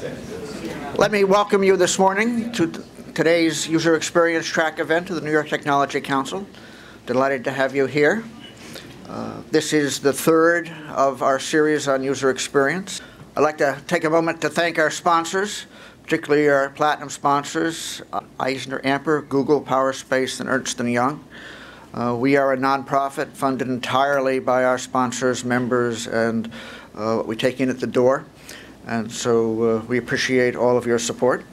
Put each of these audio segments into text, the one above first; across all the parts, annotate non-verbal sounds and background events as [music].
Let me welcome you this morning to today's User Experience Track event of the New York Technology Council. Delighted to have you here. Uh, this is the third of our series on user experience. I'd like to take a moment to thank our sponsors, particularly our platinum sponsors, uh, EisnerAmper, Google, PowerSpace, and Ernst & Young. Uh, we are a nonprofit funded entirely by our sponsors, members, and uh, what we take in at the door. And so uh, we appreciate all of your support.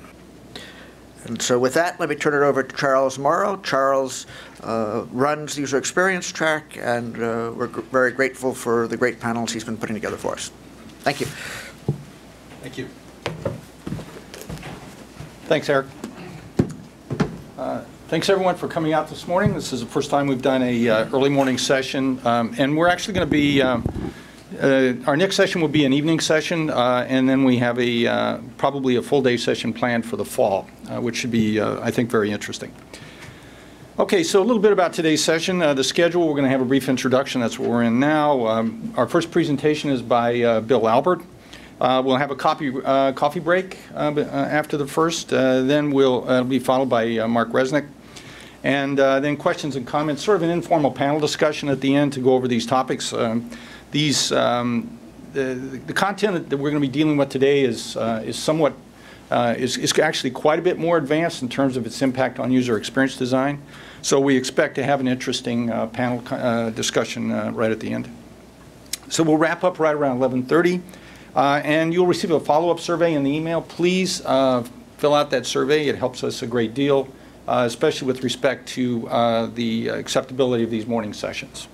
And so with that, let me turn it over to Charles Mauro. Charles uh, runs the user experience track, and uh, we're very grateful for the great panels he's been putting together for us. Thank you. Thank you. Thanks, Eric. Uh, Thanks, everyone, for coming out this morning. This is the first time we've done a uh, early morning session, um, and we're actually going to be, um, uh, our next session will be an evening session, uh, and then we have a, uh, probably a full-day session planned for the fall, uh, which should be, uh, I think, very interesting. Okay, so a little bit about today's session. Uh, The schedule, we're going to have a brief introduction. That's what we're in now. Um, Our first presentation is by Bill Albert. We'll have a copy, uh, coffee break after the first. Then we'll, be followed by Marc Resnick. And then questions and comments, sort of an informal panel discussion at the end to go over these topics. These, um, the the content that we're going to be dealing with today is uh, is somewhat, uh, is is actually quite a bit more advanced in terms of its impact on user experience design. So we expect to have an interesting uh, panel uh, discussion uh, right at the end. So we'll wrap up right around 11:30, uh, and you'll receive a follow-up survey in the email. Please fill out that survey. It helps us a great deal, uh, especially with respect to uh, the acceptability of these morning sessions.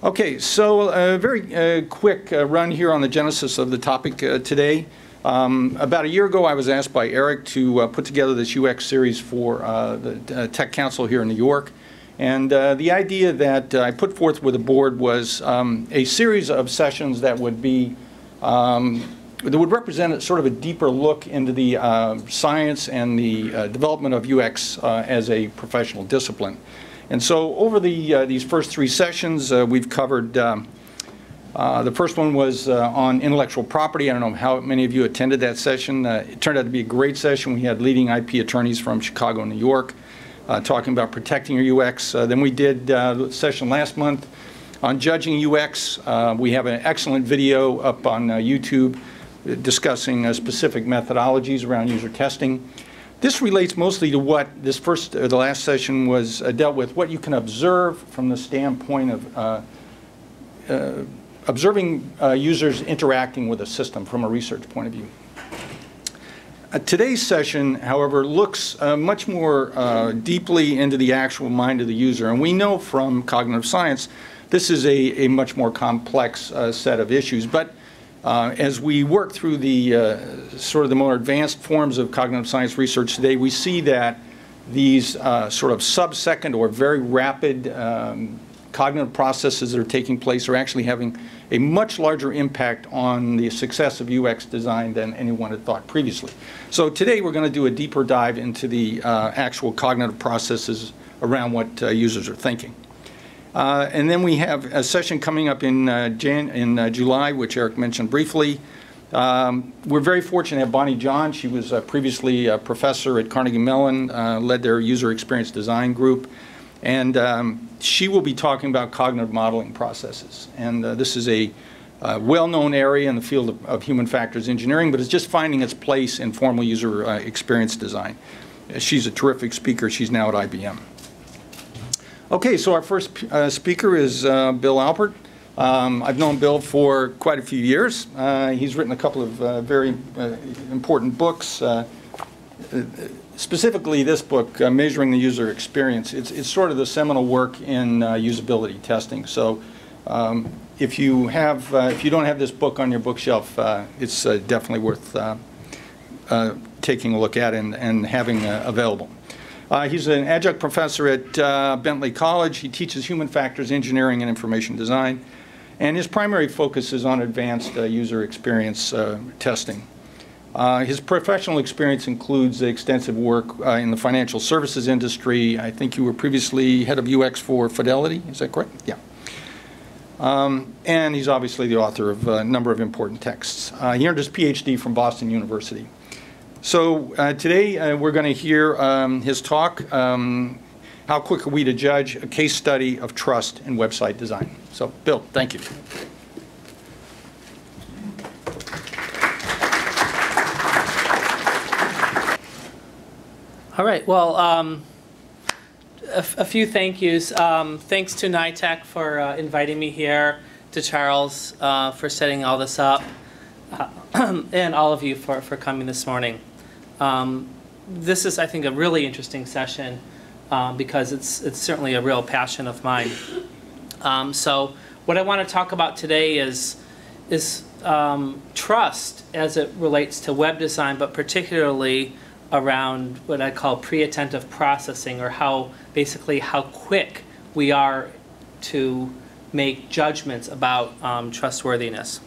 Okay, so a very uh, quick uh, run here on the genesis of the topic uh, today. Um, About a year ago, I was asked by Eric to uh, put together this UX series for uh, the uh, Tech Council here in New York. And uh, the idea that I put forth with the board was um, a series of sessions that would be, um, that would represent sort of a deeper look into the uh, science and the uh, development of UX uh, as a professional discipline. And so over the, uh, these first three sessions, uh, we've covered, um, uh, the first one was uh, on intellectual property. I don't know how many of you attended that session. Uh, It turned out to be a great session. We had leading IP attorneys from Chicago and New York uh, talking about protecting your UX. Then we did a session last month on judging UX. We have an excellent video up on YouTube discussing specific methodologies around user testing. This relates mostly to what this first, or the last session was uh, dealt with, what you can observe from the standpoint of uh, uh, observing uh, users interacting with a system from a research point of view. Uh, Today's session, however, looks uh, much more deeply into the actual mind of the user. And we know from cognitive science, this is a, a much more complex set of issues. But uh, as we work through the uh, sort of the more advanced forms of cognitive science research today, we see that these uh, sort of sub-second or very rapid um, cognitive processes that are taking place are actually having a much larger impact on the success of UX design than anyone had thought previously. So today we're going to do a deeper dive into the uh, actual cognitive processes around what uh, users are thinking. Uh, And then we have a session coming up in uh, Jan, in uh, July, which Eric mentioned briefly. Um, We're very fortunate to have Bonnie John. She was uh, previously a professor at Carnegie Mellon, uh, led their user experience design group. And um, she will be talking about cognitive modeling processes. And uh, this is a well-known area in the field of, of human factors engineering, but it's just finding its place in formal user experience design. She's a terrific speaker. She's now at IBM. Okay, so our first uh, speaker is uh, Bill Albert. Um, I've known Bill for quite a few years. Uh, he's written a couple of uh, very uh, important books. Uh, specifically, this book, Measuring the User Experience. It's, it's sort of the seminal work in usability testing. So, um, if you have, if you don't have this book on your bookshelf, it's definitely worth taking a look at and, and having available. Uh, He's an adjunct professor at uh, Bentley College. He teaches human factors engineering and information design, and his primary focus is on advanced uh, user experience uh, testing. Uh, His professional experience includes extensive work uh, in the financial services industry. I think you were previously head of UX for Fidelity, is that correct? Yeah. Um, And he's obviously the author of a number of important texts. He earned his PhD from Boston University. So uh, today, uh, we're going to hear um, his talk, um, How Quick Are We to Judge? A Case Study of Trust in Website Design. So, Bill, thank you. All right, well, um, a, few thank yous. Um, thanks to NYTech for uh, inviting me here, to Charles uh, for setting all this up, uh, [clears throat] and all of you for, for coming this morning. Um, this is, I think, a really interesting session um, because it's, it's certainly a real passion of mine. Um, so, what I want to talk about today is, is um, trust as it relates to web design, but particularly around what I call pre-attentive processing, or how basically how quick we are to make judgments about um, trustworthiness.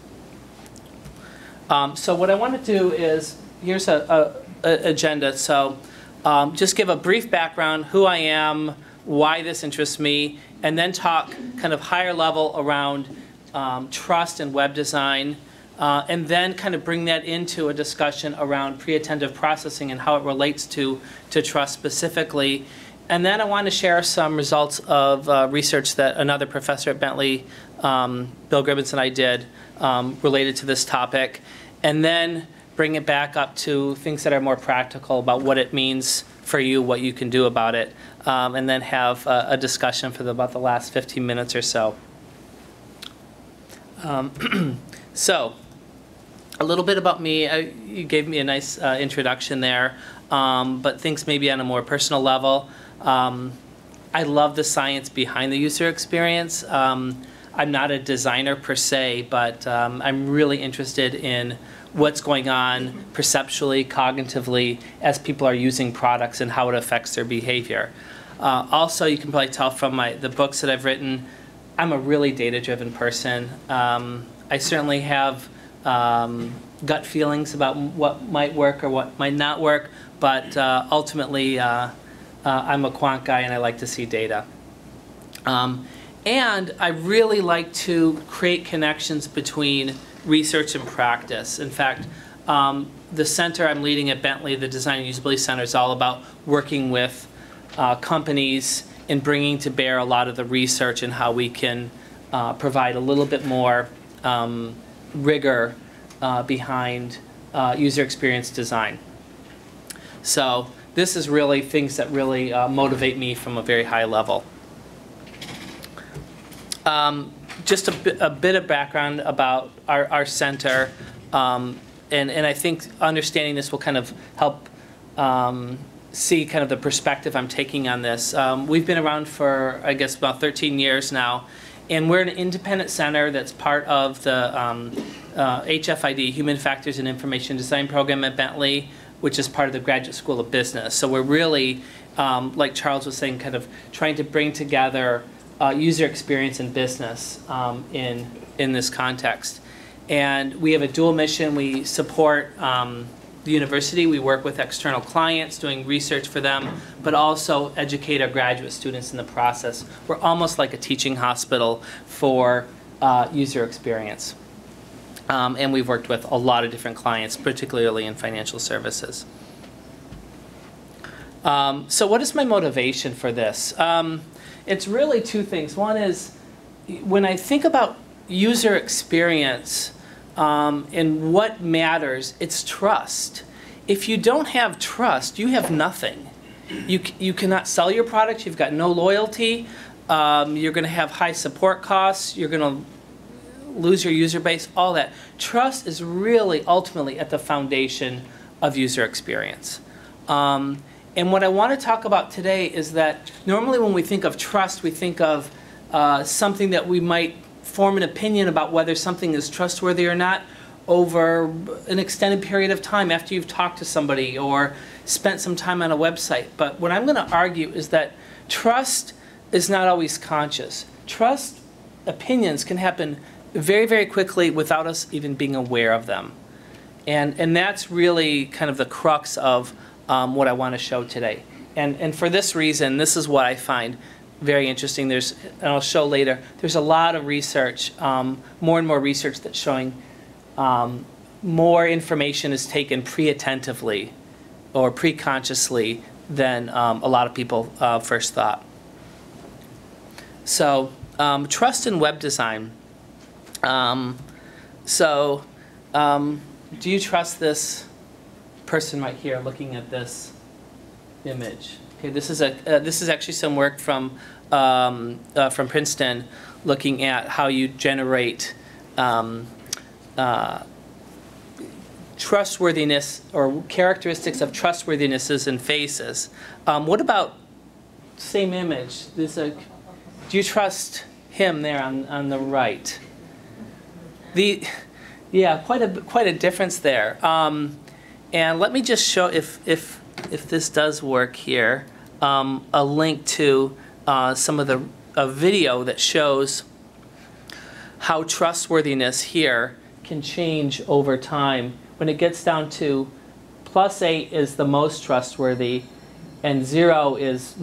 Um, so what I want to do is here's a, agenda. So um, just give a brief background, who I am, why this interests me, and then talk kind of higher level around um, trust and web design. Uh, and then kind of bring that into a discussion around pre-attentive processing and how it relates to, to trust specifically. And then I want to share some results of uh, research that another professor at Bentley, um, Bill Gribbons, and I did um, related to this topic. And then bring it back up to things that are more practical about what it means for you, what you can do about it. Um, and then have a, a discussion for the, about the last 15 minutes or so. Um, [clears throat] so, a little bit about me. I, you gave me a nice uh, introduction there, um, but things maybe on a more personal level. Um, I love the science behind the user experience. Um, I'm not a designer per se, but um, I'm really interested in what's going on perceptually, cognitively, as people are using products and how it affects their behavior. Uh, also, you can probably tell from my the books that I've written, I'm a really data-driven person. Um, I certainly have um, gut feelings about what might work or what might not work, but uh, ultimately, uh, uh, I'm a quant guy and I like to see data. Um, and I really like to create connections between research and practice. In fact, um, the center I'm leading at Bentley, the Design and Usability Center, is all about working with uh, companies and bringing to bear a lot of the research and how we can uh, provide a little bit more um, rigor uh, behind uh, user experience design. So this is really things that really uh, motivate me from a very high level. Um, just a, bit, a bit of background about our, our center, um, and, and I think understanding this will kind of help um, see kind of the perspective I'm taking on this. Um, we've been around for, I guess, about 13 years now, and we're an independent center that's part of the um, uh, HFID, Human Factors and Information Design Program at Bentley, which is part of the Graduate School of Business. So we're really, um, like Charles was saying, kind of trying to bring together uh, user experience in business um, in, in this context. And we have a dual mission. We support um, the university. We work with external clients doing research for them, but also educate our graduate students in the process. We're almost like a teaching hospital for uh, user experience. Um, and we've worked with a lot of different clients, particularly in financial services. Um, so what is my motivation for this? Um, it's really two things. One is when I think about user experience um, and what matters, it's trust. If you don't have trust, you have nothing. You, you cannot sell your product, you've got no loyalty, um, you're going to have high support costs, you're going to lose your user base, all that. Trust is really ultimately at the foundation of user experience. Um, and what I want to talk about today is that normally when we think of trust, we think of uh, something that we might form an opinion about whether something is trustworthy or not over an extended period of time after you've talked to somebody or spent some time on a website. But what I'm going to argue is that trust is not always conscious. Trust opinions can happen very, very quickly without us even being aware of them. And, and that's really kind of the crux of um, what I want to show today. And, and for this reason, this is what I find. very interesting. There's, and I'll show later, there's a lot of research, um, more and more research that's showing um, more information is taken pre-attentively or pre-consciously than um, a lot of people uh, first thought. So, um, trust in web design. Um, so, um, do you trust this person right here looking at this image? Okay, this is a uh, this is actually some work from um, uh, from Princeton, looking at how you generate um, uh, trustworthiness or characteristics of trustworthinesses in faces. Um, what about same image? There's a, do you trust him there on, on the right? The, yeah, quite a quite a difference there. Um, and let me just show if if if this does work here, um, a link to uh, some of the a video that shows how trustworthiness here can change over time. When it gets down to plus eight is the most trustworthy, and zero is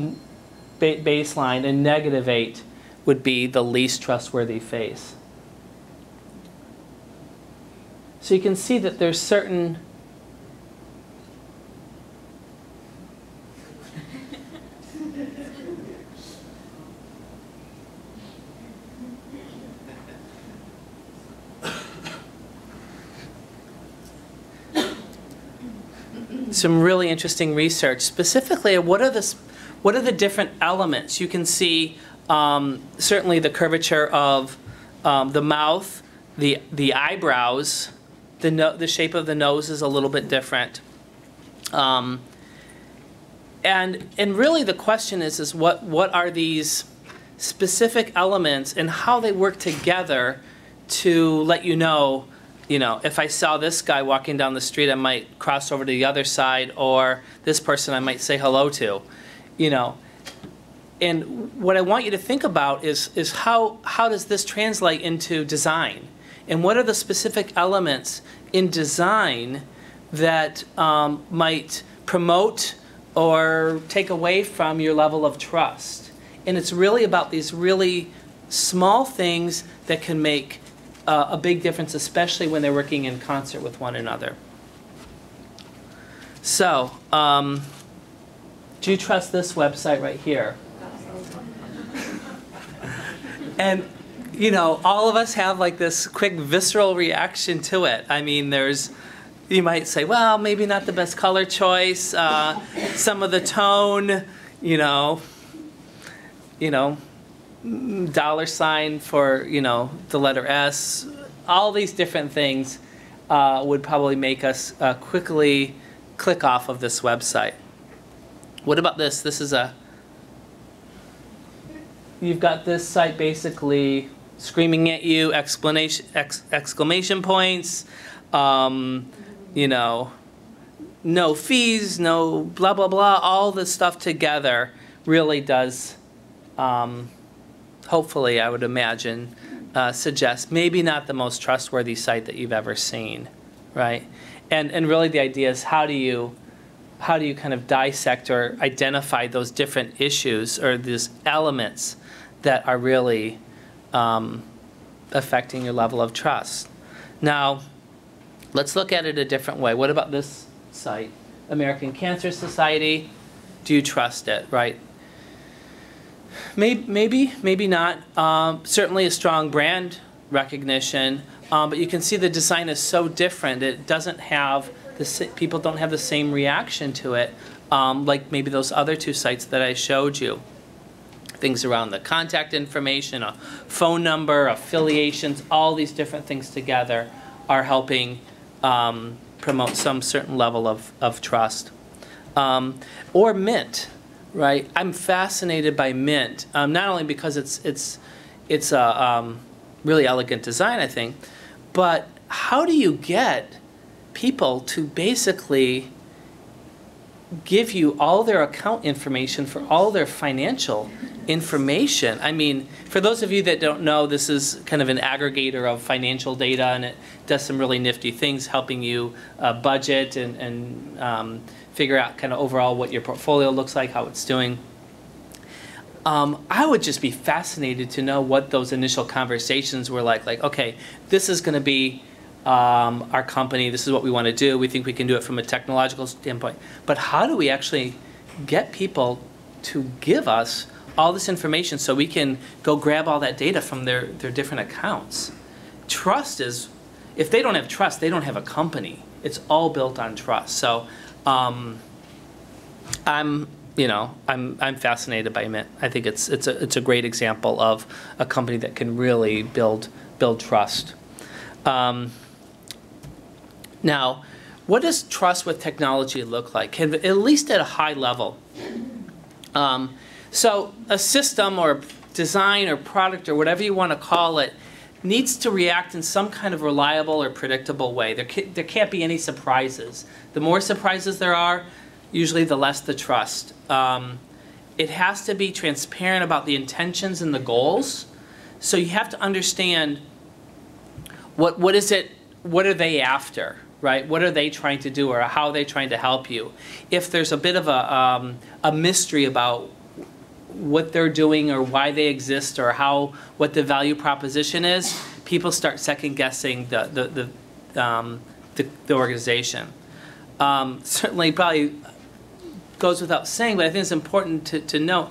ba baseline, and negative eight would be the least trustworthy face. So you can see that there's certain some really interesting research. Specifically, what are the what are the different elements? You can see um, certainly the curvature of um, the mouth, the the eyebrows, the no, the shape of the nose is a little bit different. Um, and and really the question is is what what are these specific elements and how they work together to let you know you know, if I saw this guy walking down the street, I might cross over to the other side, or this person I might say hello to, you know. And what I want you to think about is, is how, how does this translate into design? And what are the specific elements in design that um, might promote or take away from your level of trust? And it's really about these really small things that can make uh, a big difference, especially when they're working in concert with one another. So, um, do you trust this website right here? [laughs] and, you know, all of us have like this quick visceral reaction to it. I mean, there's, you might say, well, maybe not the best color choice, uh, some of the tone, you know, you know, dollar sign for you know the letter S, all these different things uh, would probably make us uh, quickly click off of this website. What about this? This is a you've got this site basically screaming at you explanation ex, exclamation points um, you know no fees no blah blah blah all this stuff together really does um, hopefully, I would imagine, uh, suggest maybe not the most trustworthy site that you've ever seen, right? And and really, the idea is how do you how do you kind of dissect or identify those different issues or these elements that are really um, affecting your level of trust? Now, let's look at it a different way. What about this site, American Cancer Society? Do you trust it, right? Maybe, maybe, maybe not. Um, certainly a strong brand recognition, um, but you can see the design is so different. It doesn't have the people don't have the same reaction to it, um, like maybe those other two sites that I showed you. Things around the contact information, a phone number, affiliations, all these different things together are helping um, promote some certain level of, of trust. Um, or Mint right? I'm fascinated by Mint, um, not only because it's it's it's a um, really elegant design, I think, but how do you get people to basically give you all their account information for all their financial information. I mean, for those of you that don't know, this is kind of an aggregator of financial data and it does some really nifty things helping you uh, budget and, and um, figure out kind of overall what your portfolio looks like, how it's doing. um, I would just be fascinated to know what those initial conversations were like. Like, okay, this is going to be um, our company. This is what we want to do. We think we can do it from a technological standpoint. But how do we actually get people to give us all this information so we can go grab all that data from their, their different accounts? Trust is, if they don't have trust, they don't have a company. It's all built on trust. So um, I'm, you know, I'm, I'm fascinated by Mint. I think it's, it's a, it's a great example of a company that can really build, build trust. Um, now, what does trust with technology look like? At at least at a high level. Um, so a system or design or product or whatever you want to call it needs to react in some kind of reliable or predictable way. There, ca- there can't be any surprises. The more surprises there are, usually the less the trust. Um, it has to be transparent about the intentions and the goals. So you have to understand what, what is it, what are they after, right? What are they trying to do or how are they trying to help you? If there's a bit of a, um, a mystery about what they're doing or why they exist or how, what the value proposition is, people start second guessing the, the, the, um, the, the organization. Um, certainly probably goes without saying, but I think it's important to, to note,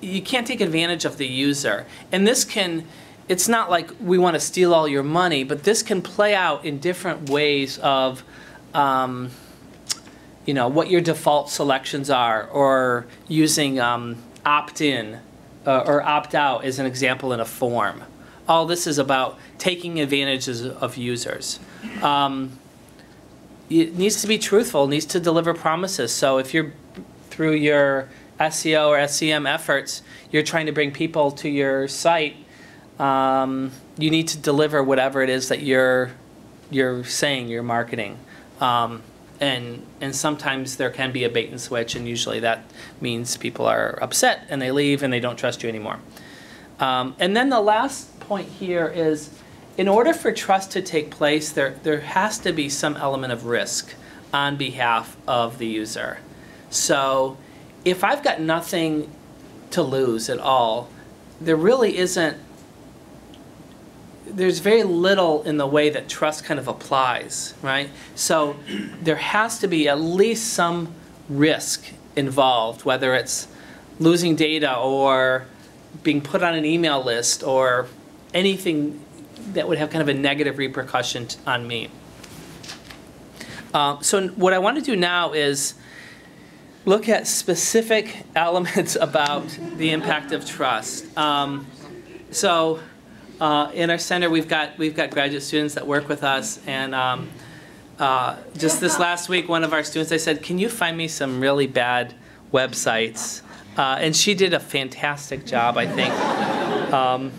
you can't take advantage of the user. And this can, it's not like we want to steal all your money, but this can play out in different ways of, um, you know, what your default selections are, or using um, opt-in uh, or opt-out as an example in a form. All this is about taking advantages of users. Um, it needs to be truthful, needs to deliver promises. So if you're through your SEO or SEM efforts, you're trying to bring people to your site, um, you need to deliver whatever it is that you're you're saying you're marketing. Um, and and sometimes there can be a bait and switch, and usually that means people are upset and they leave and they don't trust you anymore. Um, and then the last point here is, in order for trust to take place, there there has to be some element of risk on behalf of the user. So, if I've got nothing to lose at all, there really isn't there's very little in the way that trust kind of applies, right? So there has to be at least some risk involved, whether it's losing data or being put on an email list or anything that would have kind of a negative repercussion on me. Um, so what I want to do now is look at specific [laughs] elements about the impact of trust. Um, so uh, in our center, we've got we've got graduate students that work with us, and um, uh, just this last week, one of our students, I said, "Can you find me some really bad websites?" Uh, and she did a fantastic job, I think. Um,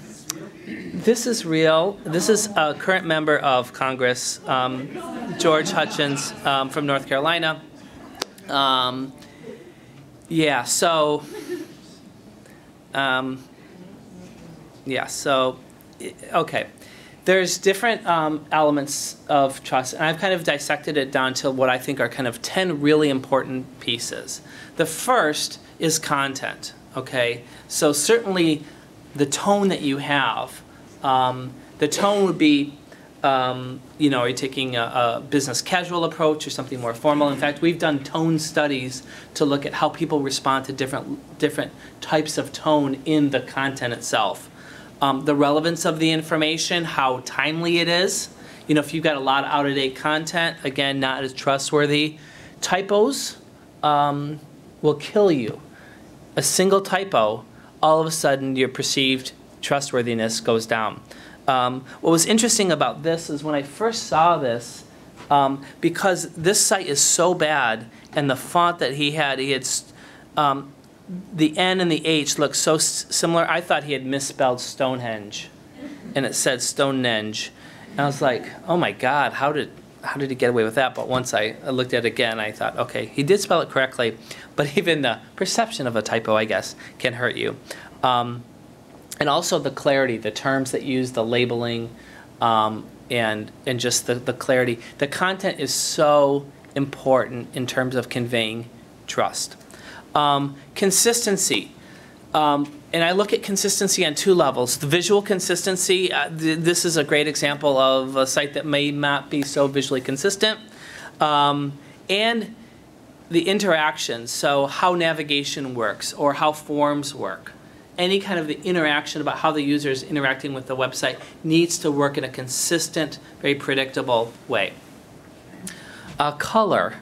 this is real. This is a current member of Congress, um, George Hutchins um, from North Carolina. Um, yeah, so. Um, yeah, so okay. There's different um, elements of trust, and I've kind of dissected it down to what I think are kind of 10 really important pieces. The first is content, okay? So certainly the tone that you have, um, the tone would be, um, you know, are you taking a, a business casual approach or something more formal? In fact, we've done tone studies to look at how people respond to different, different types of tone in the content itself um, the relevance of the information, how timely it is. You know, if you've got a lot of out-of-date content, again, not as trustworthy. Typos um, will kill you. A single typo, all of a sudden you're perceived trustworthiness goes down. Um, what was interesting about this is when I first saw this, um, because this site is so bad, and the font that he had, he had um, the N and the H look so similar. I thought he had misspelled Stonehenge, and it said Stonehenge. And I was like, oh my God, how did how did he get away with that? But once I I looked at it again, I thought, okay, he did spell it correctly, but [laughs] even the perception of a typo, I guess, can hurt you. Um, and also the clarity, the terms that use, the labeling, um, and and just the, the clarity. The content is so important in terms of conveying trust. Um, consistency. Um, and I look at consistency on two levels. The visual consistency, uh, th- this is a great example of a site that may not be so visually consistent. Um, and the interactions, so how navigation works or how forms work. Any kind of the interaction about how the user is interacting with the website needs to work in a consistent, very predictable way. Uh, color.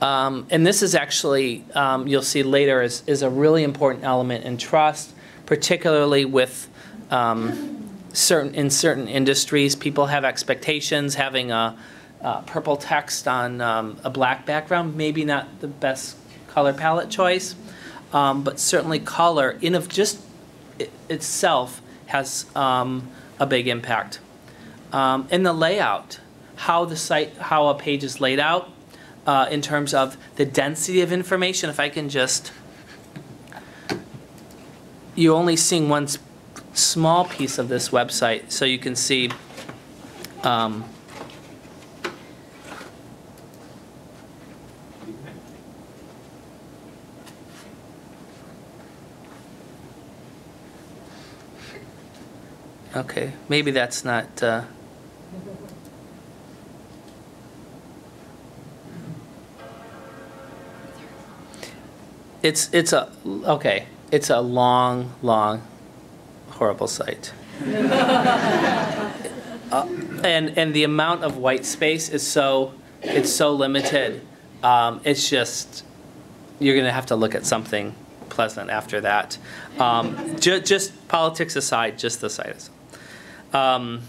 Um, and this is actually, um, you'll see later, is, is a really important element in trust, particularly with um, certain, in certain industries. People have expectations, having a, uh, purple text on um, a black background, maybe not the best color palette choice, um, but certainly color in of just itself has um, a big impact. Um, and the layout, how the site, how a page is laid out, uh, in terms of the density of information. If I can just, you're only seeing one small piece of this website, so you can see. Um, Okay, maybe that's not, uh, it's, it's a, okay, it's a long, long, horrible site. [laughs] Uh, And, and the amount of white space is so, it's so limited. Um, It's just, you're gonna have to look at something pleasant after that. Um, ju- Just politics aside, just the site is. Um,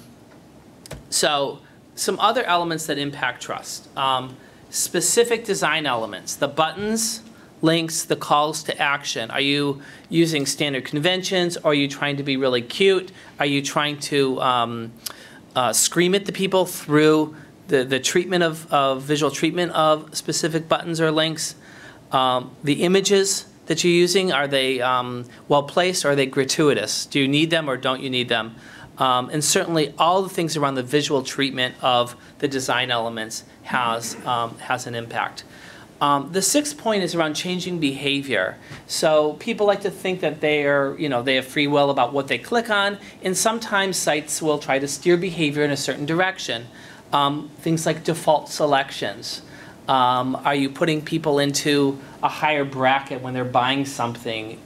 So, some other elements that impact trust. Um, Specific design elements, the buttons, links, the calls to action. Are you using standard conventions? Are you trying to be really cute? Are you trying to um, uh, scream at the people through the, the treatment of, of visual treatment of specific buttons or links? Um, the images that you're using, are they um, well placed or are they gratuitous? Do you need them or don't you need them? Um, and certainly, all the things around the visual treatment of the design elements has, um, has an impact. Um, the sixth point is around changing behavior. So people like to think that they are, you know, they have free will about what they click on, and sometimes sites will try to steer behavior in a certain direction. Um, things like default selections. Um, are you putting people into a higher bracket when they're buying something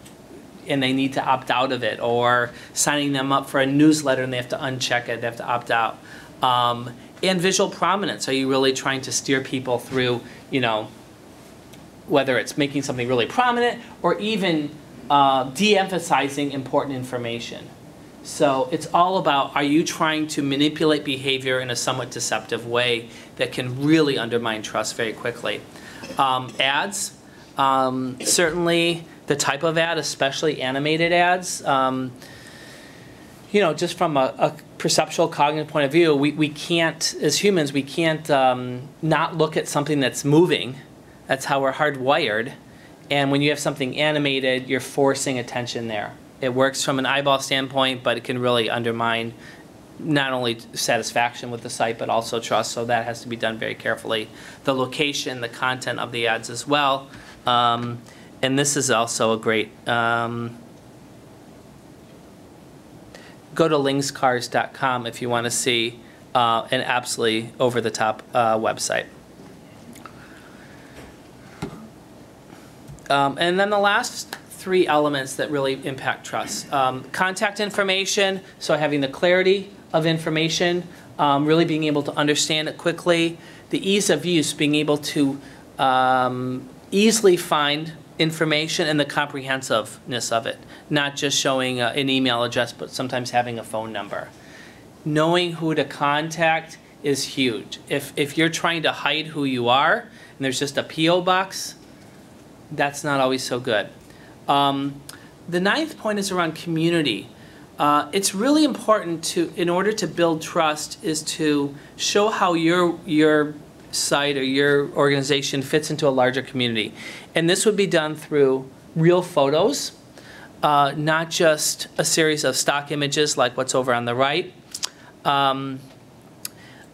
and they need to opt out of it, or signing them up for a newsletter and they have to uncheck it, they have to opt out. Um, and visual prominence, are you really trying to steer people through, you know, whether it's making something really prominent or even uh, de-emphasizing important information. So it's all about, are you trying to manipulate behavior in a somewhat deceptive way that can really undermine trust very quickly? Um, ads, um, certainly the type of ad, especially animated ads. Um, you know, just from a, a perceptual cognitive point of view, we, we can't, as humans, we can't um, not look at something that's moving. That's how we're hardwired. And when you have something animated, you're forcing attention there. It works from an eyeball standpoint, but it can really undermine not only satisfaction with the site, but also trust. So that has to be done very carefully. The location, the content of the ads as well. Um, and this is also a great, um, go to lingscars.com if you want to see uh, an absolutely over-the-top uh, website. Um, and then the last three elements that really impact trust. Um, contact information, so having the clarity of information, um, really being able to understand it quickly, the ease of use, being able to um, easily find information and the comprehensiveness of it, not just showing uh, an email address, but sometimes having a phone number. Knowing who to contact is huge. If, if you're trying to hide who you are and there's just a P.O. box, that's not always so good. Um, the ninth point is around community. Uh, it's really important to, in order to build trust, is to show how your your site or your organization fits into a larger community, and this would be done through real photos, uh, not just a series of stock images like what's over on the right. Um,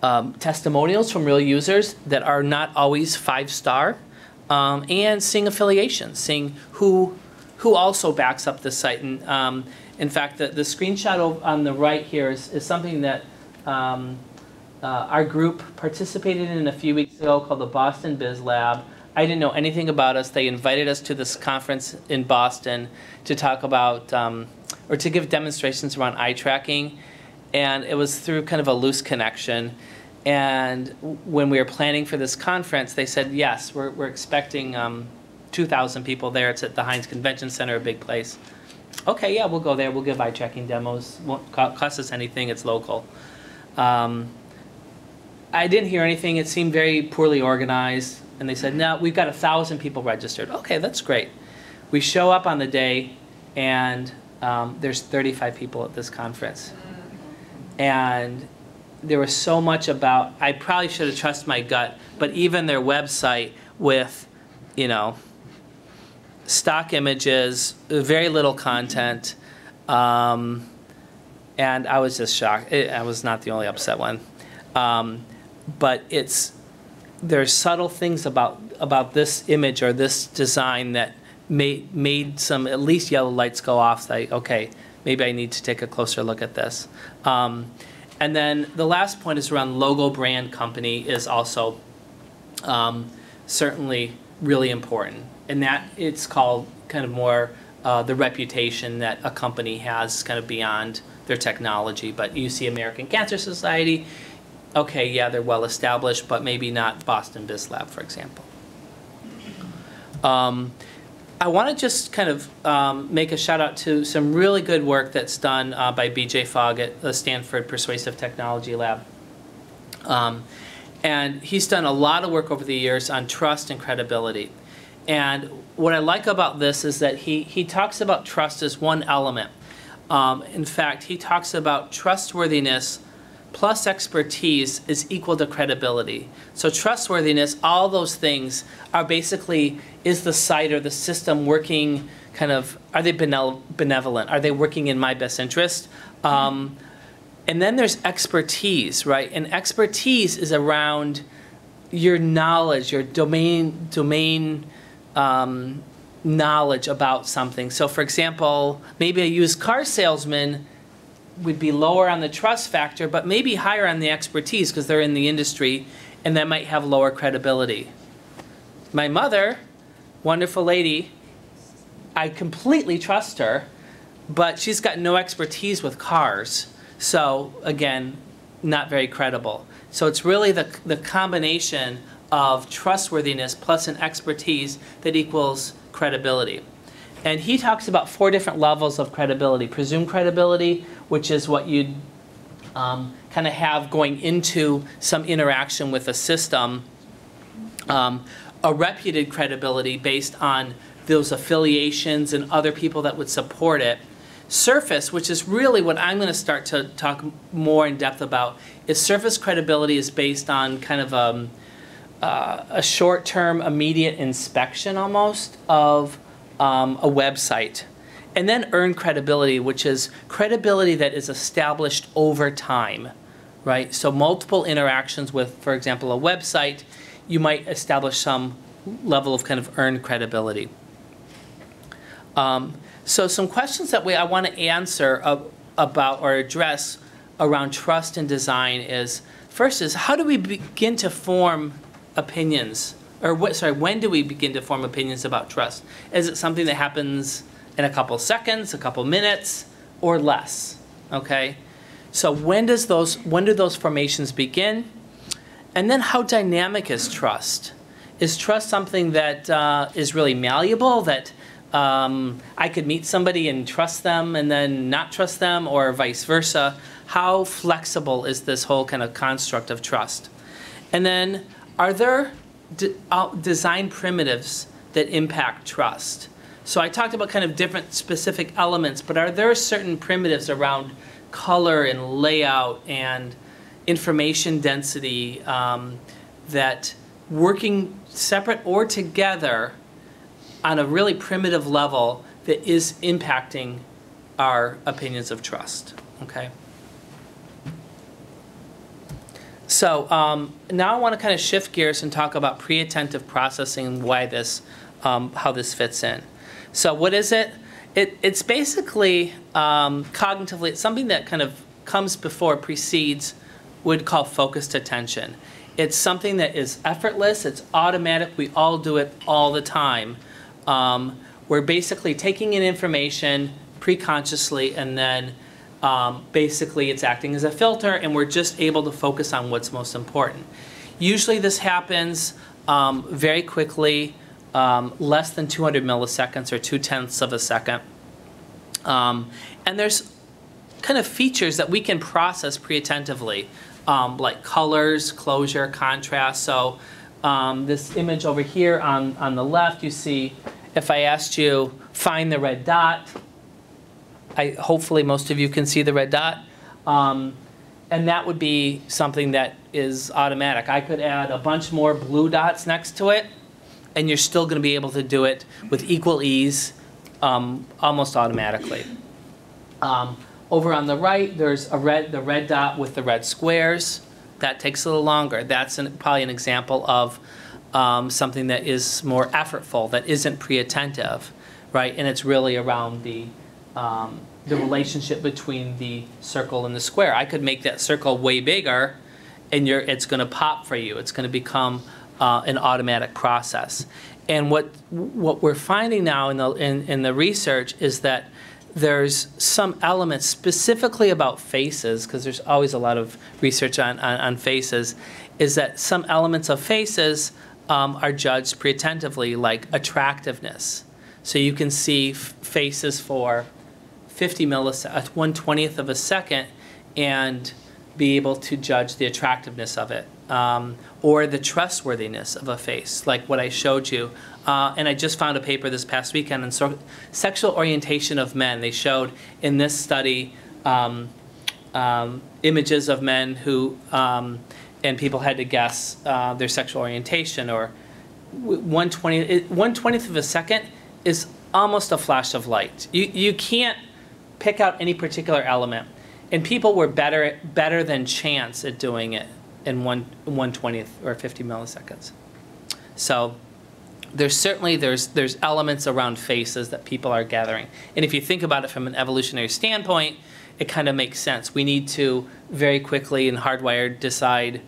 um, testimonials from real users that are not always five star, um, and seeing affiliations, seeing who who also backs up the site. And um, in fact, the, the screenshot on the right here is, is something that um, uh, our group participated in a few weeks ago called the Boston Biz Lab. I didn't know anything about us. They invited us to this conference in Boston to talk about, um, or to give demonstrations around eye tracking. And it was through kind of a loose connection. And when we were planning for this conference, they said, yes, we're, we're expecting um, 2,000 people there. It's at the Hynes Convention Center, a big place. Okay, yeah, we'll go there. We'll give eye tracking demos. Won't cost us anything. It's local. Um, I didn't hear anything. It seemed very poorly organized. And they said, no, we've got a thousand people registered. Okay, that's great. We show up on the day, and um, there's 35 people at this conference. And there was so much about, I probably should have trusted my gut, but even their website with, you know, stock images, very little content. Um, and I was just shocked. I I was not the only upset one. Um, but it's there's subtle things about about this image or this design that made made some at least yellow lights go off. Like, okay, maybe I need to take a closer look at this. Um, and then the last point is around logo brand company is also um, certainly really important. And that it's called kind of more uh, the reputation that a company has kind of beyond their technology. But you see American Cancer Society, okay, yeah, they're well established, but maybe not Boston Biz Lab, for example. Um, I want to just kind of um, make a shout out to some really good work that's done uh, by BJ Fogg at the Stanford Persuasive Technology Lab. Um, and he's done a lot of work over the years on trust and credibility. And what I like about this is that he, he talks about trust as one element. Um, in fact, he talks about trustworthiness plus expertise is equal to credibility. So trustworthiness, all those things are basically is the site or the system working kind of are they benevolent? Are they working in my best interest? Um, and then there's expertise, right? And expertise is around your knowledge, your domain domain um, knowledge about something. So, for example, maybe a used car salesman would be lower on the trust factor, but maybe higher on the expertise because they're in the industry, and that might have lower credibility. My mother, wonderful lady, I completely trust her, but she's got no expertise with cars. So again, not very credible. So it's really the, the combination of trustworthiness plus an expertise that equals credibility. And he talks about four different levels of credibility. Presumed credibility, which is what you'd um, kind of have going into some interaction with a system. Um, a reputed credibility based on those affiliations and other people that would support it. Surface, which is really what I'm going to start to talk more in depth about, is surface credibility is based on kind of um, uh, a short-term, immediate inspection almost of um, a website. And then earn credibility, which is credibility that is established over time, right? So multiple interactions with, for example, a website, you might establish some level of kind of earned credibility. Um, so some questions that we, I want to answer uh, about or address around trust and design is, first is, how do we begin to form opinions? Or what, sorry, when do we begin to form opinions about trust? Is it something that happens in a couple seconds, a couple minutes, or less? Okay? So when does those, when do those formations begin? And then how dynamic is trust? Is trust something that uh, is really malleable, that um, I could meet somebody and trust them and then not trust them, or vice versa? How flexible is this whole kind of construct of trust? And then, are there de- design primitives that impact trust? So I talked about kind of different specific elements, but are there certain primitives around color and layout and information density um, that working separate or together on a really primitive level that is impacting our opinions of trust? Okay. So um, now I want to kind of shift gears and talk about pre-attentive processing and why this, um, how this fits in. So what is it? It, it's basically um, cognitively, it's something that kind of comes before, precedes, would call focused attention. It's something that is effortless, it's automatic, we all do it all the time. Um, we're basically taking in information pre-consciously and then um, basically it's acting as a filter and we're just able to focus on what's most important. Usually this happens um, very quickly, um, less than 200 milliseconds or two tenths of a second. Um, and there's kind of features that we can process pre-attentively, um, like colors, closure, contrast. So um, this image over here on, on the left, you see, if I asked you, find the red dot, I, hopefully most of you can see the red dot. Um, and that would be something that is automatic. I could add a bunch more blue dots next to it, and you're still going to be able to do it with equal ease, um, almost automatically. Um, over on the right, there's a red, the red dot with the red squares. That takes a little longer. That's an, probably an example of um, something that is more effortful, that isn't pre-attentive, right? And it's really around the um, the relationship between the circle and the square. I could make that circle way bigger, and it's going to pop for you. It's going to become uh, an automatic process. And what what we're finding now in the in, in the research is that there's some elements specifically about faces, because there's always a lot of research on, on, on faces, is that some elements of faces um, are judged pre-attentively, like attractiveness. So you can see faces for 50 milliseconds, one twentieth of a second, and be able to judge the attractiveness of it um, or the trustworthiness of a face, like what I showed you. Uh, and I just found a paper this past weekend on so- sexual orientation of men. They showed in this study um, um, images of men who, um, and people had to guess uh, their sexual orientation or one twentieth, one twentieth of a second is almost a flash of light. You you can't pick out any particular element, and people were better better than chance at doing it in one one twentieth or fifty milliseconds. So there's certainly there's there's elements around faces that people are gathering, and if you think about it from an evolutionary standpoint, it kind of makes sense. We need to very quickly and hardwired decide,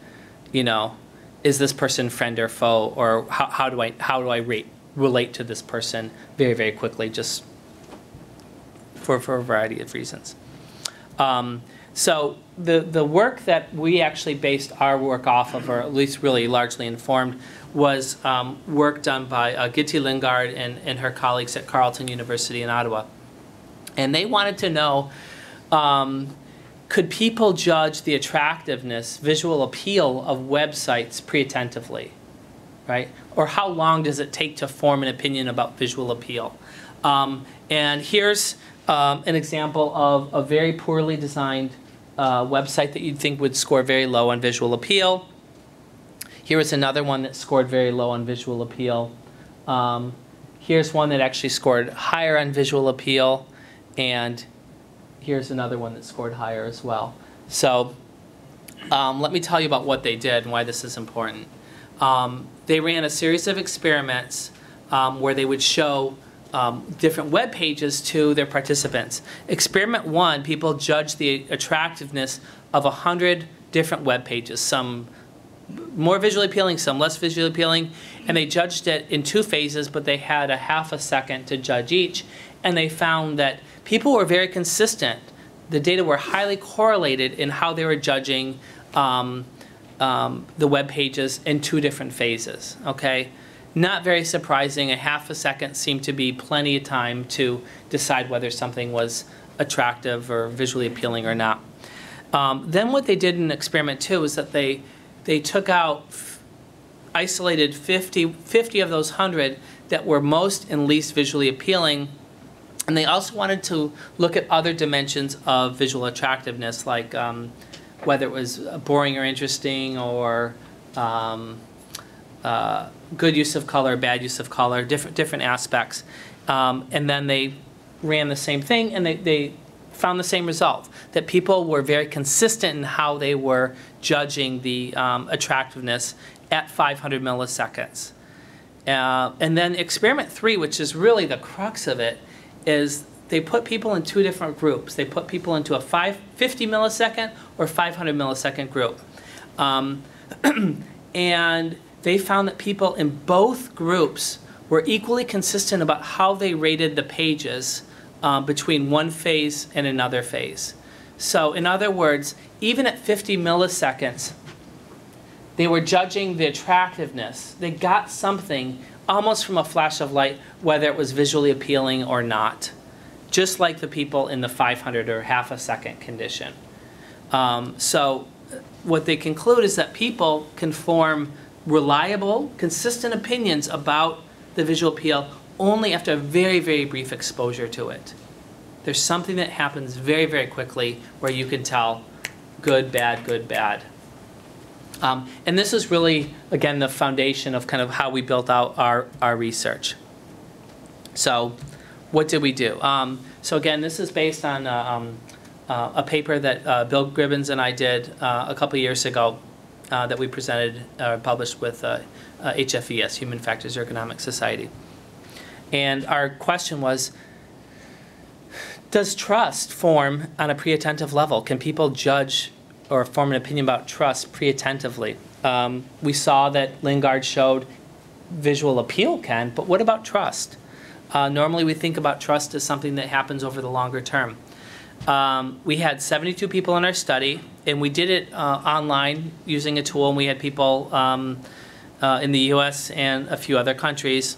you know, is this person friend or foe, or how, how do I how do I rate relate to this person very very quickly, just for for a variety of reasons. Um, so the the work that we actually based our work off of, or at least really largely informed, was um, work done by uh, Gitte Lindgaard and, and her colleagues at Carleton University in Ottawa. And they wanted to know, um, could people judge the attractiveness, visual appeal of websites pre-attentively, right? Or how long does it take to form an opinion about visual appeal? Um, and here's um, an example of a very poorly designed uh, website that you'd think would score very low on visual appeal. Here is another one that scored very low on visual appeal. Um, here's one that actually scored higher on visual appeal, and here's another one that scored higher as well. So um, let me tell you about what they did and why this is important. Um, they ran a series of experiments um, where they would show um, different web pages to their participants. Experiment one, people judged the attractiveness of 100 different web pages, some more visually appealing, some less visually appealing, and they judged it in two phases, but they had a half a second to judge each, and they found that people were very consistent. The data were highly correlated in how they were judging um, um, the web pages in two different phases. Okay, not very surprising. A half a second seemed to be plenty of time to decide whether something was attractive or visually appealing or not. Um, then what they did in experiment two is that they they took out isolated 50, 50 of those 100 that were most and least visually appealing and they also wanted to look at other dimensions of visual attractiveness like um, whether it was boring or interesting or um, uh, good use of color, bad use of color, different different aspects. Um, and then they ran the same thing, and they, they found the same result that people were very consistent in how they were judging the um, attractiveness at 500 milliseconds. Uh, and then experiment three, which is really the crux of it, is they put people in two different groups. They put people into a five, 50 millisecond or 500 millisecond group. Um, [clears throat] and they found that people in both groups were equally consistent about how they rated the pages uh, between one phase and another phase. So, in other words, even at 50 milliseconds, they were judging the attractiveness. They got something almost from a flash of light, whether it was visually appealing or not, just like the people in the 500 or half a second condition. Um, so, what they conclude is that people can form reliable, consistent opinions about the visual appeal only after a very, very brief exposure to it. There's something that happens very, very quickly where you can tell good, bad, good, bad. Um, and this is really, again, the foundation of kind of how we built out our, our research. So, what did we do? Um, so, again, this is based on uh, um, uh, a paper that uh, Bill Gribbons and I did uh, a couple years ago uh, that we presented, uh, published with uh, uh, HFES, Human Factors Ergonomic Society. And our question was Does trust form on a pre attentive level? Can people judge or form an opinion about trust pre attentively? Um, we saw that Lindgaard showed visual appeal can, but what about trust? Uh, normally, we think about trust as something that happens over the longer term. Um, we had 72 people in our study, and we did it uh, online using a tool, and we had people um, uh, in the US and a few other countries.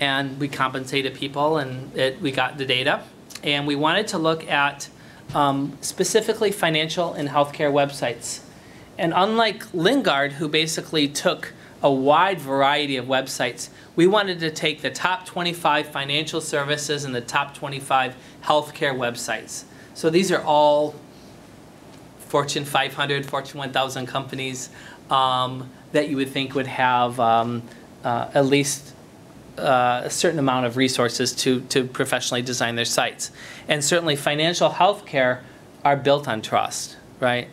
And we compensated people, and it, we got the data. And we wanted to look at um, specifically financial and healthcare websites. And unlike Lindgaard, who basically took a wide variety of websites, we wanted to take the top 25 financial services and the top 25 healthcare websites. So these are all Fortune 500, Fortune 1000 companies um, that you would think would have um, uh, at least uh, a certain amount of resources to, to professionally design their sites. And certainly financial healthcare are built on trust, right?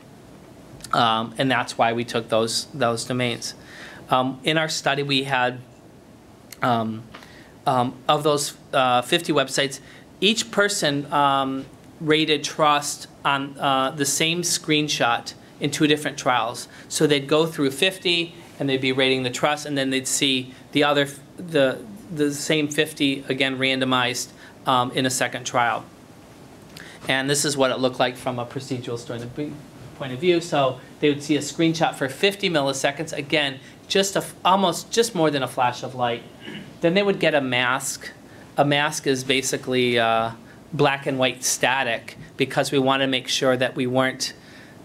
Um, and that's why we took those, those domains. Um, in our study, we had, um, um of those uh, 50 websites, each person um, rated trust on uh, the same screenshot in two different trials. So they'd go through 50 and they'd be rating the trust, and then they'd see the other, the, the same 50 again randomized um, in a second trial. And this is what it looked like from a procedural point of view. So they would see a screenshot for 50 milliseconds. Again, just a, almost just more than a flash of light. Then they would get a mask. A mask is basically uh, black and white static because we want to make sure that we weren't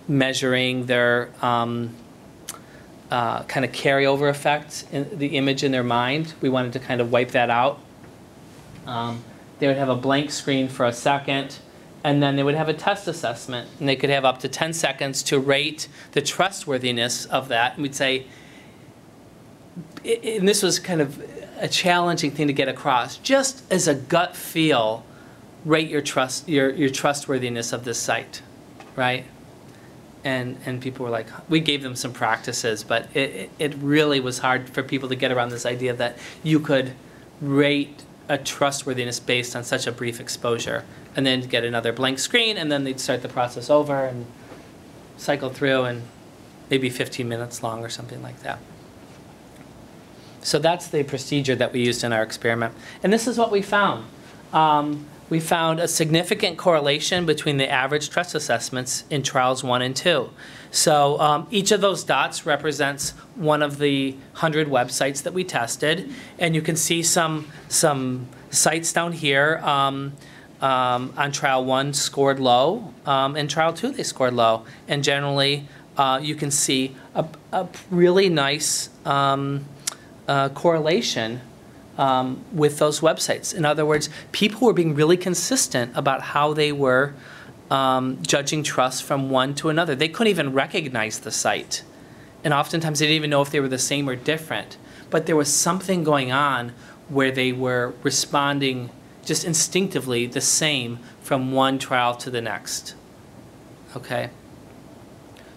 measuring their um, uh, kind of carryover effect in the image in their mind. We wanted to kind of wipe that out. Um, they would have a blank screen for a second, and then they would have a test assessment, and they could have up to 10 seconds to rate the trustworthiness of that. And we'd say, and this was kind of a challenging thing to get across, just as a gut feel, rate your trust, your, your trustworthiness of this site, right? and and people were like, we gave them some practices, but it it really was hard for people to get around this idea that you could rate a trustworthiness based on such a brief exposure, and then get another blank screen, and then they'd start the process over and cycle through, and maybe 15 minutes long or something like that. So that's the procedure that we used in our experiment, and this is what we found. Um, we found a significant correlation between the average trust assessments in trials one and two. So um, each of those dots represents one of the 100 websites that we tested. And you can see some, some sites down here. Um, um, on trial one scored low, um, and trial two they scored low. And generally, uh, you can see a, a really nice um, uh, correlation um, with those websites. In other words, people were being really consistent about how they were um, judging trust from one to another. They couldn't even recognize the site. And oftentimes they didn't even know if they were the same or different. But there was something going on where they were responding just instinctively the same from one trial to the next. Okay?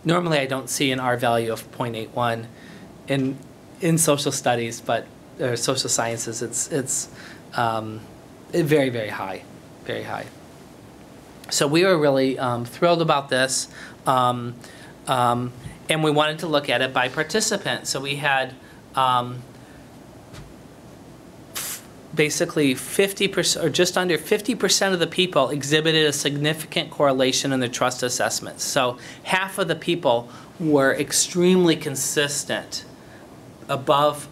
Normally I don't see an R value of 0.81. And in social studies, but, or social sciences, it's, it's um, very, very high, very high. So we were really um, thrilled about this. Um, um, and we wanted to look at it by participant. So we had um, basically 50% or just under 50% of the people exhibited a significant correlation in their trust assessments. So half of the people were extremely consistent above,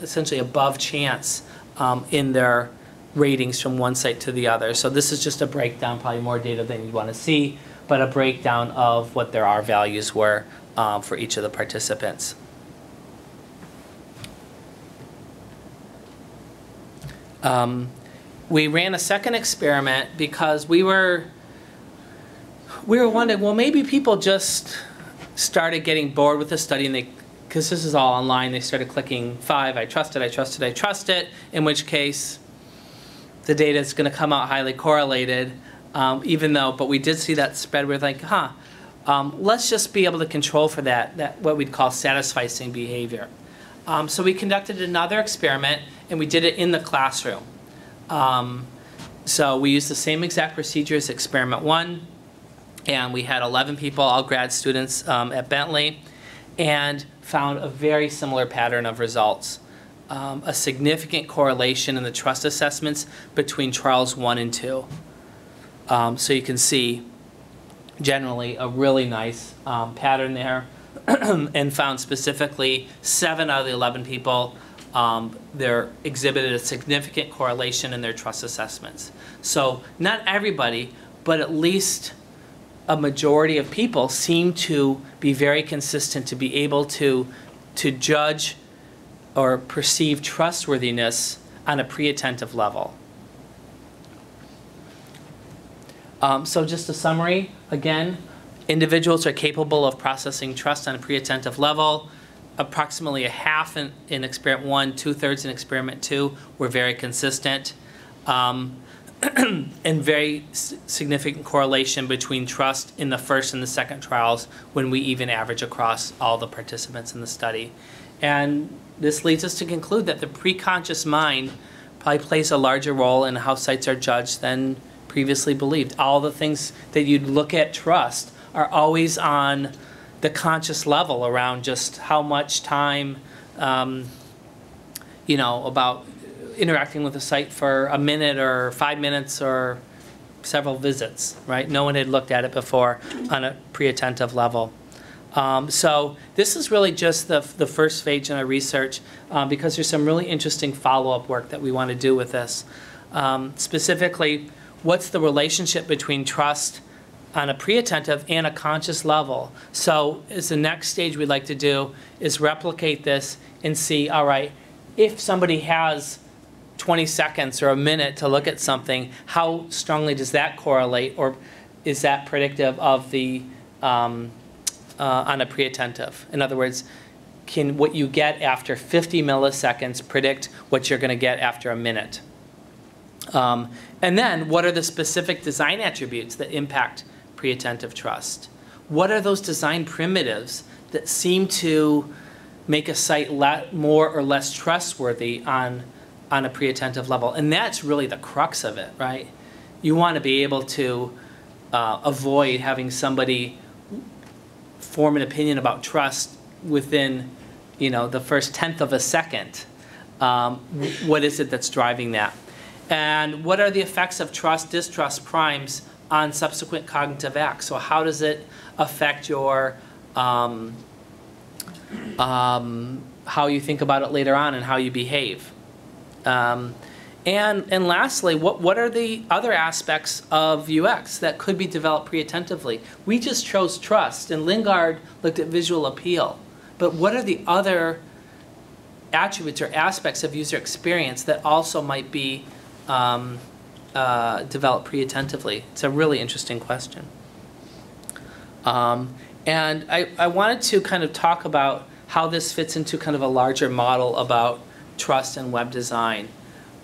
essentially above chance um, in their ratings from one site to the other. So this is just a breakdown, probably more data than you'd want to see, but a breakdown of what their R values were um, for each of the participants. Um, we ran a second experiment because we were we were wondering, well, maybe people just started getting bored with the study and they because this is all online, they started clicking five, I trust it, I trust it, I trust it, in which case the data is going to come out highly correlated, um, even though, but we did see that spread. We're like, huh, um, let's just be able to control for that, that what we'd call satisficing behavior. Um, so we conducted another experiment, and we did it in the classroom. Um, so we used the same exact procedure as experiment one, and we had 11 people, all grad students um, at Bentley, and found a very similar pattern of results um, a significant correlation in the trust assessments between trials one and two. Um, so you can see generally a really nice um, pattern there [clears throat] and found specifically seven out of the 11 people um, there exhibited a significant correlation in their trust assessments. So not everybody, but at least a majority of people seem to be very consistent to be able to to judge or perceive trustworthiness on a pre-attentive level. Um, so just a summary, again, individuals are capable of processing trust on a pre-attentive level. Approximately a half in, in experiment one, two-thirds in experiment two were very consistent. Um, [clears throat] and very significant correlation between trust in the first and the second trials when we even average across all the participants in the study. And this leads us to conclude that the preconscious mind probably plays a larger role in how sites are judged than previously believed. All the things that you'd look at trust are always on the conscious level around just how much time, um, you know, about interacting with a site for a minute or five minutes or several visits, right? No one had looked at it before on a pre-attentive level. Um, so this is really just the, the first phase in our research um, because there's some really interesting follow-up work that we want to do with this. Um, specifically, what's the relationship between trust on a pre-attentive and a conscious level? So as the next stage we'd like to do is replicate this and see, all right, if somebody has 20 seconds or a minute to look at something, how strongly does that correlate or is that predictive of the um, uh, on a pre-attentive. In other words, can what you get after 50 milliseconds predict what you're going to get after a minute? Um, and then, what are the specific design attributes that impact pre-attentive trust? What are those design primitives that seem to make a site more or less trustworthy on, on a pre-attentive level? And that's really the crux of it, right? You want to be able to uh, avoid having somebody form an opinion about trust within, you know, the first tenth of a second. Um, what is it that's driving that? And what are the effects of trust, distrust primes on subsequent cognitive acts? So how does it affect your, um, um, how you think about it later on and how you behave? Um, and, and lastly, what, what are the other aspects of UX that could be developed pre-attentively? We just chose trust, and Lindgaard looked at visual appeal. But what are the other attributes or aspects of user experience that also might be um, uh, developed pre-attentively? It's a really interesting question. Um, and I, I wanted to kind of talk about how this fits into kind of a larger model about trust and web design.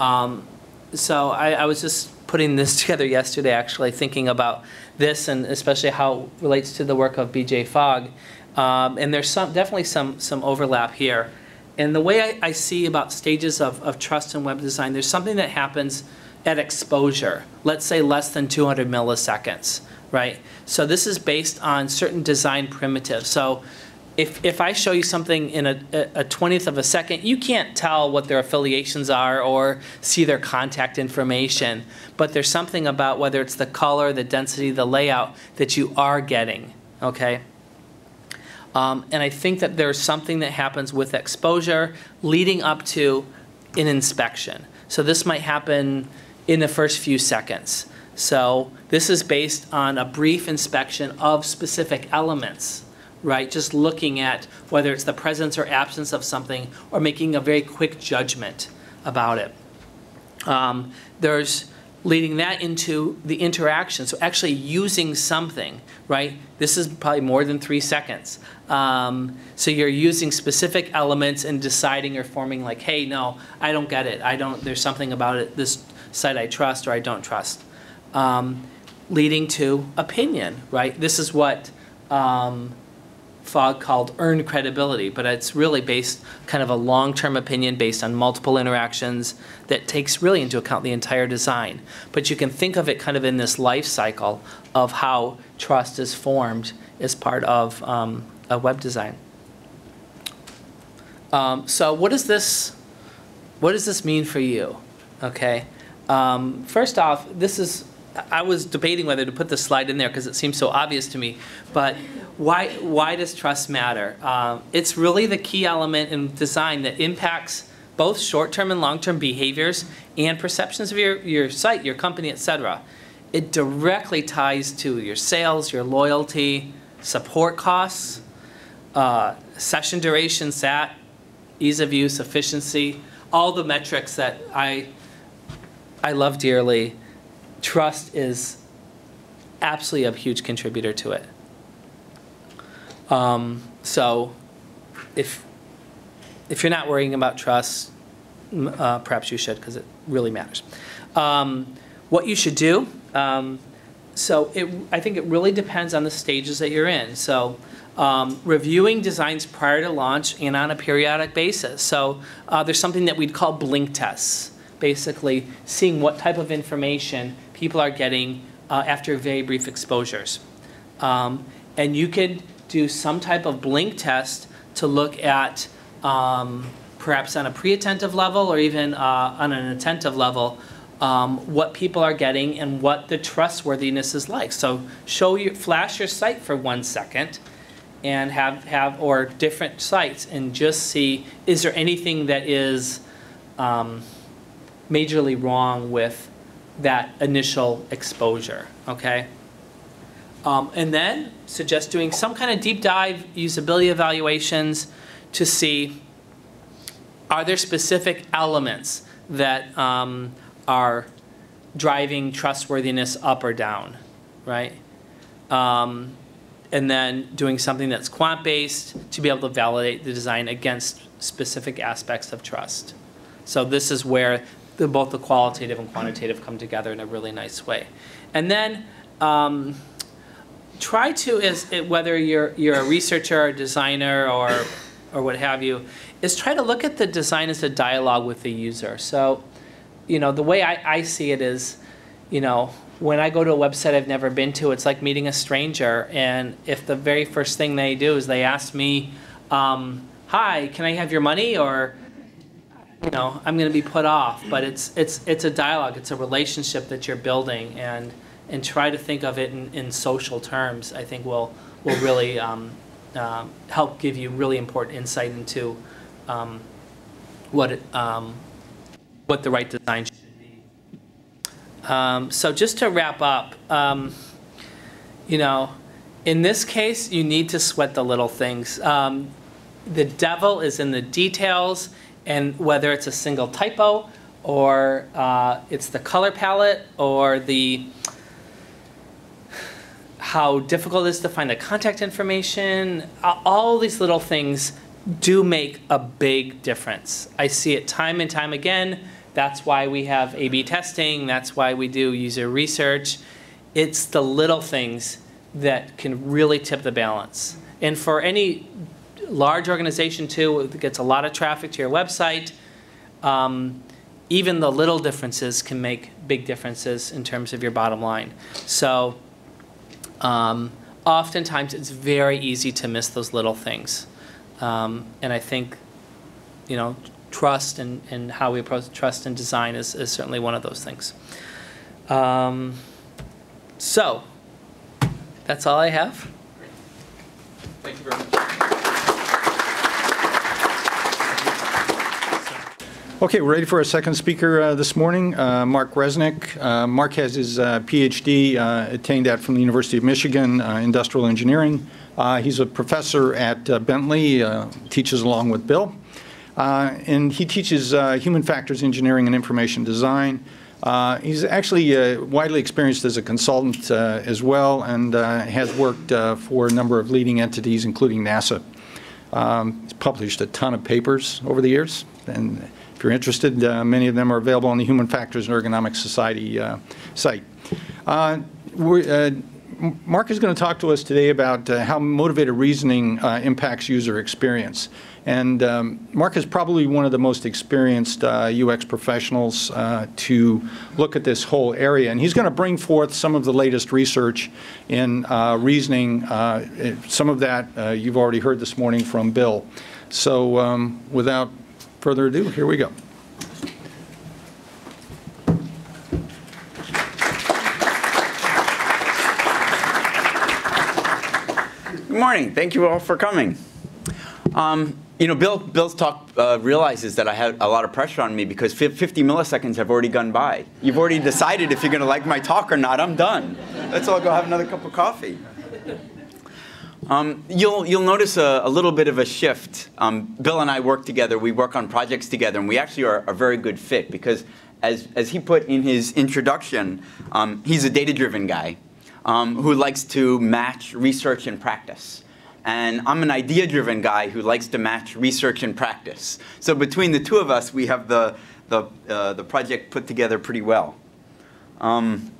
Um, so I, I was just putting this [laughs] together yesterday, actually, thinking about this and especially how it relates to the work of B.J. Fogg. Um, and there's some definitely some some overlap here. And the way I, I see about stages of, of trust in web design, there's something that happens at exposure, let's say less than 200 milliseconds, right? So this is based on certain design primitives. So if, if I show you something in a, 20th of a second, you can't tell what their affiliations are or see their contact information. But there's something about whether it's the color, the density, the layout that you are getting, okay? Um, and I think that there's something that happens with exposure leading up to an inspection. So this might happen in the first few seconds. So this is based on a brief inspection of specific elements, right? Just looking at whether it's the presence or absence of something or making a very quick judgment about it. Um, there's leading that into the interaction. So actually using something, right? This is probably more than three seconds. Um, so you're using specific elements and deciding or forming like, hey, no, I don't get it. I don't, there's something about it, this site I trust or I don't trust. Um, leading to opinion, right? This is what um, Fogg called earned credibility, but it's really based kind of a long-term opinion based on multiple interactions that takes really into account the entire design. But you can think of it kind of in this life cycle of how trust is formed as part of um, a web design. Um, so what does this what does this mean for you? Okay. Um, first off, this is I was debating whether to put this slide in there because it seems so obvious to me, but why, why does trust matter? Um, it's really the key element in design that impacts both short-term and long-term behaviors and perceptions of your, your site, your company, et cetera. It directly ties to your sales, your loyalty, support costs, uh, session duration, SAT, ease of use, efficiency, all the metrics that I, I love dearly trust is absolutely a huge contributor to it. Um, so if, if you're not worrying about trust, uh, perhaps you should because it really matters. Um, what you should do, um, so it, I think it really depends on the stages that you're in. So um, reviewing designs prior to launch and on a periodic basis. So uh, there's something that we'd call blink tests, basically seeing what type of information people are getting uh, after very brief exposures. Um, and you could do some type of blink test to look at um, perhaps on a pre-attentive level or even uh, on an attentive level um, what people are getting and what the trustworthiness is like. So show your, flash your site for one second and have, have or different sites and just see is there anything that is um, majorly wrong with that initial exposure, okay? Um, and then suggest doing some kind of deep dive usability evaluations to see are there specific elements that um, are driving trustworthiness up or down, right? Um, and then doing something that's quant-based to be able to validate the design against specific aspects of trust. So this is where the, both the qualitative and quantitative come together in a really nice way. And then um, try to, is it, whether you're, you're a researcher or a designer or, or what have you, is try to look at the design as a dialogue with the user. So, you know, the way I, I see it is, you know, when I go to a website I've never been to, it's like meeting a stranger. And if the very first thing they do is they ask me, um, hi, can I have your money? Or you know, I'm going to be put off. But it's it's it's a dialogue. It's a relationship that you're building, and and try to think of it in, in social terms. I think will will really um, um, help give you really important insight into um, what um, what the right design should be. Um, so just to wrap up, um, you know, in this case, you need to sweat the little things. the devil is in the details and whether it's a single typo or uh, it's the color palette or the how difficult it is to find the contact information, all these little things do make a big difference. I see it time and time again. That's why we have A-B testing. That's why we do user research. It's the little things that can really tip the balance. And for any large organization too, gets a lot of traffic to your website. Um, even the little differences can make big differences in terms of your bottom line. So um, oftentimes it's very easy to miss those little things. Um, and I think, you know, trust and, and how we approach trust and design is, is certainly one of those things. Um, so that's all I have. Thank you very much. Okay, we're ready for our second speaker uh, this morning, uh, Marc Resnick. Uh, Marc has his uh, PhD uh, attained at from the University of Michigan, uh, Industrial Engineering. He's a professor at Bentley, teaches along with Bill. And he teaches human factors engineering and information design. He's actually widely experienced as a consultant as well and has worked for a number of leading entities, including NASA. Um, He's published a ton of papers over the years, and if you're interested, uh, many of them are available on the Human Factors and Ergonomics Society uh, site. Uh, uh, Marc is going to talk to us today about uh, how motivated reasoning impacts user experience. And um, Marc is probably one of the most experienced uh, UX professionals uh, to look at this whole area. And he's going to bring forth some of the latest research in uh, reasoning. Uh, Some of that you've already heard this morning from Bill. So um, without further ado, here we go. Good morning. Thank you all for coming. Um, you know, Bill, Bill's talk uh, realizes that I had a lot of pressure on me because 50 milliseconds have already gone by. You've already decided if you're going to like my talk or not. I'm done. Let's all go have another cup of coffee. Um, you'll, you'll notice a, a little bit of a shift. Um, Bill and I work together. We work on projects together, and we actually are a very good fit because, as, as he put in his introduction, um, he's a data-driven guy um, who likes to match research and practice. And I'm an idea-driven guy who likes to match research and practice. So between the two of us, we have the, the, uh, the project put together pretty well. Um,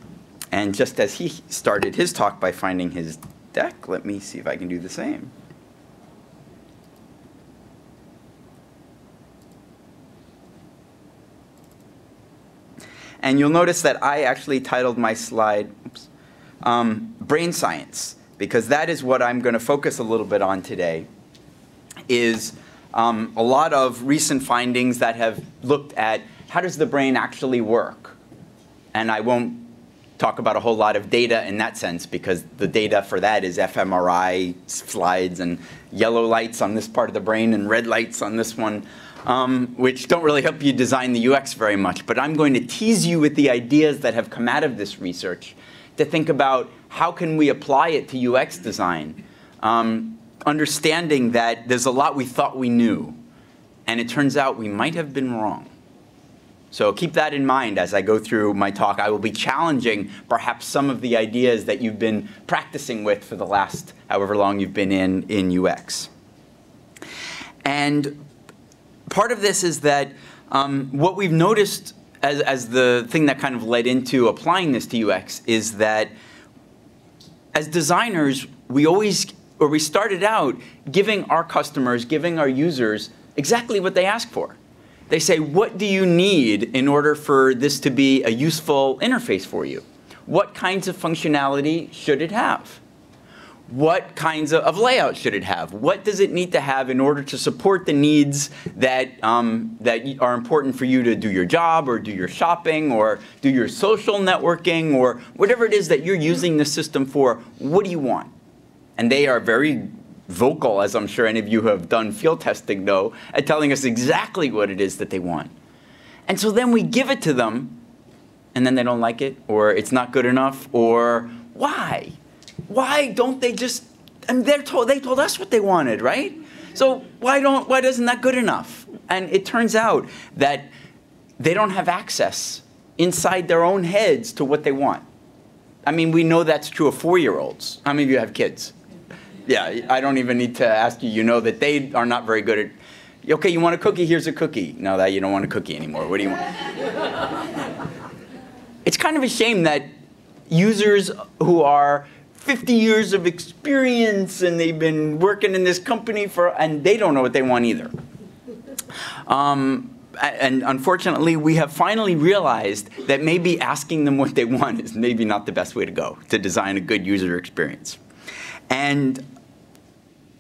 and just as he started his talk by finding his deck, let me see if I can do the same. And you'll notice that I actually titled my slide oops, um, Brain Science, because that is what I'm going to focus a little bit on today, is um, a lot of recent findings that have looked at how does the brain actually work. And I won't talk about a whole lot of data in that sense because the data for that is fMRI slides and yellow lights on this part of the brain and red lights on this one, um, which don't really help you design the UX very much. But I'm going to tease you with the ideas that have come out of this research to think about how can we apply it to UX design, um, understanding that there's a lot we thought we knew, and it turns out we might have been wrong. So keep that in mind as I go through my talk. I will be challenging perhaps some of the ideas that you've been practicing with for the last however long you've been in, in UX. And part of this is that um, what we've noticed as, as the thing that kind of led into applying this to UX is that as designers, we always, or we started out giving our customers, giving our users exactly what they ask for. They say, what do you need in order for this to be a useful interface for you? What kinds of functionality should it have? What kinds of, layout should it have? What does it need to have in order to support the needs that, um, that are important for you to do your job or do your shopping or do your social networking or whatever it is that you're using the system for? What do you want? And they are very vocal, as I'm sure any of you who have done field testing know, at telling us exactly what it is that they want. And so then we give it to them, and then they don't like it, or it's not good enough, or why? Why don't they just? I mean, they're told they told us what they wanted, right? So why don't why isn't that good enough? And it turns out that they don't have access inside their own heads to what they want. I mean, we know that's true of four-year-olds. How many of you have kids? Yeah, I don't even need to ask you. You know that they are not very good at. Okay, you want a cookie? Here's a cookie. No, that you don't want a cookie anymore. What do you want? [laughs] it's kind of a shame that users who are 50 years of experience and they've been working in this company for, and they don't know what they want either. Um, and unfortunately, we have finally realized that maybe asking them what they want is maybe not the best way to go to design a good user experience. And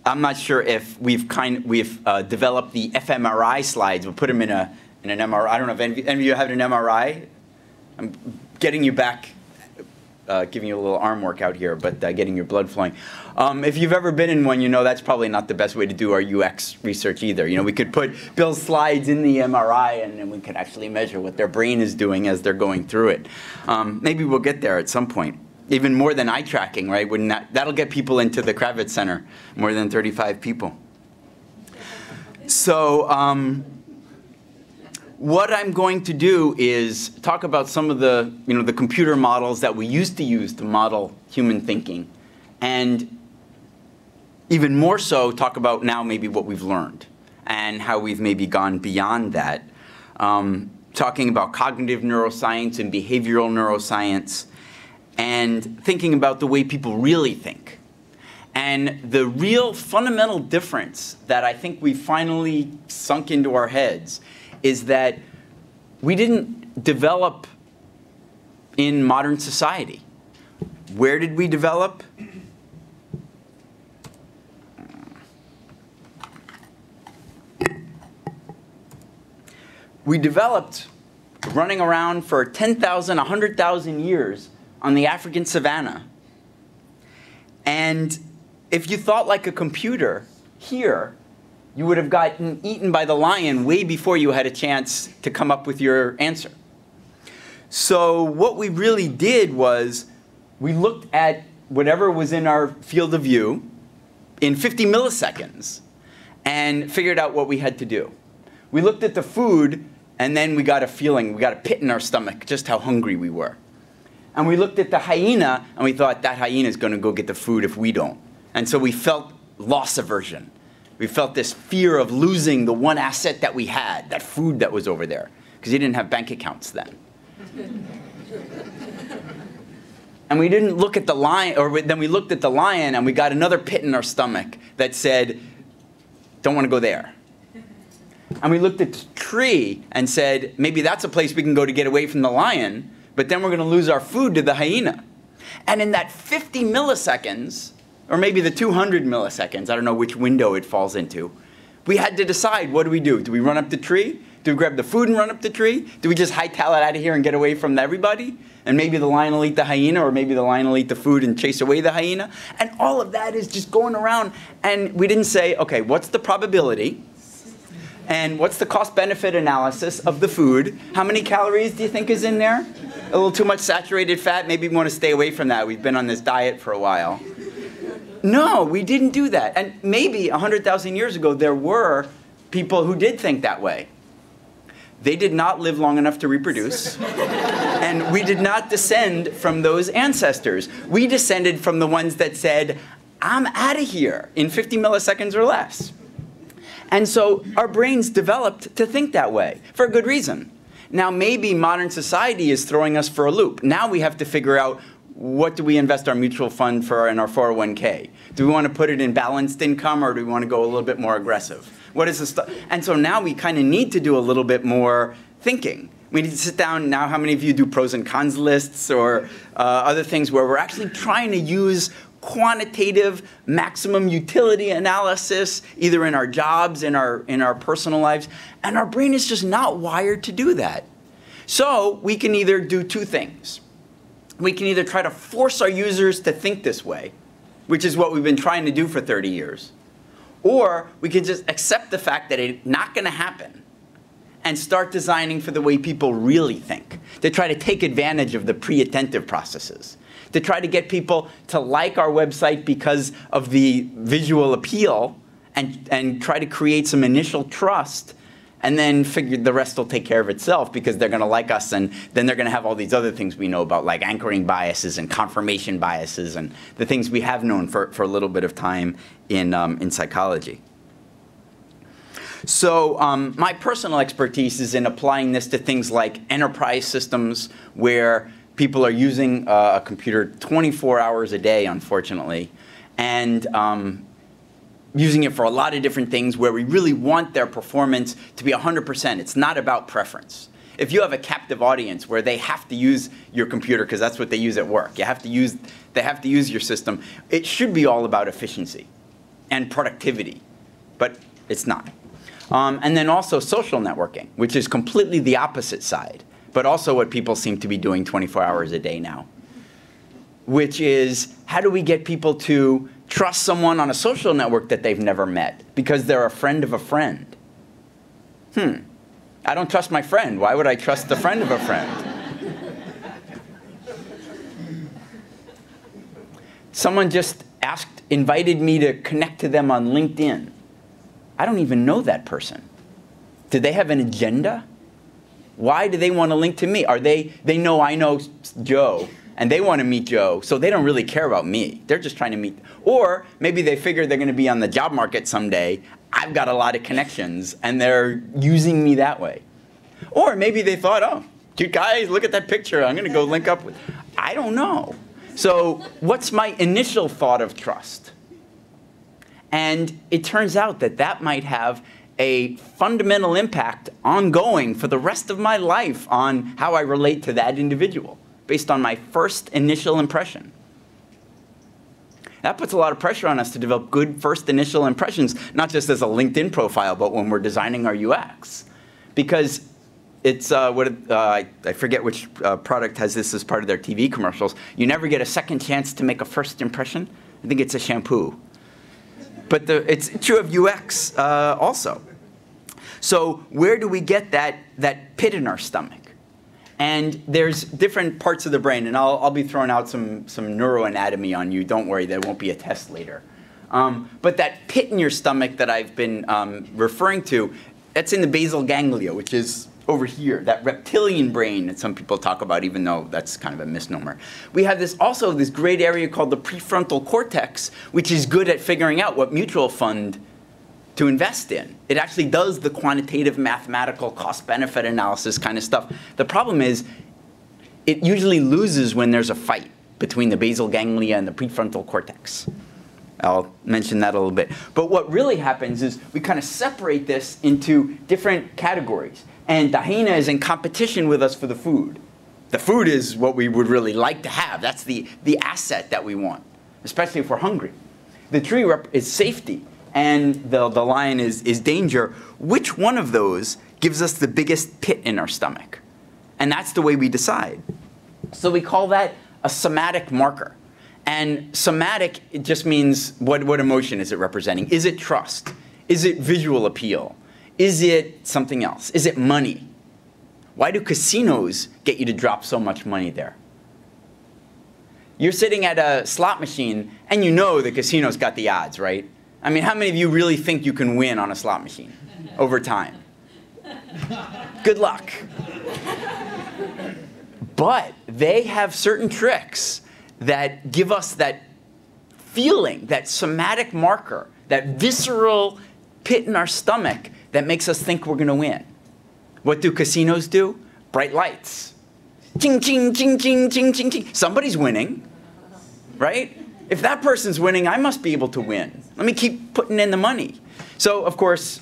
I'm not sure if we've kind we've uh, developed the fMRI slides. We'll put them in a in an MRI. I don't know if any, any of you have an MRI. I'm getting you back, uh, giving you a little arm workout here, but uh, getting your blood flowing. Um, if you've ever been in one, you know that's probably not the best way to do our UX research either. You know, we could put Bill's slides in the MRI, and then we could actually measure what their brain is doing as they're going through it. Um, maybe we'll get there at some point. Even more than eye tracking, right? Wouldn't that, that'll get people into the Kravitz Center, more than 35 people. So, um, what I'm going to do is talk about some of the, you know, the computer models that we used to use to model human thinking, and even more so, talk about now maybe what we've learned and how we've maybe gone beyond that. Um, talking about cognitive neuroscience and behavioral neuroscience, and thinking about the way people really think. And the real fundamental difference that I think we finally sunk into our heads is that we didn't develop in modern society. Where did we develop? We developed running around for 10,000, 100,000 years on the African savannah. And if you thought like a computer here, you would have gotten eaten by the lion way before you had a chance to come up with your answer. So, what we really did was we looked at whatever was in our field of view in 50 milliseconds and figured out what we had to do. We looked at the food and then we got a feeling, we got a pit in our stomach, just how hungry we were. And we looked at the hyena and we thought that hyena is going to go get the food if we don't. And so we felt loss aversion. We felt this fear of losing the one asset that we had, that food that was over there, because you didn't have bank accounts then. [laughs] and we didn't look at the lion, or then we looked at the lion and we got another pit in our stomach that said, don't want to go there. And we looked at the tree and said, maybe that's a place we can go to get away from the lion, but then we're going to lose our food to the hyena. And in that 50 milliseconds, or maybe the 200 milliseconds, I don't know which window it falls into, we had to decide what do we do? Do we run up the tree? Do we grab the food and run up the tree? Do we just hightail it out of here and get away from everybody? And maybe the lion will eat the hyena, or maybe the lion will eat the food and chase away the hyena. And all of that is just going around. And we didn't say, okay, what's the probability? And what's the cost benefit analysis of the food? How many calories do you think is in there? A little too much saturated fat? Maybe we want to stay away from that. We've been on this diet for a while. No, we didn't do that. And maybe 100,000 years ago, there were people who did think that way. They did not live long enough to reproduce. [laughs] and we did not descend from those ancestors. We descended from the ones that said, I'm out of here in 50 milliseconds or less. And so our brains developed to think that way for a good reason. Now, maybe modern society is throwing us for a loop. Now we have to figure out what do we invest our mutual fund for in our 401k? Do we want to put it in balanced income or do we want to go a little bit more aggressive? What is the stu- and so now we kind of need to do a little bit more thinking. We need to sit down now. How many of you do pros and cons lists or uh, other things where we're actually trying to use quantitative maximum utility analysis either in our jobs in our in our personal lives and our brain is just not wired to do that. So we can either do two things. We can either try to force our users to think this way which is what we've been trying to do for 30 years or we can just accept the fact that it's not going to happen and start designing for the way people really think to try to take advantage of the pre-attentive processes to try to get people to like our website because of the visual appeal and, and try to create some initial trust and then figure the rest will take care of itself because they're going to like us and then they're going to have all these other things we know about like anchoring biases and confirmation biases and the things we have known for, for a little bit of time in, um, in psychology. So um, my personal expertise is in applying this to things like enterprise systems where people are using uh, a computer 24 hours a day, unfortunately, and um, using it for a lot of different things where we really want their performance to be 100%. It's not about preference. If you have a captive audience where they have to use your computer because that's what they use at work, you have to use, they have to use your system, it should be all about efficiency and productivity, but it's not. Um, and then also social networking, which is completely the opposite side, but also what people seem to be doing 24 hours a day now, which is how do we get people to trust someone on a social network that they've never met because they're a friend of a friend? Hmm. I don't trust my friend. Why would I trust the friend of a friend? Someone just asked, invited me to connect to them on LinkedIn. I don't even know that person. Do they have an agenda? Why do they want to link to me? Are they, they know I know Joe and they want to meet Joe, so they don't really care about me. They're just trying to meet. Or maybe they figure they're going to be on the job market someday. I've got a lot of connections and they're using me that way. Or maybe they thought, oh, cute guys, look at that picture. I'm going to go link up with. I don't know. So, what's my initial thought of trust? And it turns out that that might have a fundamental impact ongoing for the rest of my life on how I relate to that individual based on my first initial impression. That puts a lot of pressure on us to develop good first initial impressions, not just as a LinkedIn profile, but when we're designing our UX. Because it's uh, what uh, I, forget which uh, product has this as part of their TV commercials. You never get a second chance to make a first impression. I think it's a shampoo. But the, it's true of UX uh, also. So where do we get that, that pit in our stomach? And there's different parts of the brain, and I'll, I'll be throwing out some, some neuroanatomy on you. Don't worry, there won't be a test later. Um, but that pit in your stomach that I've been um, referring to, that's in the basal ganglia, which is over here, that reptilian brain that some people talk about, even though that's kind of a misnomer. We have this also this great area called the prefrontal cortex, which is good at figuring out what mutual fund to invest in. It actually does the quantitative mathematical cost benefit analysis kind of stuff. The problem is it usually loses when there's a fight between the basal ganglia and the prefrontal cortex. I'll mention that a little bit. But what really happens is we kind of separate this into different categories. And the hyena is in competition with us for the food. The food is what we would really like to have. That's the, the asset that we want, especially if we're hungry. The tree rep is safety, and the, the lion is, is danger. Which one of those gives us the biggest pit in our stomach? And that's the way we decide. So we call that a somatic marker. And somatic, it just means what, what emotion is it representing? Is it trust? Is it visual appeal? Is it something else? Is it money? Why do casinos get you to drop so much money there? You're sitting at a slot machine and you know the casino's got the odds, right? I mean, how many of you really think you can win on a slot machine over time? [laughs] Good luck. But they have certain tricks that give us that feeling, that somatic marker, that visceral pit in our stomach that makes us think we're going to win. What do casinos do? Bright lights. Ching, ching, ching, ching, ching, ching, ching. Somebody's winning, right? If that person's winning, I must be able to win. Let me keep putting in the money. So, of course,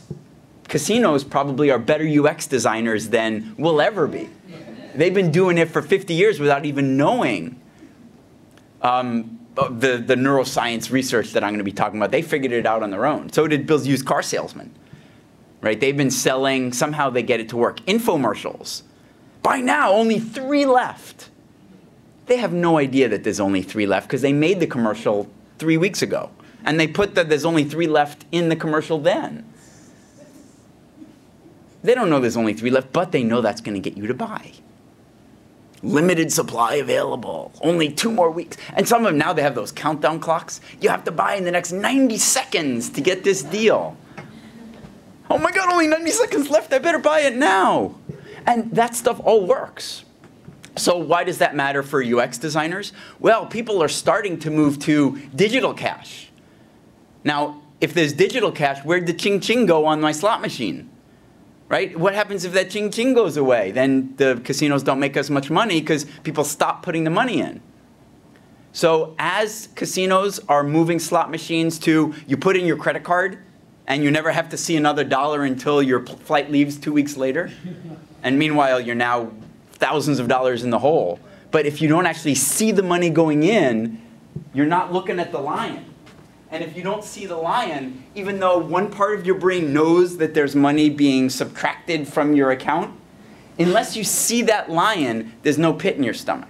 casinos probably are better UX designers than we'll ever be. They've been doing it for 50 years without even knowing um, Uh, the, the neuroscience research that I'm going to be talking about. They figured it out on their own. So did Bill's used car salesman right? They've been selling, somehow they get it to work. Infomercials. By now, only three left. They have no idea that there's only three left because they made the commercial three weeks ago. And they put that there's only three left in the commercial then. They don't know there's only three left, but they know that's going to get you to buy. Limited supply available, only two more weeks. And some of them now they have those countdown clocks. You have to buy in the next 90 seconds to get this deal. Oh my God, only 90 seconds left. I better buy it now. And that stuff all works. So why does that matter for UX designers? Well, people are starting to move to digital cash. Now, if there's digital cash, where'd the ching ching go on my slot machine? Right? What happens if that ching ching goes away? Then the casinos don't make as much money because people stop putting the money in. So as casinos are moving slot machines to you put in your credit card and you never have to see another dollar until your flight leaves two weeks later, [laughs] and meanwhile you're now thousands of dollars in the hole. But if you don't actually see the money going in, you're not looking at the lion. And if you don't see the lion, even though one part of your brain knows that there's money being subtracted from your account, unless you see that lion, there's no pit in your stomach.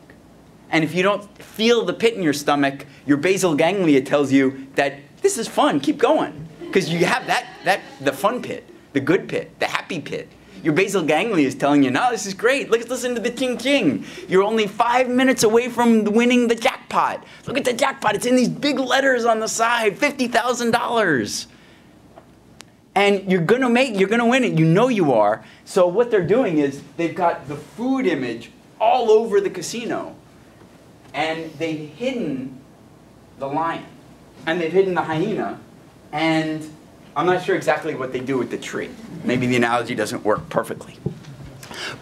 And if you don't feel the pit in your stomach, your basal ganglia tells you that this is fun, keep going. Because you have that, that, the fun pit, the good pit, the happy pit. Your basal ganglia is telling you, no, this is great. Let's listen to the ching ching. You're only five minutes away from winning the jackpot. Look at the jackpot. It's in these big letters on the side, $50,000. And you're gonna make, you're gonna win it. You know you are. So what they're doing is they've got the food image all over the casino. And they've hidden the lion. And they've hidden the hyena. And I'm not sure exactly what they do with the tree. Maybe the analogy doesn't work perfectly.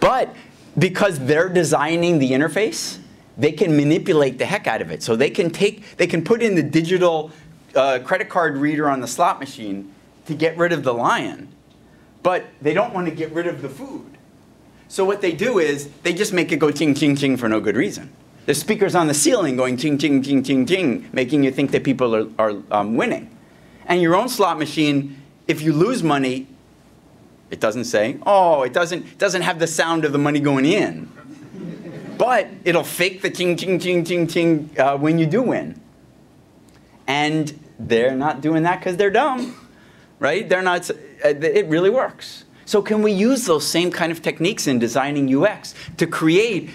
But because they're designing the interface, they can manipulate the heck out of it. So they can take, they can put in the digital uh, credit card reader on the slot machine to get rid of the lion, but they don't want to get rid of the food. So what they do is they just make it go ching ching ching for no good reason. The speakers on the ceiling going ching ching ching ching ching, making you think that people are, are um, winning. And your own slot machine, if you lose money, it doesn't say, oh, it doesn't, doesn't have the sound of the money going in. But it'll fake the ching, ching, ching, ching, ching uh, when you do win. And they're not doing that because they're dumb, right? They're not, uh, it really works. So can we use those same kind of techniques in designing UX to create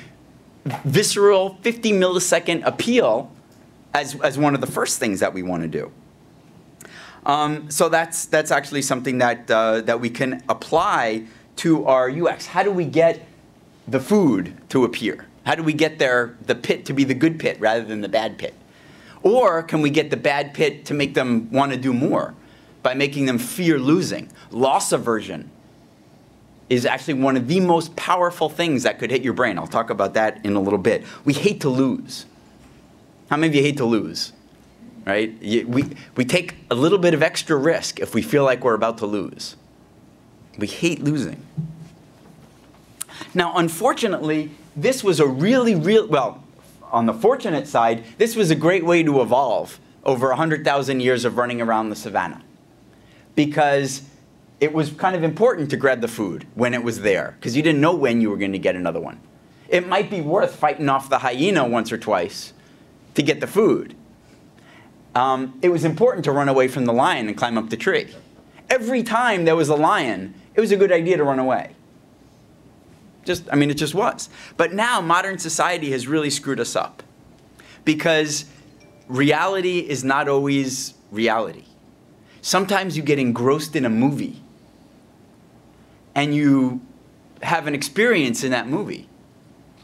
visceral 50 millisecond appeal as, as one of the first things that we want to do? Um, so that's, that's actually something that, uh, that we can apply to our UX. How do we get the food to appear? How do we get their, the pit to be the good pit rather than the bad pit? Or can we get the bad pit to make them want to do more by making them fear losing? Loss aversion is actually one of the most powerful things that could hit your brain. I'll talk about that in a little bit. We hate to lose. How many of you hate to lose? right? We, we take a little bit of extra risk if we feel like we're about to lose. We hate losing. Now, unfortunately, this was a really, real, well, on the fortunate side, this was a great way to evolve over 100,000 years of running around the savannah. Because it was kind of important to grab the food when it was there, because you didn't know when you were going to get another one. It might be worth fighting off the hyena once or twice to get the food um, it was important to run away from the lion and climb up the tree. Every time there was a lion, it was a good idea to run away. Just, I mean, it just was. But now modern society has really screwed us up because reality is not always reality. Sometimes you get engrossed in a movie and you have an experience in that movie,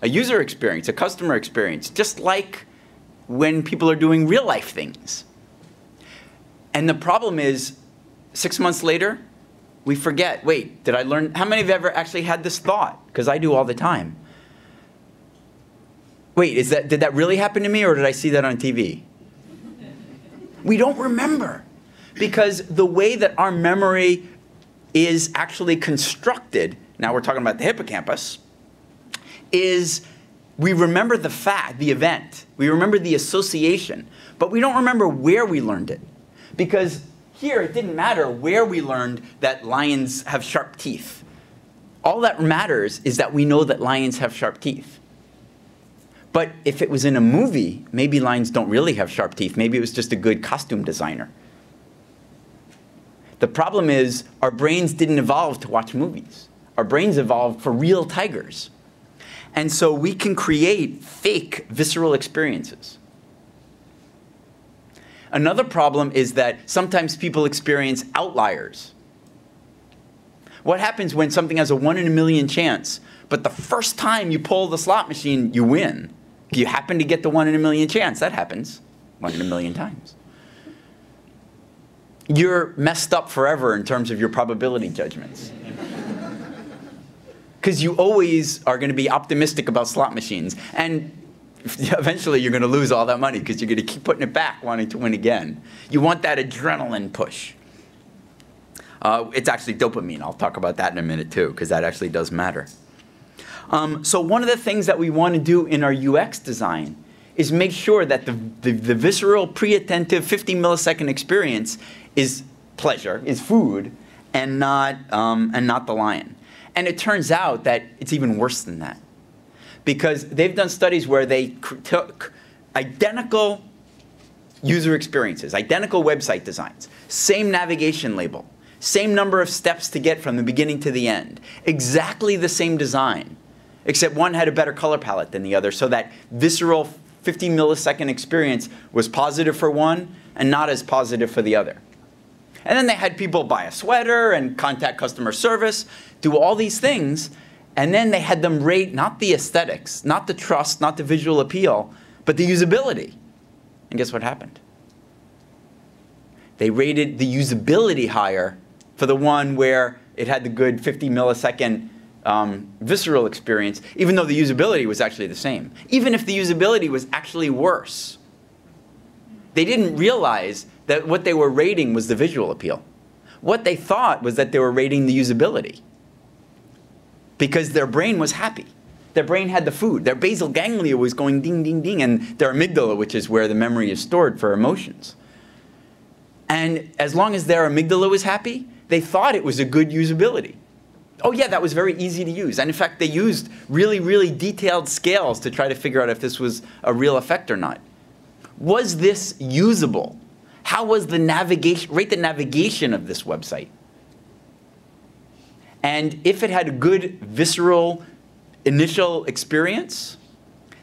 a user experience, a customer experience, just like when people are doing real life things. And the problem is, six months later, we forget wait, did I learn? How many you ever actually had this thought? Because I do all the time. Wait, is that, did that really happen to me or did I see that on TV? We don't remember because the way that our memory is actually constructed, now we're talking about the hippocampus, is we remember the fact, the event, we remember the association, but we don't remember where we learned it. Because here it didn't matter where we learned that lions have sharp teeth. All that matters is that we know that lions have sharp teeth. But if it was in a movie, maybe lions don't really have sharp teeth. Maybe it was just a good costume designer. The problem is our brains didn't evolve to watch movies. Our brains evolved for real tigers. And so we can create fake visceral experiences. Another problem is that sometimes people experience outliers. What happens when something has a one in a million chance, but the first time you pull the slot machine, you win? You happen to get the one in a million chance. That happens one in a million times. You're messed up forever in terms of your probability judgments. [laughs] because you always are going to be optimistic about slot machines. And [laughs] eventually you're going to lose all that money because you're going to keep putting it back, wanting to win again. You want that adrenaline push. Uh, it's actually dopamine. I'll talk about that in a minute too, because that actually does matter. Um, so one of the things that we want to do in our UX design is make sure that the, the, the visceral, pre-attentive, 50 millisecond experience is pleasure, is food, and not, um, and not the lion. And it turns out that it's even worse than that. Because they've done studies where they took identical user experiences, identical website designs, same navigation label, same number of steps to get from the beginning to the end, exactly the same design, except one had a better color palette than the other, so that visceral 50 millisecond experience was positive for one and not as positive for the other. And then they had people buy a sweater and contact customer service, do all these things, and then they had them rate not the aesthetics, not the trust, not the visual appeal, but the usability. And guess what happened? They rated the usability higher for the one where it had the good 50 millisecond um, visceral experience, even though the usability was actually the same. Even if the usability was actually worse. They didn't realize that what they were rating was the visual appeal. What they thought was that they were rating the usability because their brain was happy. Their brain had the food. Their basal ganglia was going ding, ding, ding, and their amygdala, which is where the memory is stored for emotions. And as long as their amygdala was happy, they thought it was a good usability. Oh yeah, that was very easy to use. And in fact, they used really, really detailed scales to try to figure out if this was a real effect or not. Was this usable? How was the navigation, rate the navigation of this website? And if it had a good visceral initial experience,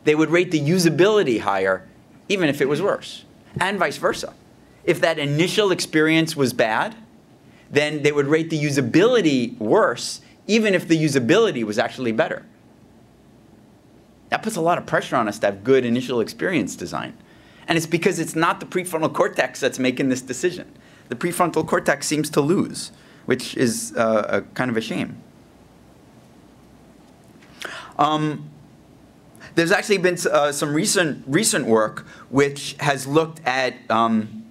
they would rate the usability higher, even if it was worse, and vice versa. If that initial experience was bad, then they would rate the usability worse, even if the usability was actually better. That puts a lot of pressure on us to have good initial experience design. And it's because it's not the prefrontal cortex that's making this decision. The prefrontal cortex seems to lose, which is uh, a kind of a shame. Um, there's actually been uh, some recent, recent work which has looked at um,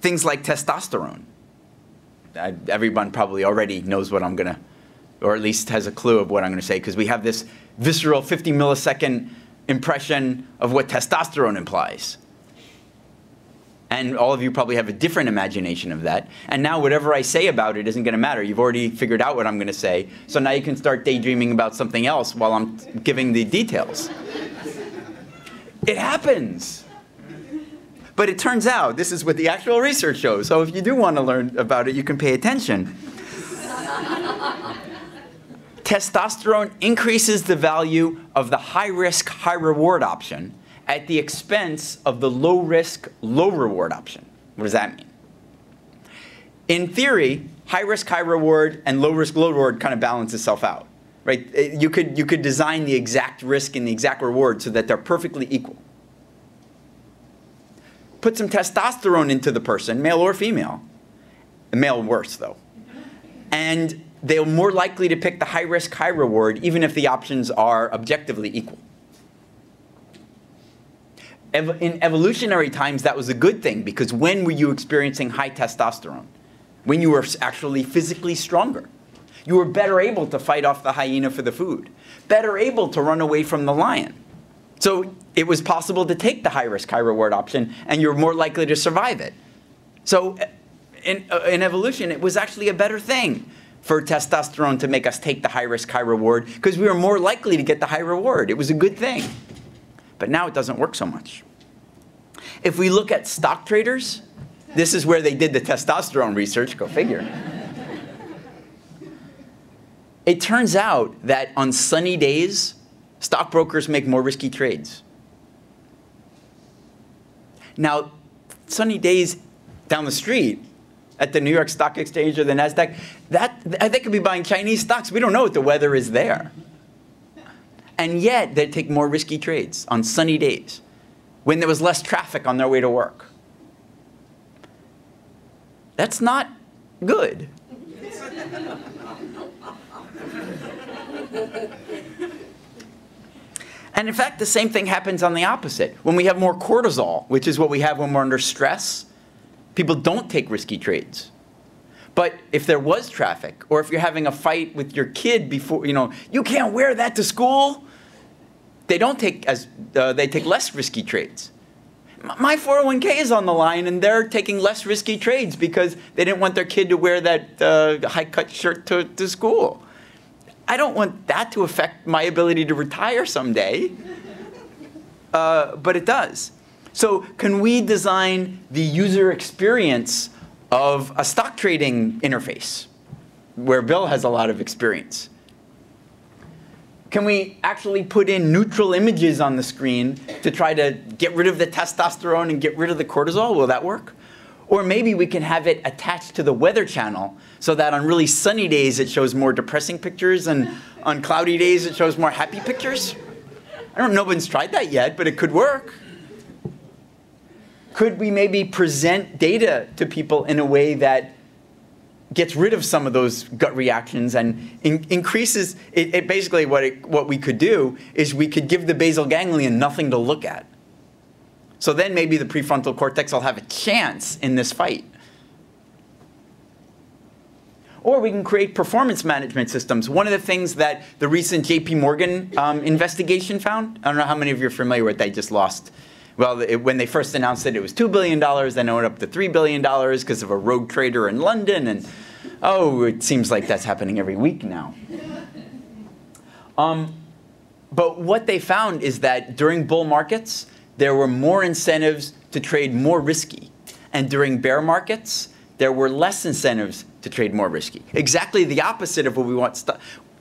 things like testosterone. I, everyone probably already knows what I'm going to, or at least has a clue of what I'm going to say, because we have this visceral 50 millisecond impression of what testosterone implies. And all of you probably have a different imagination of that. And now whatever I say about it isn't going to matter. You've already figured out what I'm going to say. So now you can start daydreaming about something else while I'm giving the details. it happens. But it turns out this is what the actual research shows. So if you do want to learn about it, you can pay attention. Testosterone increases the value of the high risk, high reward option at the expense of the low risk, low reward option. What does that mean? In theory, high risk, high reward, and low risk, low reward kind of balance itself out. Right? Uh, you could, you could design the exact risk and the exact reward so that they're perfectly equal put some testosterone into the person, male or female. Male worse, though. And they're more likely to pick the high risk, high reward, even if the options are objectively equal. In evolutionary times, that was a good thing because when were you experiencing high testosterone? When you were actually physically stronger. You were better able to fight off the hyena for the food, better able to run away from the lion. So it was possible to take the high risk, high reward option, and you're more likely to survive it. So in, uh, in evolution, it was actually a better thing for testosterone to make us take the high risk, high reward, because we were more likely to get the high reward. It was a good thing. But now it doesn't work so much. If we look at stock traders, this is where they did the testosterone research, go figure. it turns out that on sunny days, stockbrokers make more risky trades. Now, sunny days down the street at the New York Stock Exchange or the NASDAQ, that, they could be buying Chinese stocks. We don't know what the weather is there. And yet, they take more risky trades on sunny days when there was less traffic on their way to work. That's not good. [laughs] And in fact, the same thing happens on the opposite. When we have more cortisol, which is what we have when we're under stress, people don't take risky trades. But if there was traffic, or if you're having a fight with your kid before, you know, you can't wear that to school, they don't take as, uh, they take less risky trades. My 401k is on the line and they're taking less risky trades because they didn't want their kid to wear that uh, high cut shirt to, to school. I don't want that to affect my ability to retire someday, uh, but it does. So, can we design the user experience of a stock trading interface where Bill has a lot of experience? Can we actually put in neutral images on the screen to try to get rid of the testosterone and get rid of the cortisol? Will that work? Or maybe we can have it attached to the weather channel so that on really sunny days it shows more depressing pictures and on cloudy days it shows more happy pictures. I don't know, no one's tried that yet, but it could work. Could we maybe present data to people in a way that gets rid of some of those gut reactions and in, increases it, it basically what it, what we could do is we could give the basal ganglion nothing to look at. So then maybe the prefrontal cortex will have a chance in this fight. Or we can create performance management systems. One of the things that the recent JP Morgan um, investigation found, I don't know how many of you are familiar with, they just lost. Well, it, when they first announced it, it was $2 billion, then it went up to $3 billion because of a rogue trader in London. And oh, it seems like that's happening every week now. Um, but what they found is that during bull markets, there were more incentives to trade more risky. And during bear markets, there were less incentives to trade more risky. Exactly the opposite of what we want.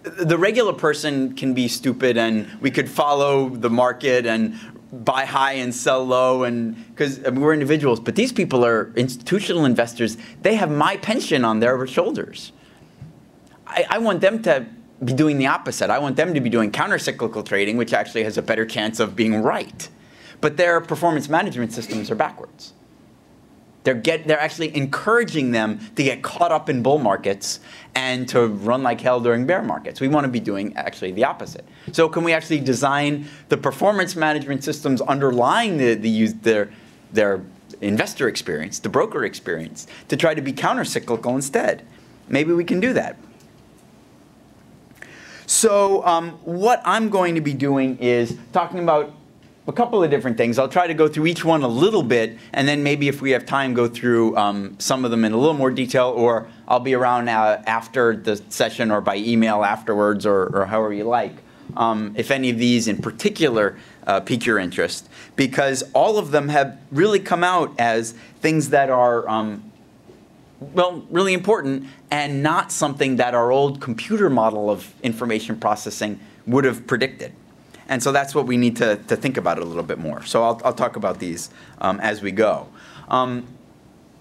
the regular person can be stupid and we could follow the market and buy high and sell low and because I mean, we're individuals but these people are institutional investors. They have my pension on their shoulders. I, I want them to be doing the opposite. I want them to be doing counter-cyclical trading which actually has a better chance of being right. But their performance management systems are backwards they're, get, they're actually encouraging them to get caught up in bull markets and to run like hell during bear markets. We want to be doing actually the opposite. So can we actually design the performance management systems underlying the, the their, their investor experience, the broker experience, to try to be counter-cyclical instead? Maybe we can do that. So um, what I'm going to be doing is talking about a couple of different things. I'll try to go through each one a little bit, and then maybe if we have time, go through um, some of them in a little more detail, or I'll be around uh, after the session or by email afterwards, or, or however you like, um, if any of these in particular uh, pique your interest, because all of them have really come out as things that are, um, well, really important and not something that our old computer model of information processing would have predicted. And so that's what we need to, to think about a little bit more. So I'll, I'll talk about these um, as we go. Um,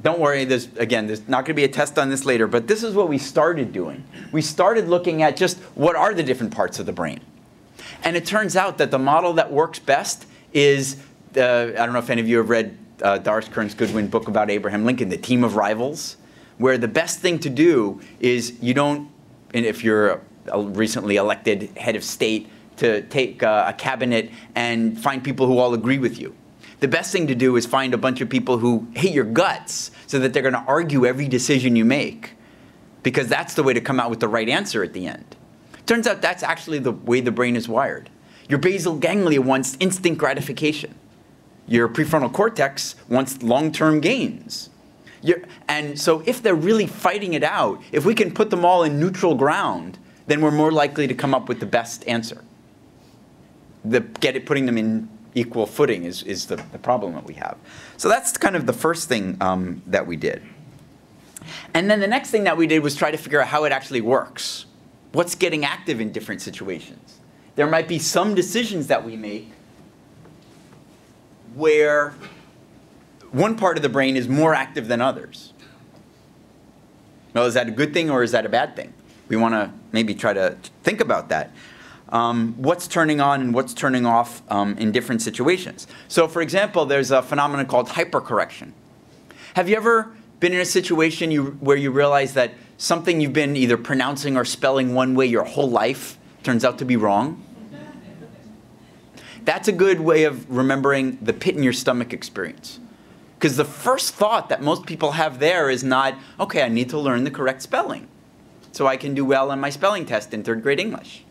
don't worry, there's, again, there's not going to be a test on this later, but this is what we started doing. We started looking at just what are the different parts of the brain. And it turns out that the model that works best is, uh, I don't know if any of you have read uh, Doris Kearns Goodwin book about Abraham Lincoln, The Team of Rivals, where the best thing to do is you don't, and if you're a recently elected head of state, to take uh, a cabinet and find people who all agree with you. The best thing to do is find a bunch of people who hate your guts so that they're going to argue every decision you make because that's the way to come out with the right answer at the end. Turns out that's actually the way the brain is wired. Your basal ganglia wants instant gratification. Your prefrontal cortex wants long-term gains. You're, and so if they're really fighting it out, if we can put them all in neutral ground, then we're more likely to come up with the best answer the get it, putting them in equal footing is, is the, the problem that we have. So that's kind of the first thing um, that we did. And then the next thing that we did was try to figure out how it actually works. What's getting active in different situations? There might be some decisions that we make where one part of the brain is more active than others. Well, is that a good thing or is that a bad thing? We want to maybe try to think about that um, what's turning on and what's turning off um, in different situations. So for example, there's a phenomenon called hypercorrection. Have you ever been in a situation you, where you realize that something you've been either pronouncing or spelling one way your whole life turns out to be wrong? That's a good way of remembering the pit in your stomach experience. Because the first thought that most people have there is not, okay, I need to learn the correct spelling so I can do well on my spelling test in third grade English.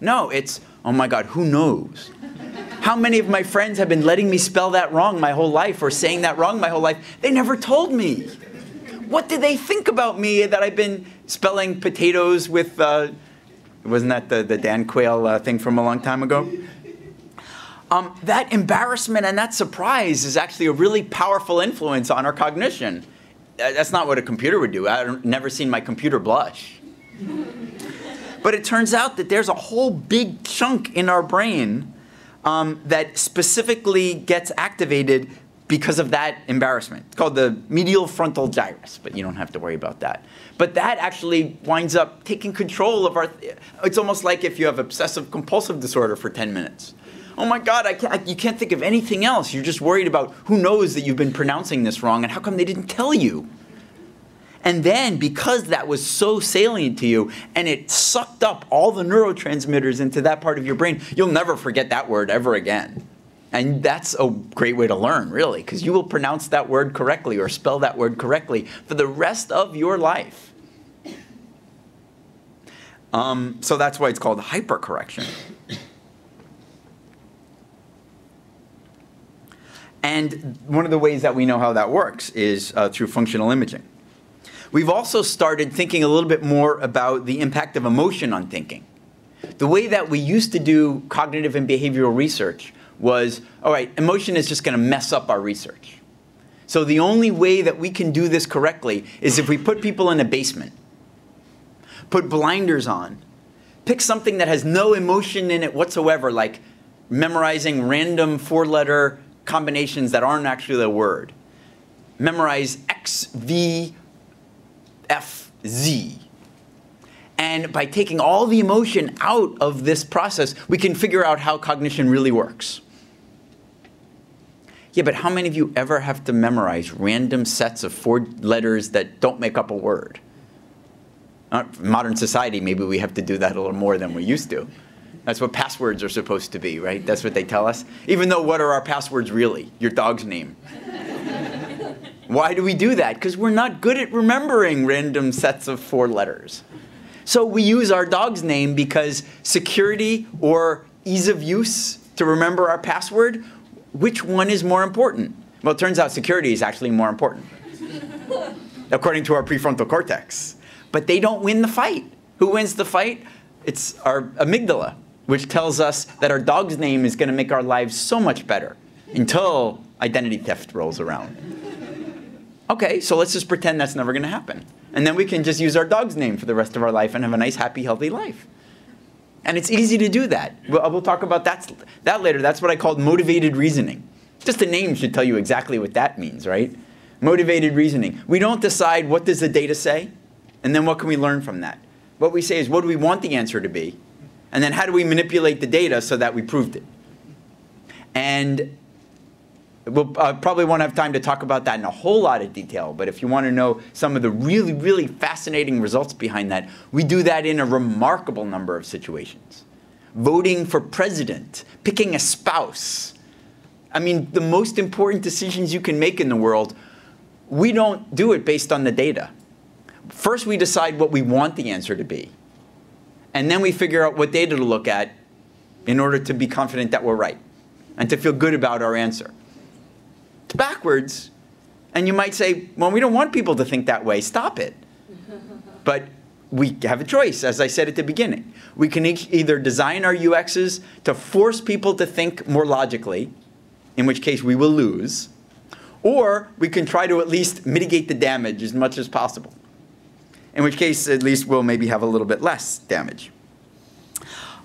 No, it's, oh my God, who knows? How many of my friends have been letting me spell that wrong my whole life or saying that wrong my whole life? They never told me. What did they think about me that I've been spelling potatoes with, uh, wasn't that the, the Dan Quayle uh, thing from a long time ago? Um, that embarrassment and that surprise is actually a really powerful influence on our cognition. That's not what a computer would do. I've never seen my computer blush. But it turns out that there's a whole big chunk in our brain um, that specifically gets activated because of that embarrassment. It's called the medial frontal gyrus, but you don't have to worry about that. But that actually winds up taking control of our. It's almost like if you have obsessive compulsive disorder for 10 minutes. Oh my God, I can't, I, you can't think of anything else. You're just worried about who knows that you've been pronouncing this wrong and how come they didn't tell you. And then, because that was so salient to you and it sucked up all the neurotransmitters into that part of your brain, you'll never forget that word ever again. And that's a great way to learn, really, because you will pronounce that word correctly or spell that word correctly for the rest of your life. Um, so that's why it's called hypercorrection. And one of the ways that we know how that works is uh, through functional imaging. We've also started thinking a little bit more about the impact of emotion on thinking. The way that we used to do cognitive and behavioral research was all right, emotion is just going to mess up our research. So the only way that we can do this correctly is if we put people in a basement, put blinders on, pick something that has no emotion in it whatsoever, like memorizing random four letter combinations that aren't actually a word. Memorize X, V, F, Z. And by taking all the emotion out of this process, we can figure out how cognition really works. Yeah, but how many of you ever have to memorize random sets of four letters that don't make up a word? Modern society, maybe we have to do that a little more than we used to. That's what passwords are supposed to be, right? That's what they tell us. Even though, what are our passwords really? Your dog's name. Why do we do that? Because we're not good at remembering random sets of four letters. So we use our dog's name because security or ease of use to remember our password, which one is more important? Well, it turns out security is actually more important, according to our prefrontal cortex. But they don't win the fight. Who wins the fight? It's our amygdala, which tells us that our dog's name is going to make our lives so much better until identity theft rolls around. Okay, so let's just pretend that's never going to happen. And then we can just use our dog's name for the rest of our life and have a nice, happy, healthy life. And it's easy to do that. We'll, uh, we'll talk about that, that later. That's what I call motivated reasoning. Just the name should tell you exactly what that means, right? Motivated reasoning. We don't decide what does the data say, and then what can we learn from that. What we say is what do we want the answer to be, and then how do we manipulate the data so that we proved it. And We'll uh, probably won't have time to talk about that in a whole lot of detail, but if you want to know some of the really, really fascinating results behind that, we do that in a remarkable number of situations. Voting for president, picking a spouse. I mean, the most important decisions you can make in the world, we don't do it based on the data. First, we decide what we want the answer to be, and then we figure out what data to look at in order to be confident that we're right and to feel good about our answer backwards. And you might say, well, we don't want people to think that way. Stop it. [laughs] but we have a choice, as I said at the beginning. We can e either design our UXs to force people to think more logically, in which case we will lose, or we can try to at least mitigate the damage as much as possible, in which case at least we'll maybe have a little bit less damage.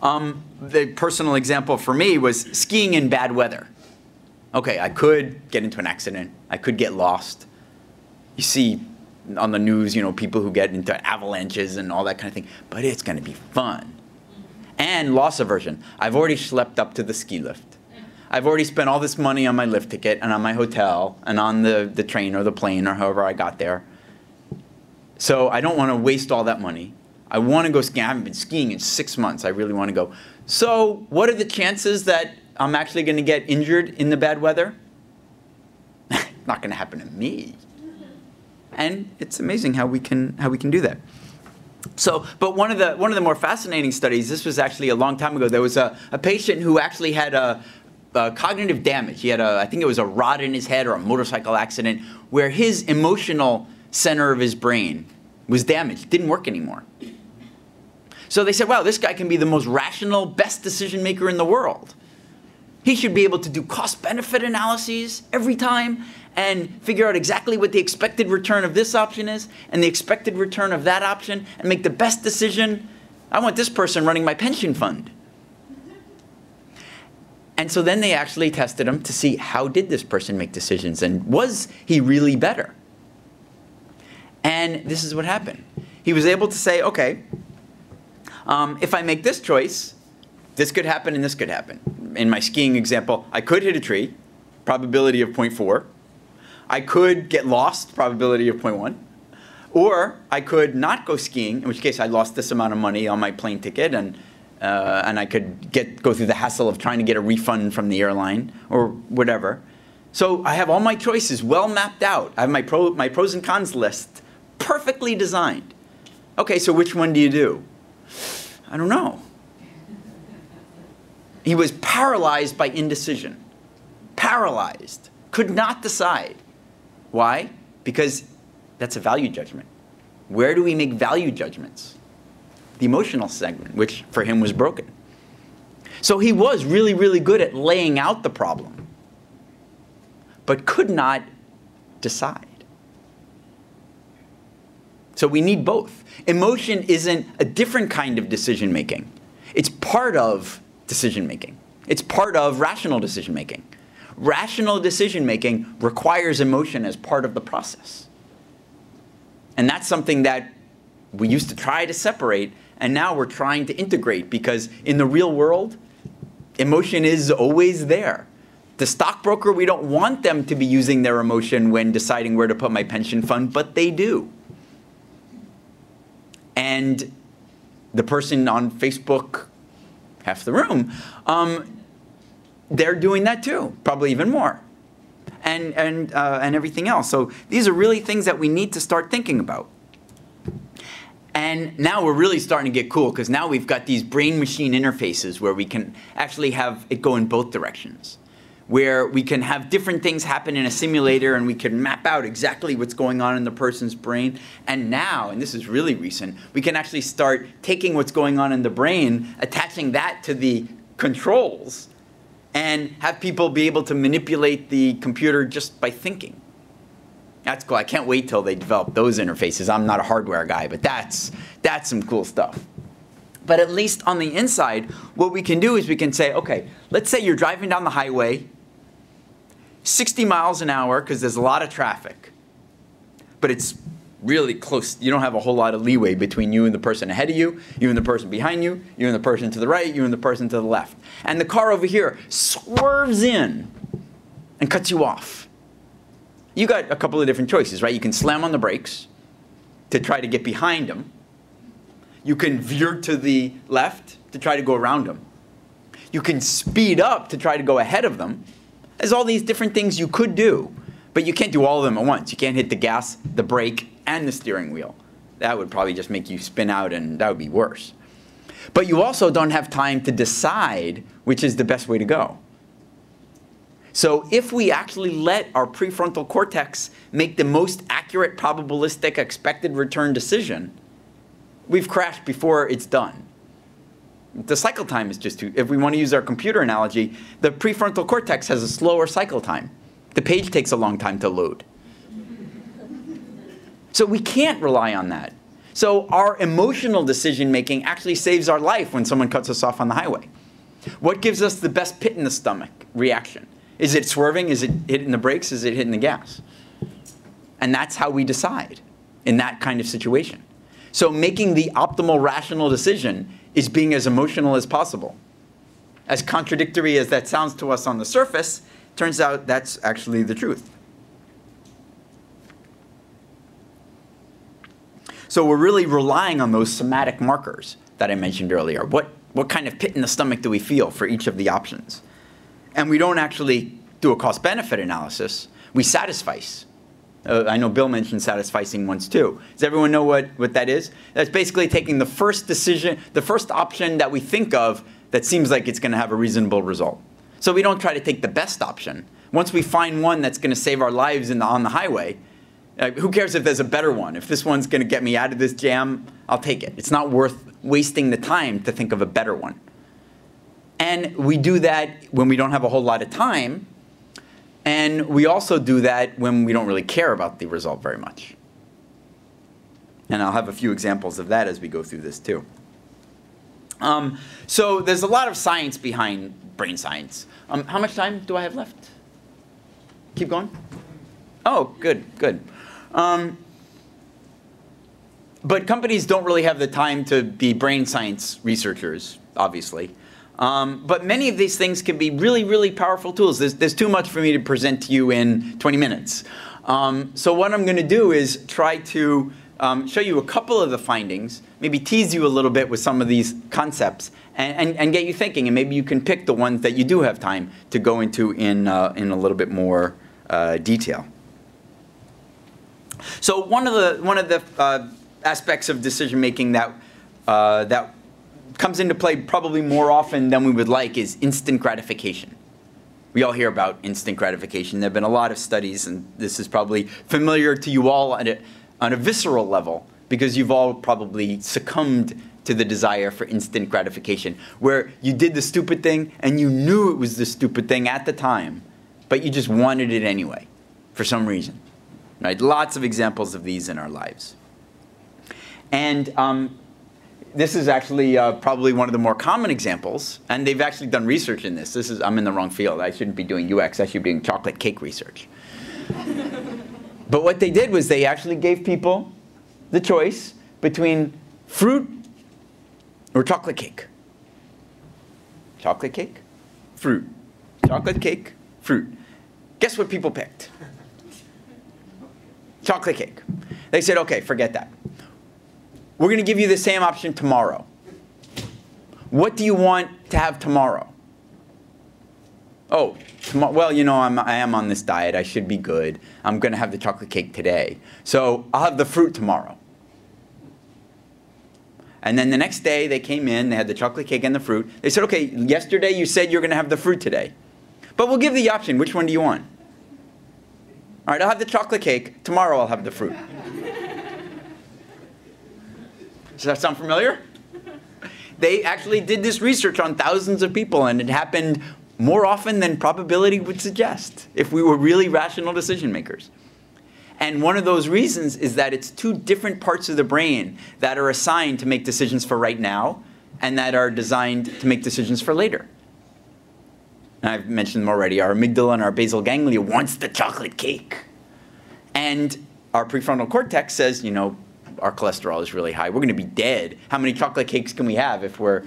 Um, the personal example for me was skiing in bad weather okay, I could get into an accident. I could get lost. You see on the news, you know, people who get into avalanches and all that kind of thing. But it's going to be fun. And loss aversion. I've already schlepped up to the ski lift. I've already spent all this money on my lift ticket and on my hotel and on the, the train or the plane or however I got there. So I don't want to waste all that money. I want to go skiing. I haven't been skiing in six months. I really want to go. So what are the chances that I'm actually going to get injured in the bad weather? [laughs] Not going to happen to me. And it's amazing how we can how we can do that. So, but one of the one of the more fascinating studies. This was actually a long time ago. There was a, a patient who actually had a, a cognitive damage. He had a I think it was a rod in his head or a motorcycle accident where his emotional center of his brain was damaged, didn't work anymore. So they said, wow, this guy can be the most rational, best decision maker in the world. He should be able to do cost benefit analyses every time and figure out exactly what the expected return of this option is and the expected return of that option and make the best decision. I want this person running my pension fund. And so then they actually tested him to see how did this person make decisions and was he really better? And this is what happened. He was able to say, okay, um, if I make this choice, this could happen and this could happen. In my skiing example, I could hit a tree, probability of 0.4. I could get lost, probability of 0.1. Or I could not go skiing, in which case I lost this amount of money on my plane ticket and, uh, and I could get, go through the hassle of trying to get a refund from the airline or whatever. So I have all my choices well mapped out. I have my, pro, my pros and cons list perfectly designed. Okay, so which one do you do? I don't know. He was paralyzed by indecision. Paralyzed. Could not decide. Why? Because that's a value judgment. Where do we make value judgments? The emotional segment, which for him was broken. So he was really, really good at laying out the problem, but could not decide. So we need both. Emotion isn't a different kind of decision making. It's part of decision making. It's part of rational decision making. Rational decision making requires emotion as part of the process. And that's something that we used to try to separate, and now we're trying to integrate because in the real world, emotion is always there. The stockbroker, we don't want them to be using their emotion when deciding where to put my pension fund, but they do. And the person on Facebook, half the room, um, they're doing that too, probably even more, and, and, uh, and everything else. So these are really things that we need to start thinking about. And now we're really starting to get cool because now we've got these brain machine interfaces where we can actually have it go in both directions where we can have different things happen in a simulator and we can map out exactly what's going on in the person's brain. And now, and this is really recent, we can actually start taking what's going on in the brain, attaching that to the controls, and have people be able to manipulate the computer just by thinking. That's cool. I can't wait till they develop those interfaces. I'm not a hardware guy, but that's, that's some cool stuff. But at least on the inside, what we can do is we can say, okay, let's say you're driving down the highway 60 miles an hour because there's a lot of traffic. But it's really close. You don't have a whole lot of leeway between you and the person ahead of you, you and the person behind you, you and the person to the right, you and the person to the left. And the car over here swerves in and cuts you off. You got a couple of different choices, right? You can slam on the brakes to try to get behind them. You can veer to the left to try to go around them. You can speed up to try to go ahead of them. There's all these different things you could do, but you can't do all of them at once. You can't hit the gas, the brake, and the steering wheel. That would probably just make you spin out, and that would be worse. But you also don't have time to decide which is the best way to go. So if we actually let our prefrontal cortex make the most accurate probabilistic expected return decision, we've crashed before it's done. The cycle time is just too, if we want to use our computer analogy, the prefrontal cortex has a slower cycle time. The page takes a long time to load. So we can't rely on that. So our emotional decision making actually saves our life when someone cuts us off on the highway. What gives us the best pit in the stomach reaction? Is it swerving? Is it hitting the brakes? Is it hitting the gas? And that's how we decide in that kind of situation. So making the optimal rational decision is being as emotional as possible. As contradictory as that sounds to us on the surface, turns out that's actually the truth. So we're really relying on those somatic markers that I mentioned earlier. What, what kind of pit in the stomach do we feel for each of the options? And we don't actually do a cost benefit analysis, we satisfice. Uh, I know Bill mentioned satisficing once too. Does everyone know what, what that is? That's basically taking the first decision, the first option that we think of that seems like it's going to have a reasonable result. So we don't try to take the best option. Once we find one that's going to save our lives in the, on the highway, uh, who cares if there's a better one? If this one's going to get me out of this jam, I'll take it. It's not worth wasting the time to think of a better one. And we do that when we don't have a whole lot of time. And we also do that when we don't really care about the result very much. And I'll have a few examples of that as we go through this too. Um, so there's a lot of science behind brain science. Um, how much time do I have left? Keep going? Oh, good, good. Um, but companies don't really have the time to be brain science researchers, obviously. Um, but many of these things can be really, really powerful tools. There's, there's too much for me to present to you in 20 minutes. Um, so what I'm going to do is try to um, show you a couple of the findings, maybe tease you a little bit with some of these concepts, and, and, and get you thinking. And maybe you can pick the ones that you do have time to go into in, uh, in a little bit more uh, detail. So one of the, one of the uh, aspects of decision making that, uh, that comes into play probably more often than we would like is instant gratification. We all hear about instant gratification. There have been a lot of studies, and this is probably familiar to you all on a, on a visceral level because you've all probably succumbed to the desire for instant gratification, where you did the stupid thing and you knew it was the stupid thing at the time, but you just wanted it anyway for some reason. Right? Lots of examples of these in our lives. And um, this is actually uh, probably one of the more common examples, and they've actually done research in this. This is I'm in the wrong field. I shouldn't be doing UX. I should be doing chocolate cake research. [laughs] but what they did was they actually gave people the choice between fruit or chocolate cake. Chocolate cake, fruit. Chocolate cake, fruit. Guess what people picked? Chocolate cake. They said, okay, forget that. We're going to give you the same option tomorrow. What do you want to have tomorrow? Oh, well, you know, I'm, I am on this diet. I should be good. I'm going to have the chocolate cake today. So I'll have the fruit tomorrow. And then the next day they came in, they had the chocolate cake and the fruit. They said, okay, yesterday you said you're going to have the fruit today. But we'll give the option. Which one do you want? All right, I'll have the chocolate cake. Tomorrow I'll have the fruit. Does that sound familiar? They actually did this research on thousands of people, and it happened more often than probability would suggest if we were really rational decision makers. And one of those reasons is that it's two different parts of the brain that are assigned to make decisions for right now and that are designed to make decisions for later. And I've mentioned them already. Our amygdala and our basal ganglia wants the chocolate cake. And our prefrontal cortex says, you know, our cholesterol is really high. We're going to be dead. How many chocolate cakes can we have if we're.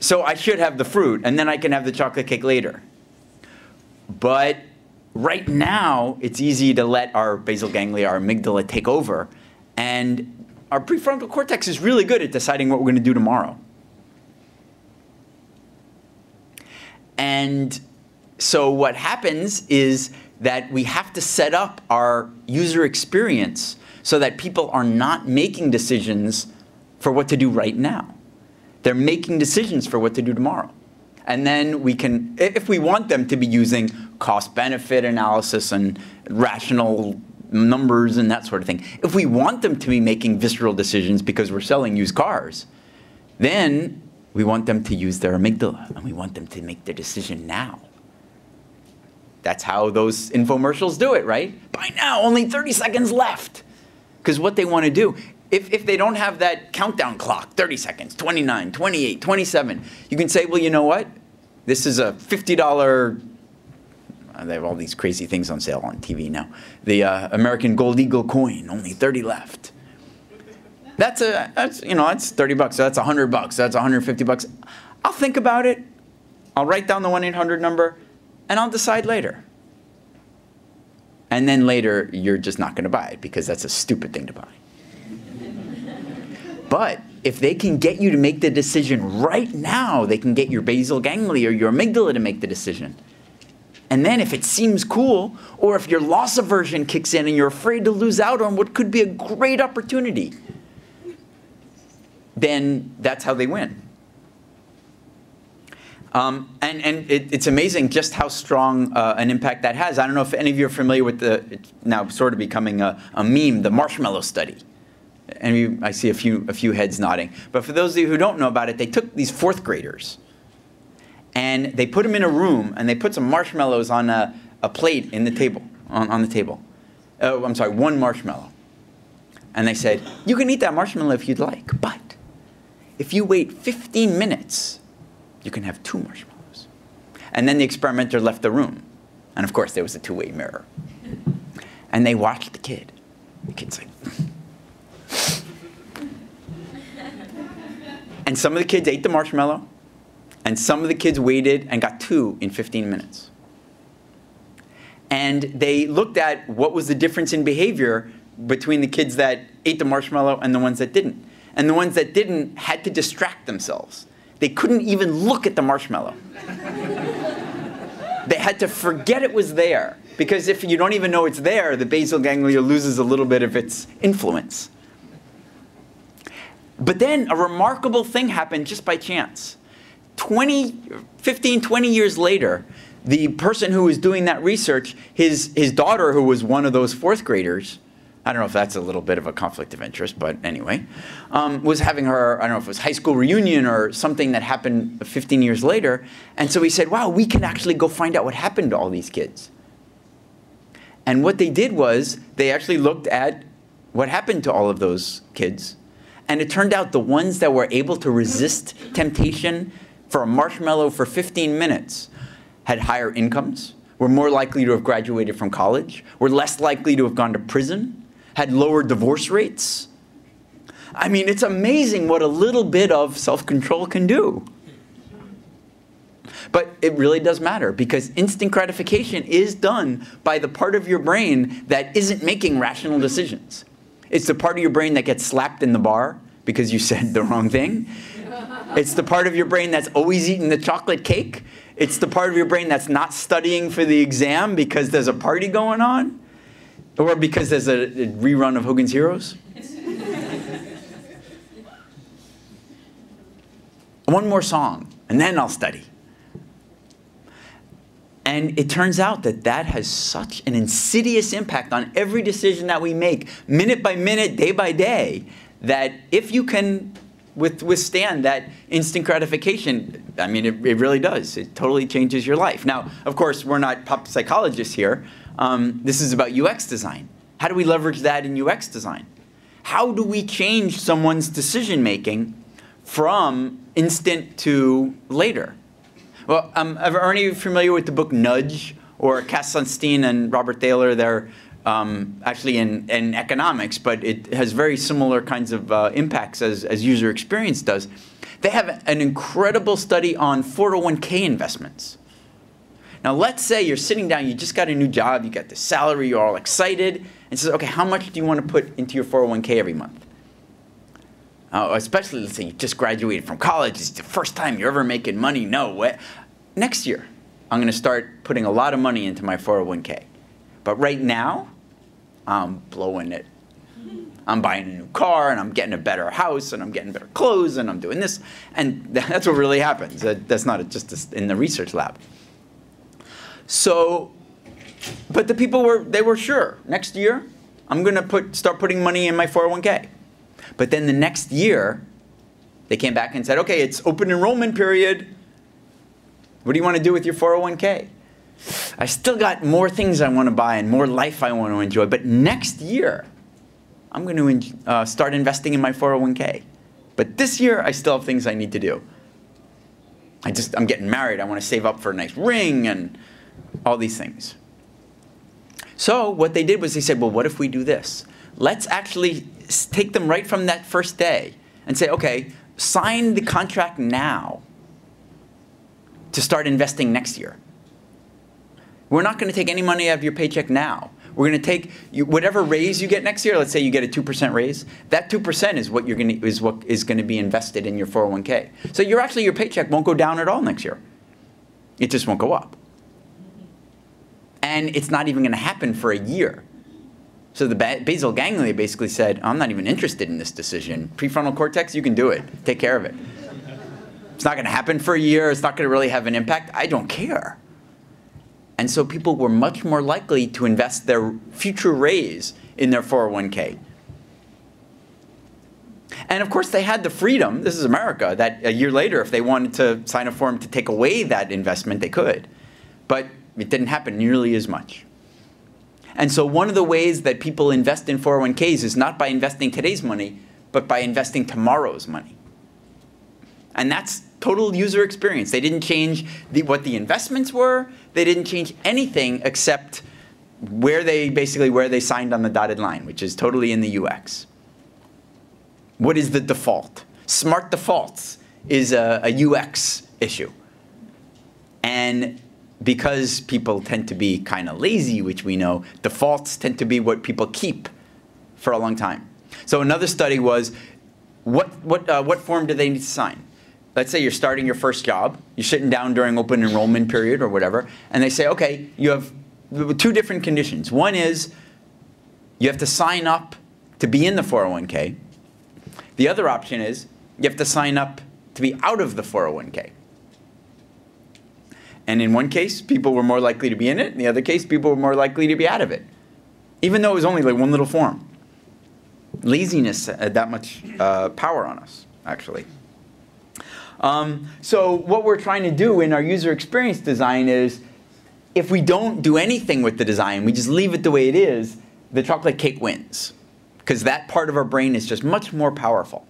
So I should have the fruit, and then I can have the chocolate cake later. But right now, it's easy to let our basal ganglia, our amygdala, take over. And our prefrontal cortex is really good at deciding what we're going to do tomorrow. And so what happens is that we have to set up our user experience so that people are not making decisions for what to do right now. They're making decisions for what to do tomorrow. And then we can, if we want them to be using cost benefit analysis and rational numbers and that sort of thing, if we want them to be making visceral decisions because we're selling used cars, then we want them to use their amygdala and we want them to make their decision now. That's how those infomercials do it, right? By now, only 30 seconds left. Because what they want to do, if, if they don't have that countdown clock, 30 seconds, 29, 28, 27, you can say, well, you know what? This is a $50, uh, they have all these crazy things on sale on TV now. The uh, American Gold Eagle coin, only 30 left. That's a, that's, you know, that's 30 bucks. So that's 100 bucks. So that's 150 bucks. I'll think about it. I'll write down the 1-800 number, and I'll decide later. And then later, you're just not going to buy it because that's a stupid thing to buy. But if they can get you to make the decision right now, they can get your basal ganglia or your amygdala to make the decision. And then if it seems cool, or if your loss aversion kicks in and you're afraid to lose out on what could be a great opportunity, then that's how they win. Um, and and it, it's amazing just how strong uh, an impact that has. I don't know if any of you are familiar with the, now sort of becoming a, a meme, the marshmallow study. And you, I see a few, a few heads nodding. But for those of you who don't know about it, they took these fourth graders and they put them in a room and they put some marshmallows on a, a plate in the table, on, on the table. Oh, I'm sorry, one marshmallow. And they said, you can eat that marshmallow if you'd like, but if you wait 15 minutes, you can have two marshmallows. And then the experimenter left the room. And of course, there was a two-way mirror. And they watched the kid. The kid's like, [laughs] and some of the kids ate the marshmallow, and some of the kids waited and got two in 15 minutes. And they looked at what was the difference in behavior between the kids that ate the marshmallow and the ones that didn't. And the ones that didn't had to distract themselves. They couldn't even look at the marshmallow. they had to forget it was there. Because if you don't even know it's there, the basal ganglia loses a little bit of its influence. But then a remarkable thing happened just by chance. 20, 15, 20 years later, the person who was doing that research, his, his daughter, who was one of those fourth graders, I don't know if that's a little bit of a conflict of interest, but anyway, um, was having her, I don't know if it was high school reunion or something that happened 15 years later. And so he said, wow, we can actually go find out what happened to all these kids. And what they did was they actually looked at what happened to all of those kids. And it turned out the ones that were able to resist temptation for a marshmallow for 15 minutes had higher incomes, were more likely to have graduated from college, were less likely to have gone to prison, had lower divorce rates. I mean, it's amazing what a little bit of self-control can do. But it really does matter because instant gratification is done by the part of your brain that isn't making rational decisions. It's the part of your brain that gets slapped in the bar because you said the wrong thing. It's the part of your brain that's always eating the chocolate cake. It's the part of your brain that's not studying for the exam because there's a party going on or because there's a, a rerun of Hogan's Heroes. One more song, and then I'll study. And it turns out that that has such an insidious impact on every decision that we make, minute by minute, day by day, that if you can with, withstand that instant gratification, I mean, it, it really does. It totally changes your life. Now, of course, we're not pop psychologists here. Um, this is about UX design. How do we leverage that in UX design? How do we change someone's decision making from instant to later? Well, um, are any of you familiar with the book Nudge or Cass Sunstein and Robert Thaler? They're um, actually in, in economics, but it has very similar kinds of uh, impacts as, as user experience does. They have an incredible study on 401k investments. Now, let's say you're sitting down, you just got a new job, you got the salary, you're all excited, and says, okay, how much do you want to put into your 401k every month? Uh, especially, let's say you just graduated from college, it's the first time you're ever making money. No, what? next year, I'm going to start putting a lot of money into my 401k. But right now, I'm blowing it. I'm buying a new car and I'm getting a better house and I'm getting better clothes and I'm doing this. And [laughs] that's what really happens. That's not just in the research lab. So, but the people were, they were sure. Next year, I'm going to put, start putting money in my 401k. But then the next year, they came back and said, okay, it's open enrollment period. What do you want to do with your 401k? I still got more things I want to buy and more life I want to enjoy. But next year, I'm going to uh, start investing in my 401k. But this year, I still have things I need to do. I just, I'm getting married. I want to save up for a nice ring and all these things. So what they did was they said, well, what if we do this? Let's actually take them right from that first day and say, okay, sign the contract now to start investing next year. We're not going to take any money out of your paycheck now. We're going to take you, whatever raise you get next year. Let's say you get a two percent raise. That two percent is what you're going to is what is going to be invested in your 401k. So you're actually your paycheck won't go down at all next year. It just won't go up. And it's not even going to happen for a year. So the ba- basal ganglia basically said, I'm not even interested in this decision. Prefrontal cortex, you can do it. Take care of it. It's not going to happen for a year. It's not going to really have an impact. I don't care. And so people were much more likely to invest their future raise in their 401k. And of course, they had the freedom, this is America, that a year later, if they wanted to sign a form to take away that investment, they could. But it didn't happen nearly as much. And so, one of the ways that people invest in 401ks is not by investing today's money, but by investing tomorrow's money. And that's total user experience. They didn't change the, what the investments were, they didn't change anything except where they basically where they signed on the dotted line, which is totally in the UX. What is the default? Smart defaults is a, a UX issue. And because people tend to be kind of lazy, which we know, defaults tend to be what people keep for a long time. So another study was what, what, uh, what form do they need to sign? Let's say you're starting your first job, you're sitting down during open enrollment period or whatever, and they say, okay, you have two different conditions. One is you have to sign up to be in the 401k. The other option is you have to sign up to be out of the 401k. And in one case, people were more likely to be in it. In the other case, people were more likely to be out of it, even though it was only like one little form. Laziness had that much uh, power on us, actually. Um, so what we're trying to do in our user experience design is, if we don't do anything with the design, we just leave it the way it is, the chocolate cake wins, because that part of our brain is just much more powerful.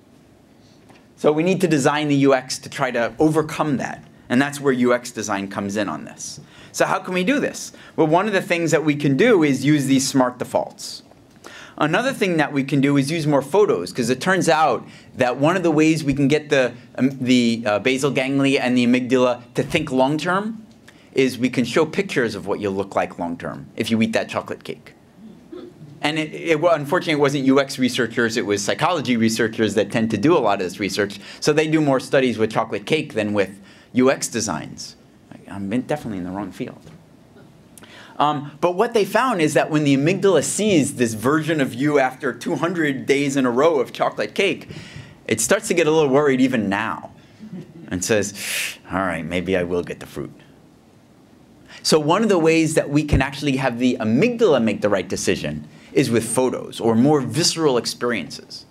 So we need to design the UX to try to overcome that. And that's where UX design comes in on this. So how can we do this? Well, one of the things that we can do is use these smart defaults. Another thing that we can do is use more photos, because it turns out that one of the ways we can get the, um, the uh, basal ganglia and the amygdala to think long term is we can show pictures of what you'll look like long term if you eat that chocolate cake. And it, it, well, unfortunately, it wasn't UX researchers, it was psychology researchers that tend to do a lot of this research. So they do more studies with chocolate cake than with UX designs. I'm definitely in the wrong field. Um, but what they found is that when the amygdala sees this version of you after 200 days in a row of chocolate cake, it starts to get a little worried even now and says, all right, maybe I will get the fruit. So one of the ways that we can actually have the amygdala make the right decision is with photos or more visceral experiences.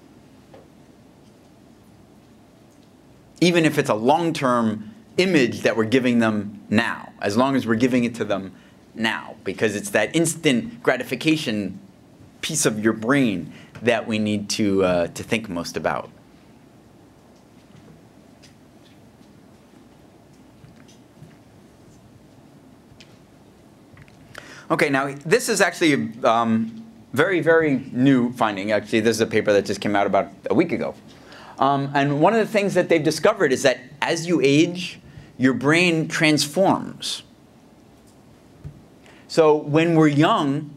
Even if it's a long-term image that we're giving them now, as long as we're giving it to them now, because it's that instant gratification piece of your brain that we need to, uh, to think most about. Okay, now this is actually a um, very, very new finding. Actually, this is a paper that just came out about a week ago. Um, and one of the things that they've discovered is that as you age, your brain transforms. So when we're young,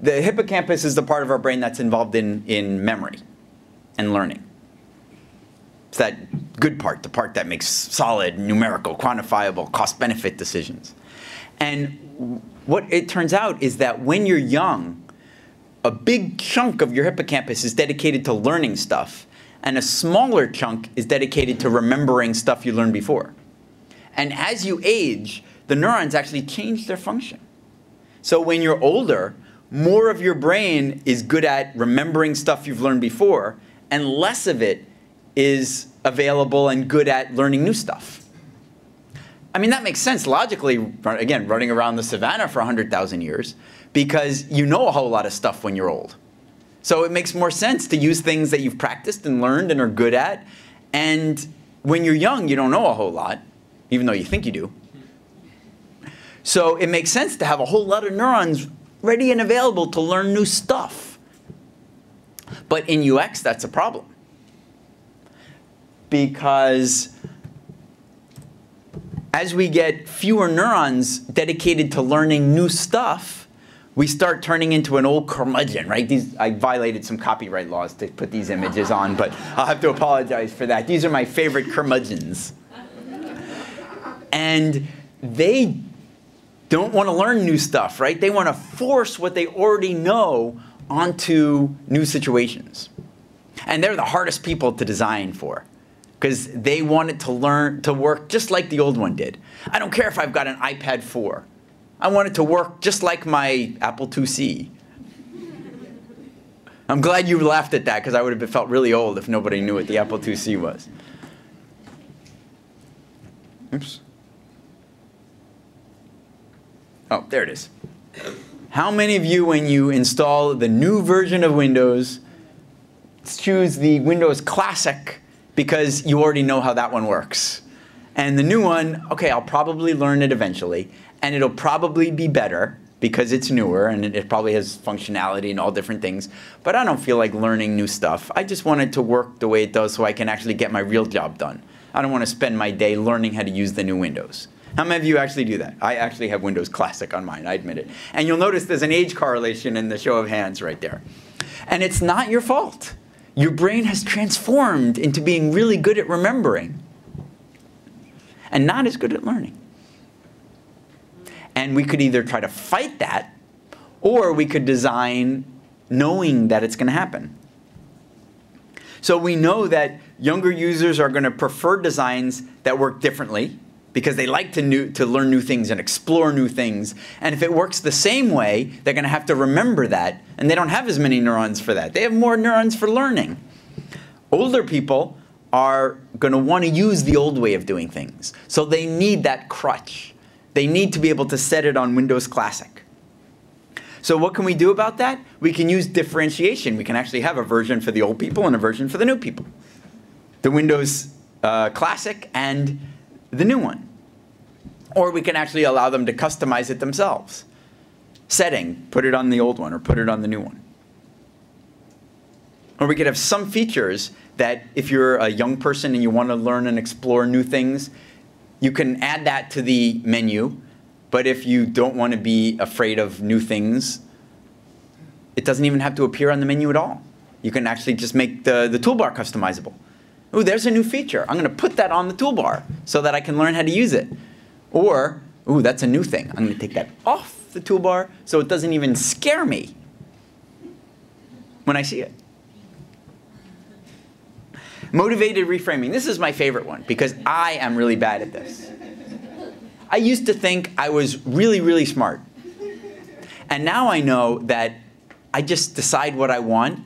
the hippocampus is the part of our brain that's involved in, in memory and learning. It's that good part, the part that makes solid, numerical, quantifiable, cost benefit decisions. And what it turns out is that when you're young, a big chunk of your hippocampus is dedicated to learning stuff, and a smaller chunk is dedicated to remembering stuff you learned before. And as you age, the neurons actually change their function. So when you're older, more of your brain is good at remembering stuff you've learned before, and less of it is available and good at learning new stuff. I mean, that makes sense logically, again, running around the savannah for 100,000 years, because you know a whole lot of stuff when you're old. So it makes more sense to use things that you've practiced and learned and are good at. And when you're young, you don't know a whole lot even though you think you do. So it makes sense to have a whole lot of neurons ready and available to learn new stuff. But in UX, that's a problem. Because as we get fewer neurons dedicated to learning new stuff, we start turning into an old curmudgeon, right? These, I violated some copyright laws to put these images on, but I'll have to apologize for that. These are my favorite curmudgeons. And they don't want to learn new stuff, right? They want to force what they already know onto new situations. And they're the hardest people to design for because they want it to learn to work just like the old one did. I don't care if I've got an iPad 4. I want it to work just like my Apple IIc. I'm glad you laughed at that because I would have felt really old if nobody knew what the Apple IIc was. Oops. Oh, there it is. How many of you, when you install the new version of Windows, choose the Windows Classic because you already know how that one works? And the new one, okay, I'll probably learn it eventually, and it'll probably be better because it's newer and it probably has functionality and all different things. But I don't feel like learning new stuff. I just want it to work the way it does so I can actually get my real job done. I don't want to spend my day learning how to use the new Windows. How many of you actually do that? I actually have Windows Classic on mine, I admit it. And you'll notice there's an age correlation in the show of hands right there. And it's not your fault. Your brain has transformed into being really good at remembering and not as good at learning. And we could either try to fight that or we could design knowing that it's going to happen. So we know that younger users are going to prefer designs that work differently because they like to, new, to learn new things and explore new things. And if it works the same way, they're going to have to remember that. And they don't have as many neurons for that. They have more neurons for learning. Older people are going to want to use the old way of doing things. So they need that crutch. They need to be able to set it on Windows Classic. So what can we do about that? We can use differentiation. We can actually have a version for the old people and a version for the new people. The Windows uh, Classic and the new one. Or we can actually allow them to customize it themselves. Setting, put it on the old one or put it on the new one. Or we could have some features that if you're a young person and you want to learn and explore new things, you can add that to the menu. But if you don't want to be afraid of new things, it doesn't even have to appear on the menu at all. You can actually just make the, the toolbar customizable. Ooh, there's a new feature. I'm going to put that on the toolbar so that I can learn how to use it. Or, ooh, that's a new thing. I'm going to take that off the toolbar so it doesn't even scare me when I see it. Motivated reframing. This is my favorite one because I am really bad at this. I used to think I was really, really smart. And now I know that I just decide what I want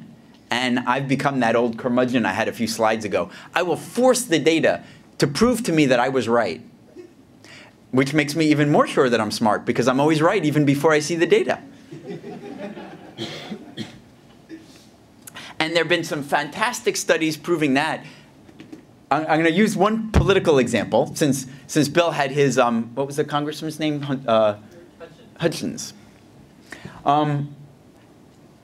and I've become that old curmudgeon I had a few slides ago. I will force the data to prove to me that I was right, which makes me even more sure that I'm smart because I'm always right even before I see the data. and there have been some fantastic studies proving that. I'm, I'm going to use one political example since, since Bill had his, um, what was the congressman's name? Uh, Hutchins. Um,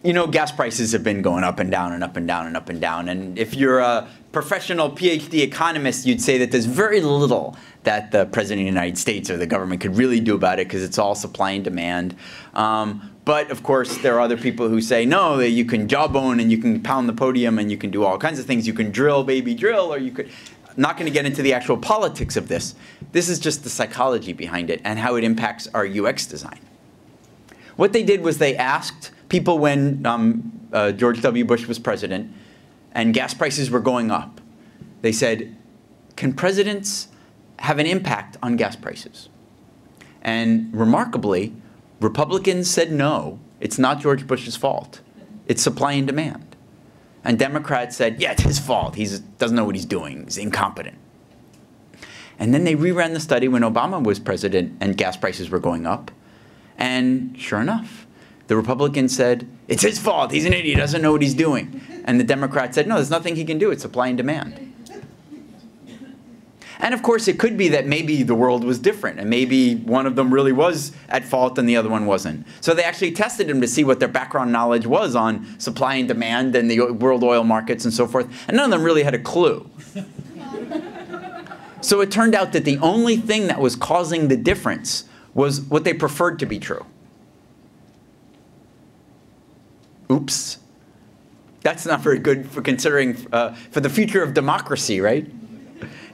you know, gas prices have been going up and down and up and down and up and down. And if you're a professional PhD economist, you'd say that there's very little that the President of the United States or the government could really do about it because it's all supply and demand. Um, but of course, there are other people who say, no, that you can jawbone and you can pound the podium and you can do all kinds of things. You can drill, baby, drill, or you could. Not going to get into the actual politics of this. This is just the psychology behind it and how it impacts our UX design. What they did was they asked people when um, uh, George W. Bush was president and gas prices were going up. They said, can presidents have an impact on gas prices? And remarkably, Republicans said no, it's not George Bush's fault. It's supply and demand. And Democrats said, yeah, it's his fault. He doesn't know what he's doing. He's incompetent. And then they reran the study when Obama was president and gas prices were going up. And sure enough, the Republicans said, it's his fault. He's an idiot. He doesn't know what he's doing. And the Democrats said, no, there's nothing he can do. It's supply and demand. And of course, it could be that maybe the world was different, and maybe one of them really was at fault and the other one wasn't. So they actually tested them to see what their background knowledge was on supply and demand and the world oil markets and so forth, and none of them really had a clue. so it turned out that the only thing that was causing the difference was what they preferred to be true. Oops. That's not very good for considering uh, for the future of democracy, right?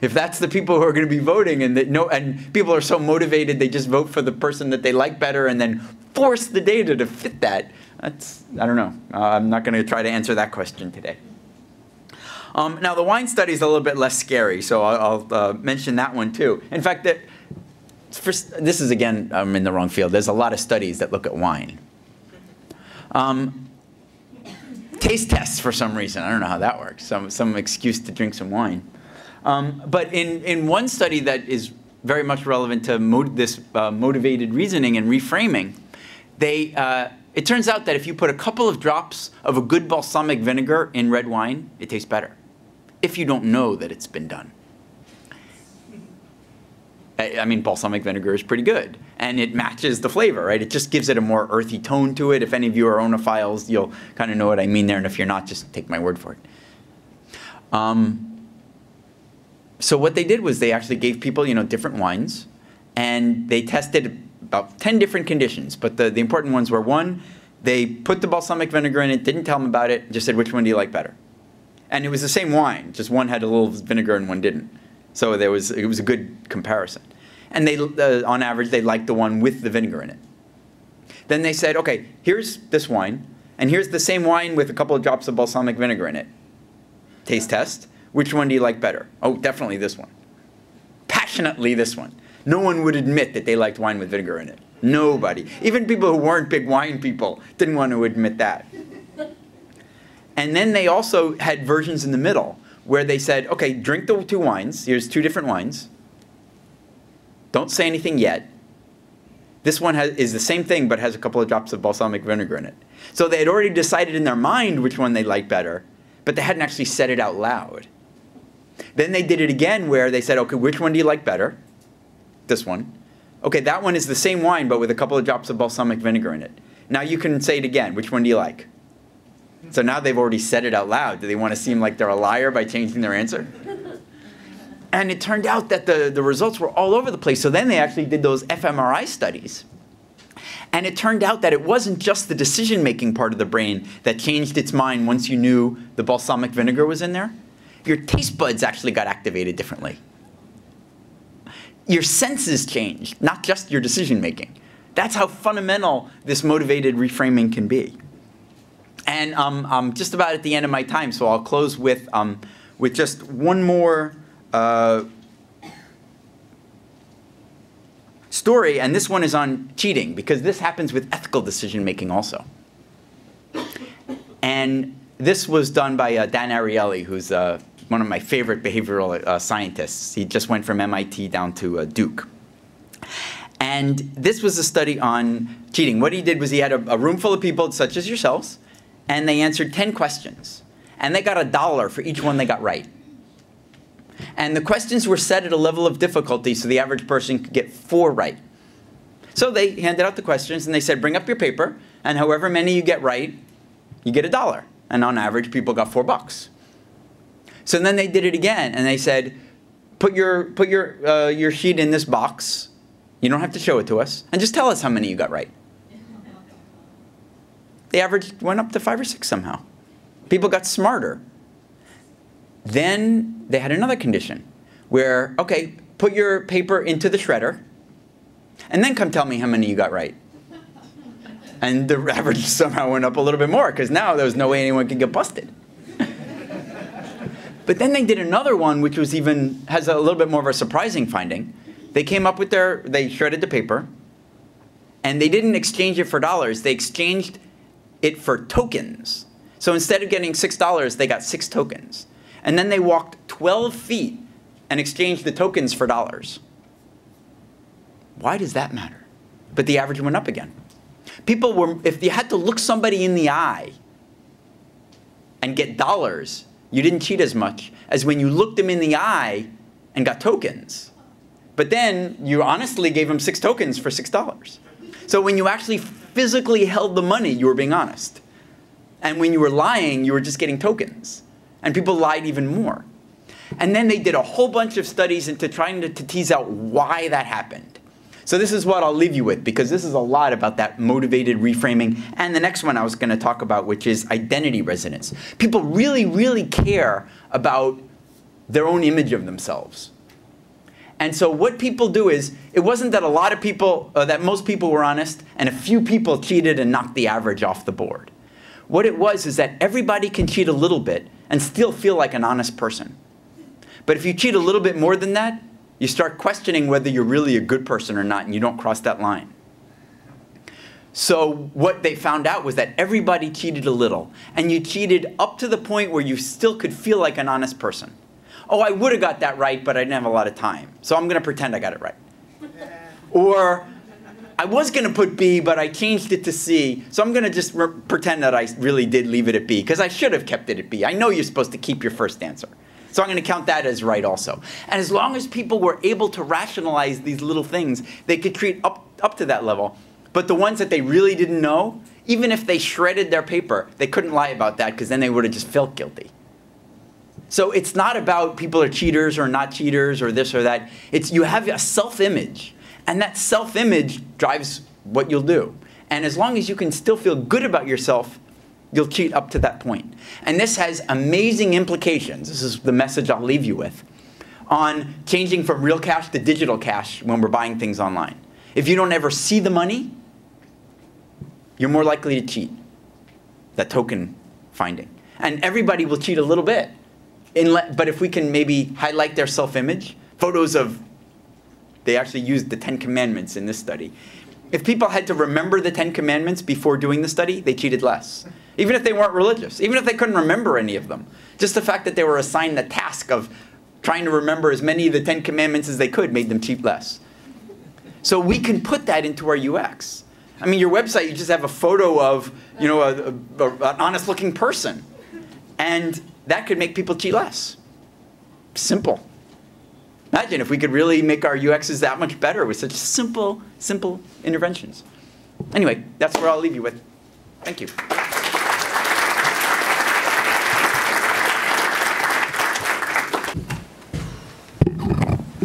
If that's the people who are going to be voting, and that no, and people are so motivated they just vote for the person that they like better, and then force the data to fit that. That's I don't know. Uh, I'm not going to try to answer that question today. Um, now the wine study is a little bit less scary, so I'll, I'll uh, mention that one too. In fact, that this is again I'm in the wrong field. There's a lot of studies that look at wine. Um, taste tests for some reason. I don't know how that works. Some some excuse to drink some wine. Um, but in in one study that is very much relevant to mo- this uh, motivated reasoning and reframing, they. Uh, it turns out that if you put a couple of drops of a good balsamic vinegar in red wine, it tastes better. If you don't know that it's been done. I mean, balsamic vinegar is pretty good, and it matches the flavor, right? It just gives it a more earthy tone to it. If any of you are oenophiles, you'll kind of know what I mean there, and if you're not, just take my word for it. Um, so what they did was they actually gave people, you know, different wines, and they tested about 10 different conditions, but the, the important ones were one, they put the balsamic vinegar in it, didn't tell them about it, just said, which one do you like better? And it was the same wine, just one had a little vinegar and one didn't. So there was, it was a good comparison. And they, uh, on average, they liked the one with the vinegar in it. Then they said, okay, here's this wine, and here's the same wine with a couple of drops of balsamic vinegar in it. Taste test. Which one do you like better? Oh, definitely this one. Passionately this one. No one would admit that they liked wine with vinegar in it. Nobody. Even people who weren't big wine people didn't want to admit that. And then they also had versions in the middle where they said, okay, drink the two wines. Here's two different wines. Don't say anything yet. This one has, is the same thing, but has a couple of drops of balsamic vinegar in it. So they had already decided in their mind which one they liked better, but they hadn't actually said it out loud. Then they did it again where they said, okay, which one do you like better? This one. Okay, that one is the same wine, but with a couple of drops of balsamic vinegar in it. Now you can say it again. Which one do you like? So now they've already said it out loud. Do they want to seem like they're a liar by changing their answer? [laughs] And it turned out that the, the results were all over the place. So then they actually did those fMRI studies. And it turned out that it wasn't just the decision making part of the brain that changed its mind once you knew the balsamic vinegar was in there. Your taste buds actually got activated differently. Your senses changed, not just your decision making. That's how fundamental this motivated reframing can be. And um, I'm just about at the end of my time, so I'll close with, um, with just one more uh, story, and this one is on cheating, because this happens with ethical decision making also. And this was done by uh, Dan Ariely, who's uh, one of my favorite behavioral uh, scientists. He just went from MIT down to uh, Duke. And this was a study on cheating. What he did was he had a, a room full of people such as yourselves, and they answered 10 questions. And they got a dollar for each one they got right. And the questions were set at a level of difficulty so the average person could get four right. So they handed out the questions and they said, bring up your paper, and however many you get right, you get a dollar. And on average, people got four bucks. So then they did it again and they said, put your, put your, uh, your sheet in this box. You don't have to show it to us. And just tell us how many you got right. The average went up to five or six somehow. People got smarter. Then they had another condition where, okay, put your paper into the shredder and then come tell me how many you got right. And the [laughs] average somehow went up a little bit more because now there was no way anyone could get busted. [laughs] but then they did another one which was even has a little bit more of a surprising finding. They came up with their they shredded the paper and they didn't exchange it for dollars. They exchanged it for tokens. So instead of getting $6, they got 6 tokens. And then they walked 12 feet and exchanged the tokens for dollars. Why does that matter? But the average went up again. People were, if you had to look somebody in the eye and get dollars, you didn't cheat as much as when you looked them in the eye and got tokens. But then you honestly gave them six tokens for six dollars. So when you actually physically held the money, you were being honest. And when you were lying, you were just getting tokens. And people lied even more. And then they did a whole bunch of studies into trying to, to tease out why that happened. So this is what I'll leave you with because this is a lot about that motivated reframing. And the next one I was going to talk about, which is identity resonance. People really, really care about their own image of themselves. And so what people do is, it wasn't that a lot of people, uh, that most people were honest, and a few people cheated and knocked the average off the board. What it was is that everybody can cheat a little bit and still feel like an honest person. But if you cheat a little bit more than that, you start questioning whether you're really a good person or not, and you don't cross that line. So what they found out was that everybody cheated a little, and you cheated up to the point where you still could feel like an honest person. Oh, I would have got that right, but I didn't have a lot of time, so I'm going to pretend I got it right. Or I was going to put B, but I changed it to C, so I'm going to just re- pretend that I really did leave it at B, because I should have kept it at B. I know you're supposed to keep your first answer. So I'm going to count that as right also. And as long as people were able to rationalize these little things, they could treat up, up to that level. But the ones that they really didn't know, even if they shredded their paper, they couldn't lie about that because then they would have just felt guilty. So it's not about people are cheaters or not cheaters or this or that. It's you have a self-image, and that self-image drives what you'll do. And as long as you can still feel good about yourself, you'll cheat up to that point. And this has amazing implications. This is the message I'll leave you with on changing from real cash to digital cash when we're buying things online. If you don't ever see the money, you're more likely to cheat. That token finding. And everybody will cheat a little bit. But if we can maybe highlight their self-image, photos of, they actually used the Ten Commandments in this study. If people had to remember the Ten Commandments before doing the study, they cheated less. Even if they weren't religious, even if they couldn't remember any of them. Just the fact that they were assigned the task of trying to remember as many of the Ten Commandments as they could made them cheat less. So we can put that into our UX. I mean, your website, you just have a photo of, you know, a, a, a, an honest-looking person. And that could make people cheat less. Simple. Imagine if we could really make our UXs that much better with such simple, simple interventions. Anyway, that's where I'll leave you with. Thank you.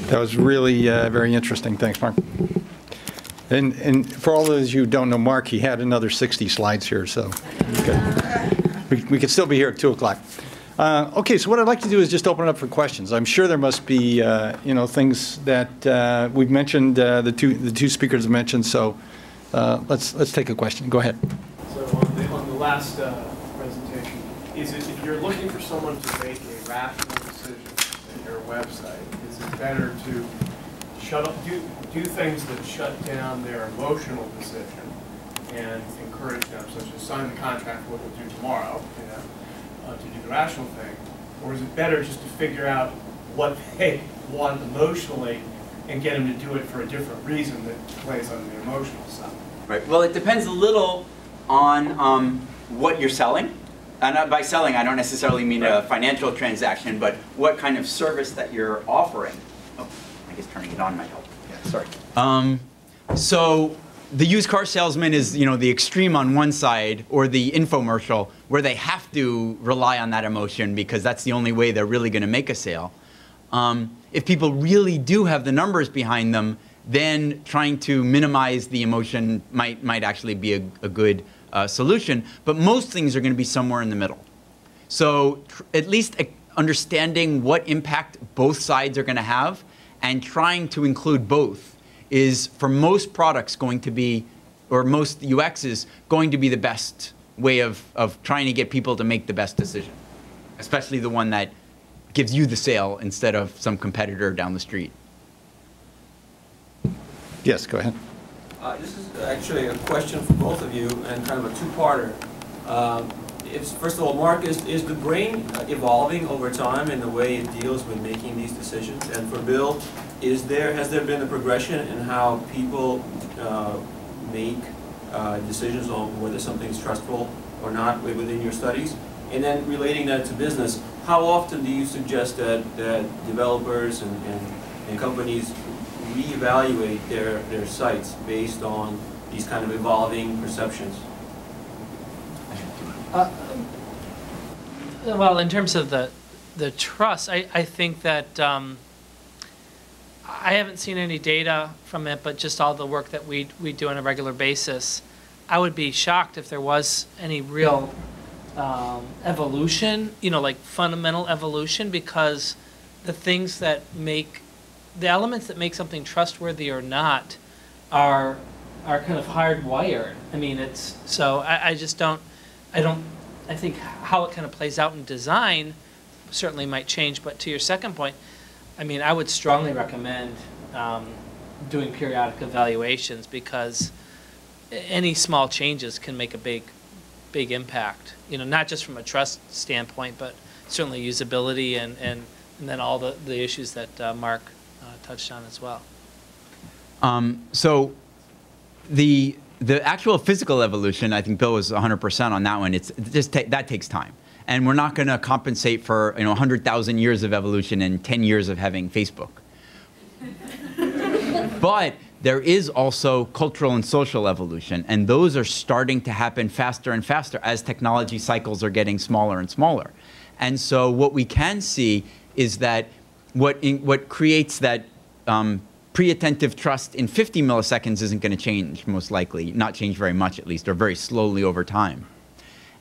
That was really uh, very interesting. Thanks, Marc. And, and for all those who don't know Marc, he had another 60 slides here, so we, we could still be here at 2 o'clock. Uh, okay, so what I'd like to do is just open it up for questions. I'm sure there must be, uh, you know, things that uh, we've mentioned, uh, the two the two speakers have mentioned. So uh, let's let's take a question. Go ahead. So on the, on the last uh, presentation, is it, if you're looking for someone to make a rational decision in your website, is it better to shut up, do, do things that shut down their emotional decision and encourage them, such as sign the contract what we'll do tomorrow, you know, uh, to do the rational thing? Or is it better just to figure out what [laughs] they want emotionally and get them to do it for a different reason that plays on the emotional side? Right. Well, it depends a little on um, what you're selling. And uh, by selling, I don't necessarily mean a financial transaction, but what kind of service that you're offering. Oh, I guess turning it on might help. Yeah, sorry. Um, so the used car salesman is, you know, the extreme on one side, or the infomercial, where they have to rely on that emotion because that's the only way they're really going to make a sale. Um, if people really do have the numbers behind them, then trying to minimize the emotion might, might actually be a, a good uh, solution. But most things are going to be somewhere in the middle. So at least understanding what impact both sides are going to have and trying to include both is for most products going to be, or most UXs, going to be the best way of, of trying to get people to make the best decision, especially the one that gives you the sale instead of some competitor down the street. Yes, go ahead. Uh, This is actually a question for both of you and kind of a two-parter. Um, It's, first of all, Marc, is, is the brain evolving over time in the way it deals with making these decisions? And for Bill, is there, has there been a progression in how people uh, make uh, decisions on whether something is trustful or not within your studies? And then relating that to business, how often do you suggest that, that developers and, and, and companies reevaluate their, their sites based on these kind of evolving perceptions? Uh, Well, in terms of the, the trust, I, I think that um, I haven't seen any data from it, but just all the work that we, we do on a regular basis. I would be shocked if there was any real um, evolution, you know, like fundamental evolution, because the things that make, the elements that make something trustworthy or not are, are kind of hardwired. I mean, it's, so I, I just don't, I don't, I think how it kind of plays out in design certainly might change, but to your second point, I mean, I would strongly recommend um, doing periodic evaluations because any small changes can make a big, big impact. You know, not just from a trust standpoint, but certainly usability and, and, and then all the, the issues that uh, Marc uh, touched on as well. Um, so the the actual physical evolution, I think Bill was 100% on that one. It's just that takes time, and we're not going to compensate for you know 100,000 years of evolution and 10 years of having Facebook. [laughs] but there is also cultural and social evolution, and those are starting to happen faster and faster as technology cycles are getting smaller and smaller. And so what we can see is that what, in, what creates that um, pre-attentive trust in 50 milliseconds isn't going to change, most likely, not change very much at least, or very slowly over time.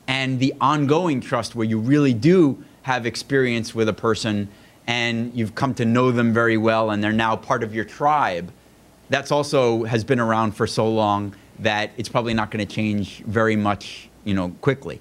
And the ongoing trust where you really do have experience with a person and you've come to know them very well and they're now part of your tribe, that's also has been around for so long that it's probably not going to change very much, you know, quickly.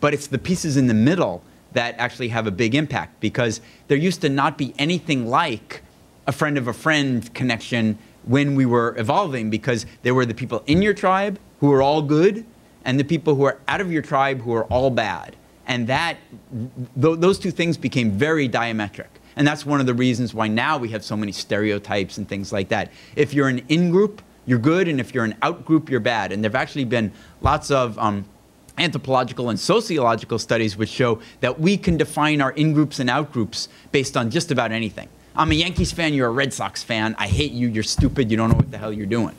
But it's the pieces in the middle that actually have a big impact because there used to not be anything like a friend of a friend connection when we were evolving because there were the people in your tribe who were all good and the people who are out of your tribe who are all bad. And that, th- those two things became very diametric. And that's one of the reasons why now we have so many stereotypes and things like that. If you're an in group, you're good, and if you're an out group, you're bad. And there have actually been lots of um, anthropological and sociological studies which show that we can define our in groups and out groups based on just about anything. I'm a Yankees fan, you're a Red Sox fan. I hate you, you're stupid, you don't know what the hell you're doing.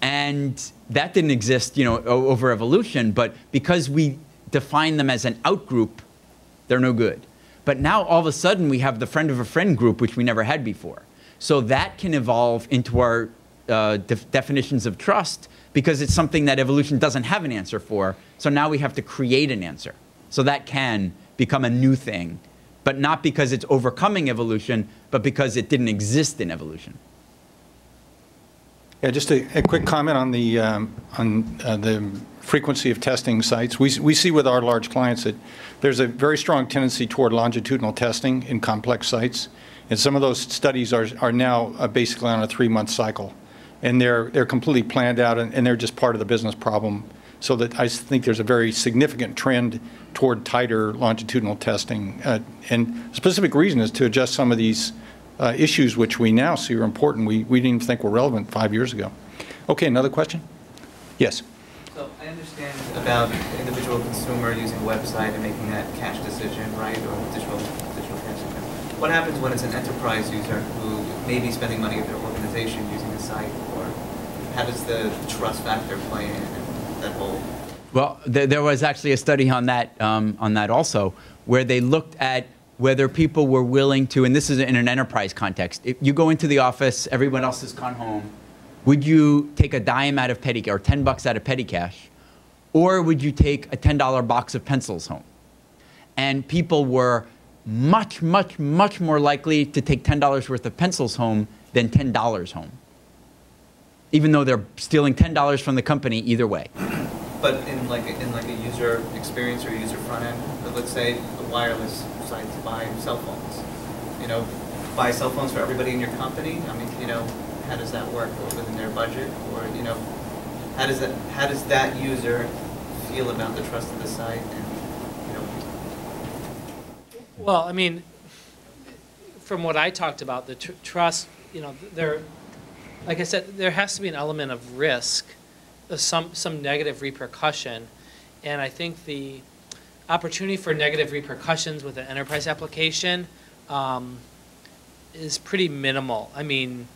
And that didn't exist, you know, over evolution, but because we define them as an out group, they're no good. But now all of a sudden we have the friend of a friend group, which we never had before. So that can evolve into our uh, def- definitions of trust because it's something that evolution doesn't have an answer for. So now we have to create an answer. So that can become a new thing, but not because it's overcoming evolution, but because it didn't exist in evolution. Yeah, just a, a quick comment on the, um, on uh, the frequency of testing sites. We, we see with our large clients that there's a very strong tendency toward longitudinal testing in complex sites. And some of those studies are, are now uh, basically on a three-month cycle. And they're, they're completely planned out and, and they're just part of the business problem. So that I think there's a very significant trend toward tighter longitudinal testing. Uh, And specific reason is to adjust some of these uh, issues which we now see are important. We, we didn't even think were relevant five years ago. Okay, another question? Yes. So I understand about individual consumer using a website and making that cash decision, right, or digital, digital cash. What happens when it's an enterprise user who may be spending money at their organization using the site, or how does the trust factor play in that? Well, there, there was actually a study on that, um, on that also, where they looked at whether people were willing to, and this is in an enterprise context. If you go into the office, everyone else has gone home. Would you take a dime out of petty cash or 10 bucks out of petty cash, or would you take a $10 box of pencils home? And people were much, much, much more likely to take $10 worth of pencils home than $10 home, even though they're stealing $10 from the company either way. But in like, a- in like a user experience or user front end, let's say the wireless sites buy cell phones, you know, buy cell phones for everybody in your company? I mean, you know, how does that work within their budget? Or, you know, how does that, how does that user feel about the trust of the site and, you know, Well, I mean, from what I talked about, the tr- trust, you know, there, like I said, there has to be an element of risk, uh, some, some negative repercussion. And I think the opportunity for negative repercussions with an enterprise application um, is pretty minimal. I mean,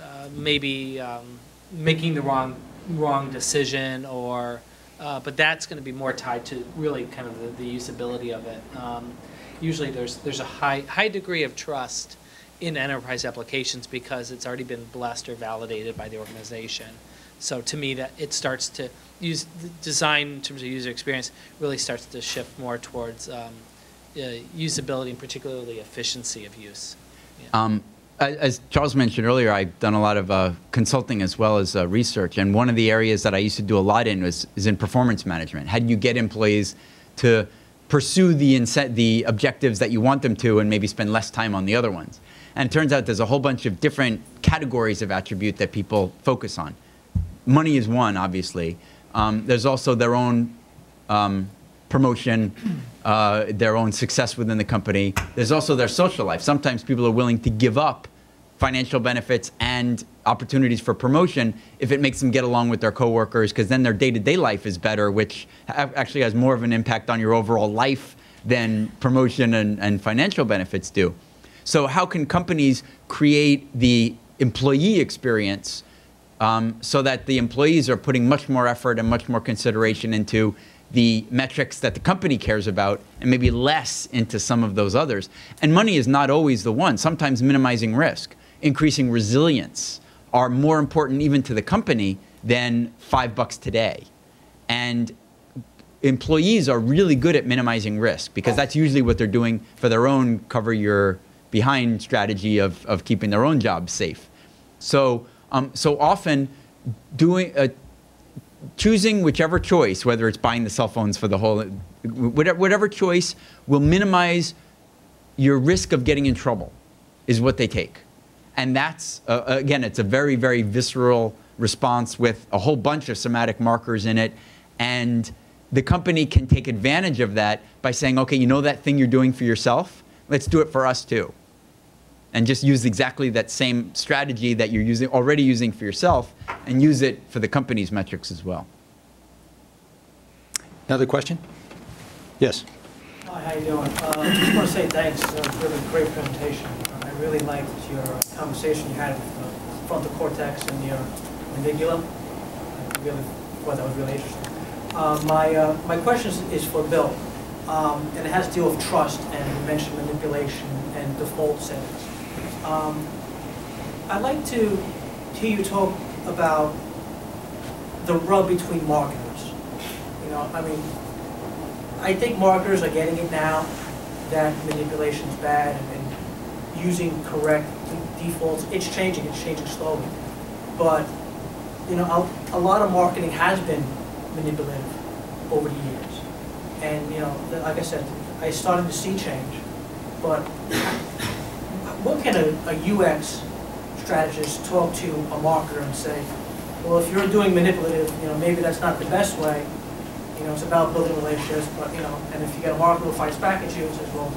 uh, maybe um, making the wrong, wrong decision or, uh, but that's going to be more tied to really kind of the, the usability of it. Um, usually there's, there's a high, high degree of trust in enterprise applications because it's already been blessed or validated by the organization. So to me, that it starts to use design in terms of user experience really starts to shift more towards um, uh, usability and particularly efficiency of use. Yeah. Um, As Charles mentioned earlier, I've done a lot of uh, consulting as well as uh, research, and one of the areas that I used to do a lot in was is in performance management. How do you get employees to pursue the the objectives that you want them to, and maybe spend less time on the other ones? And it turns out there's a whole bunch of different categories of attribute that people focus on. Money is one, obviously. Um, there's also their own um, promotion, uh, their own success within the company. There's also their social life. Sometimes people are willing to give up financial benefits and opportunities for promotion if it makes them get along with their coworkers, because then their day-to-day life is better, which actually has more of an impact on your overall life than promotion and, and financial benefits do. So how can companies create the employee experience um, so that the employees are putting much more effort and much more consideration into the metrics that the company cares about and maybe less into some of those others. And money is not always the one. Sometimes minimizing risk, increasing resilience are more important even to the company than five bucks today. And employees are really good at minimizing risk because that's usually what they're doing for their own cover your behind strategy of, of keeping their own jobs safe. So, um, so often doing, uh, choosing whichever choice, whether it's buying the cell phones for the whole, whatever, whatever choice will minimize your risk of getting in trouble is what they take. And that's, uh, again, it's a very, very visceral response with a whole bunch of somatic markers in it. And the company can take advantage of that by saying, okay, you know that thing you're doing for yourself? Let's do it for us too. And just use exactly that same strategy that you're using, already using for yourself and use it for the company's metrics as well. Another question? Yes. Hi, how you doing? Uh, I just want to say thanks, uh, for the great presentation. Uh, I really liked your uh, conversation you had with the frontal cortex and your amygdala. I really thought that was really interesting. Uh, My, uh, my question is- is for Bill, um, and it has to do with trust, and you mentioned manipulation and default settings. Um, I'd like to hear you talk about the rub between marketers. You know, I mean, I think marketers are getting it now that manipulation is bad and, using correct defaults. It's changing. It's changing slowly, but you know, a, a lot of marketing has been manipulative over the years, and you know, like I said, I started to see change. But what can a, a UX strategist talk to a marketer and say, well, if you're doing manipulative, you know, maybe that's not the best way. You know, it's about building relationships, but, you know, and if you get a marketer who fights back at you and says, well,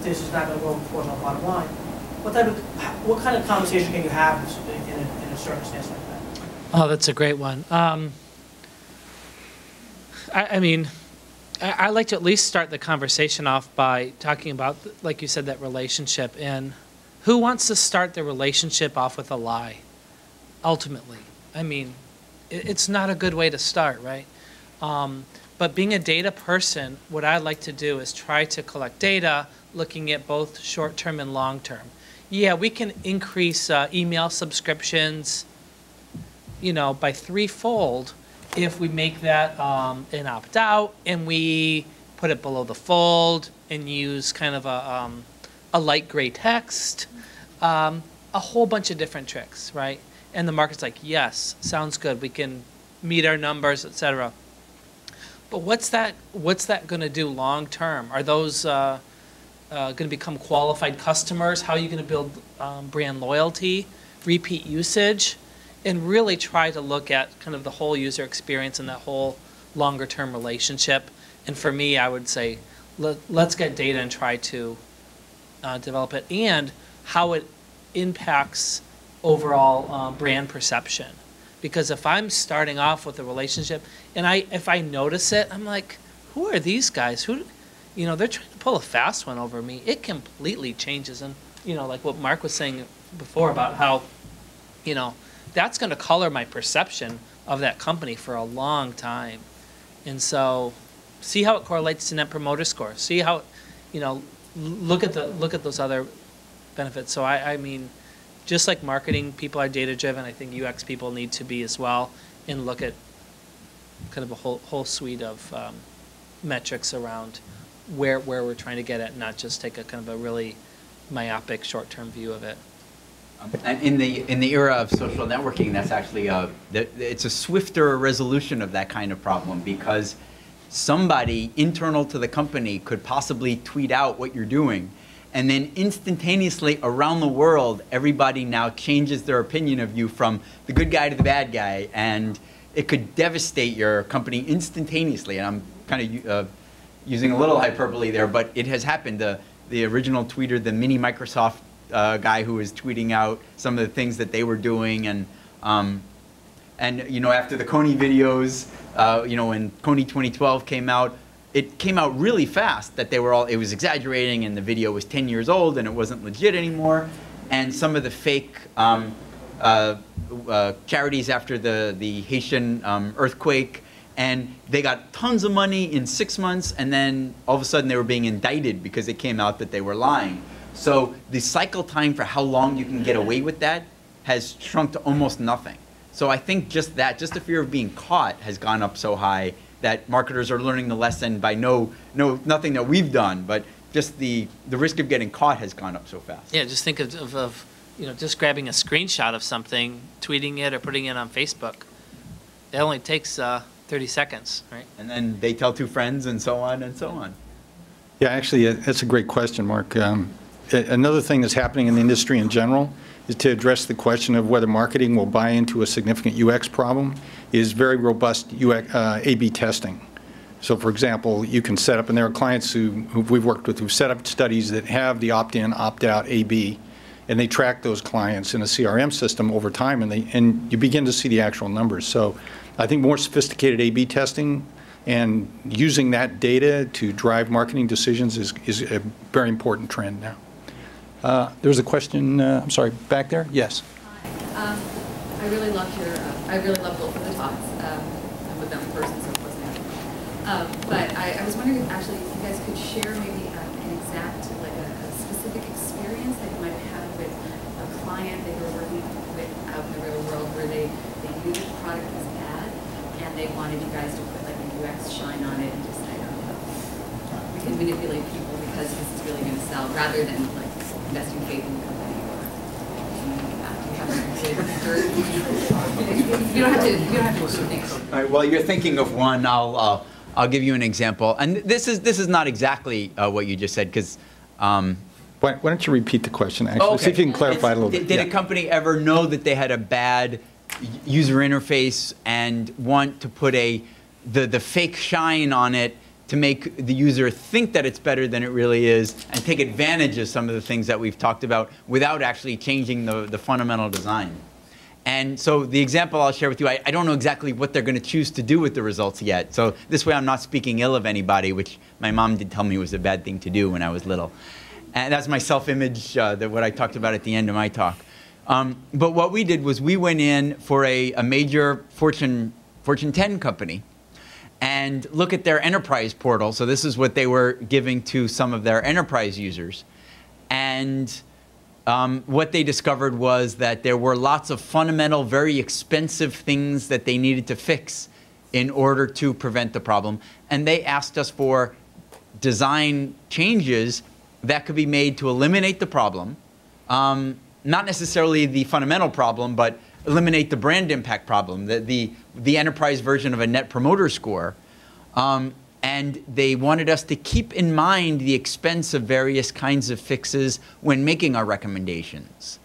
this is not gonna go towards our bottom line, what type of, what kind of conversation can you have in a, in a circumstance like that? Oh, that's a great one. Um, I, I mean, I, I like to at least start the conversation off by talking about, like you said, that relationship and who wants to start their relationship off with a lie, ultimately? I mean, it's not a good way to start, right? Um, but being a data person, what I like to do is try to collect data looking at both short term and long term. Yeah, we can increase uh, email subscriptions, you know, by threefold if we make that um, an opt out and we put it below the fold and use kind of a, um, a light gray text, um, a whole bunch of different tricks, right? And the market's like, yes, sounds good. We can meet our numbers, et cetera. But what's that? What's that going to do long term? Are those uh, uh, going to become qualified customers? How are you going to build um, brand loyalty, repeat usage, and really try to look at kind of the whole user experience and that whole longer term relationship? And for me, I would say let, let's get data and try to uh, develop it, and how it impacts overall uh, brand perception. Because if I'm starting off with a relationship and I if I notice it, I'm like, who are these guys? Who, you know, they're trying to pull a fast one over me. It completely changes, and you know, like what Marc was saying before about how, you know, that's going to color my perception of that company for a long time. And so, see how it correlates to Net Promoter Score. See how, you know, look at the look at those other benefits. So I, I mean, just like marketing people are data driven, I think UX people need to be as well and look at kind of a whole, whole suite of um, metrics around where, where we're trying to get at, not just take a kind of a really myopic, short-term view of it. And in the, in the era of social networking, that's actually a, it's a swifter resolution of that kind of problem because somebody internal to the company could possibly tweet out what you're doing. And then instantaneously around the world, everybody now changes their opinion of you from the good guy to the bad guy. And it could devastate your company instantaneously. And I'm kind of uh, using a little hyperbole there, but it has happened. The, the original tweeter, the mini Microsoft uh, guy who was tweeting out some of the things that they were doing, and um, and you know after the Kony videos, uh, you know when Kony 2012 came out, it came out really fast that they were all it was exaggerating, and the video was 10 years old and it wasn't legit anymore, and some of the fake. Um, uh, uh, charities after the, the Haitian um, earthquake, and they got tons of money in six months, and then all of a sudden they were being indicted because it came out that they were lying. So the cycle time for how long you can get away with that has shrunk to almost nothing. So I think just that, just the fear of being caught has gone up so high that marketers are learning the lesson by no, no, nothing that we've done, but just the, the risk of getting caught has gone up so fast. Yeah, just think of, of, of, you know, just grabbing a screenshot of something, tweeting it or putting it on Facebook. It only takes uh, 30 seconds, right? And then they tell two friends and so on and so on. Yeah, actually, uh, that's a great question, Mark. Um, Another thing that's happening in the industry in general is to address the question of whether marketing will buy into a significant UX problem is very robust UX, uh, A/B testing. So for example, you can set up, and there are clients who, who we've worked with, who've set up studies that have the opt-in, opt-out A/B, and they track those clients in a CRM system over time, and they, and you begin to see the actual numbers. So I think more sophisticated A/B testing and using that data to drive marketing decisions is, is a very important trend now. Uh, was a question, uh, I'm sorry, back there? Yes. Um, I really loved your, uh, I really loved both of the talks. Um, I'm with them in person, so it wasn't. Um, but I, I was wondering if actually if you guys could share maybe um, an exact, like a, a specific experience that you might have with a client that you're working with out in the real world where they, they knew the product was bad and they wanted you guys to put like a UX shine on it and just say, oh, we can manipulate people because this is really going to sell rather than like investing faith in the company or something like that. You haven't really heard- You don't have to, you don't have to do things. All right, well, you're thinking of one, I'll, uh, I'll give you an example. And this is, this is not exactly uh, what you just said, because, um, Why why don't you repeat the question, actually? See if you can clarify it a little Did- bit. Did a company ever know that they had a bad user interface and want to put a, the, the fake shine on it to make the user think that it's better than it really is and take advantage of some of the things that we've talked about without actually changing the, the fundamental design? And so the example I'll share with you, I, I don't know exactly what they're going to choose to do with the results yet. So this way I'm not speaking ill of anybody, which my mom did tell me was a bad thing to do when I was little. And that's my self-image, uh, that what I talked about at the end of my talk. Um, but what we did was we went in for a, a major Fortune, Fortune 10 company and look at their enterprise portal. So this is what they were giving to some of their enterprise users. And um, what they discovered was that there were lots of fundamental, very expensive things that they needed to fix in order to prevent the problem. And they asked us for design changes that could be made to eliminate the problem, um, not necessarily the fundamental problem, but eliminate the brand impact problem, the, the, the enterprise version of a net promoter score. Um, and they wanted us to keep in mind the expense of various kinds of fixes when making our recommendations.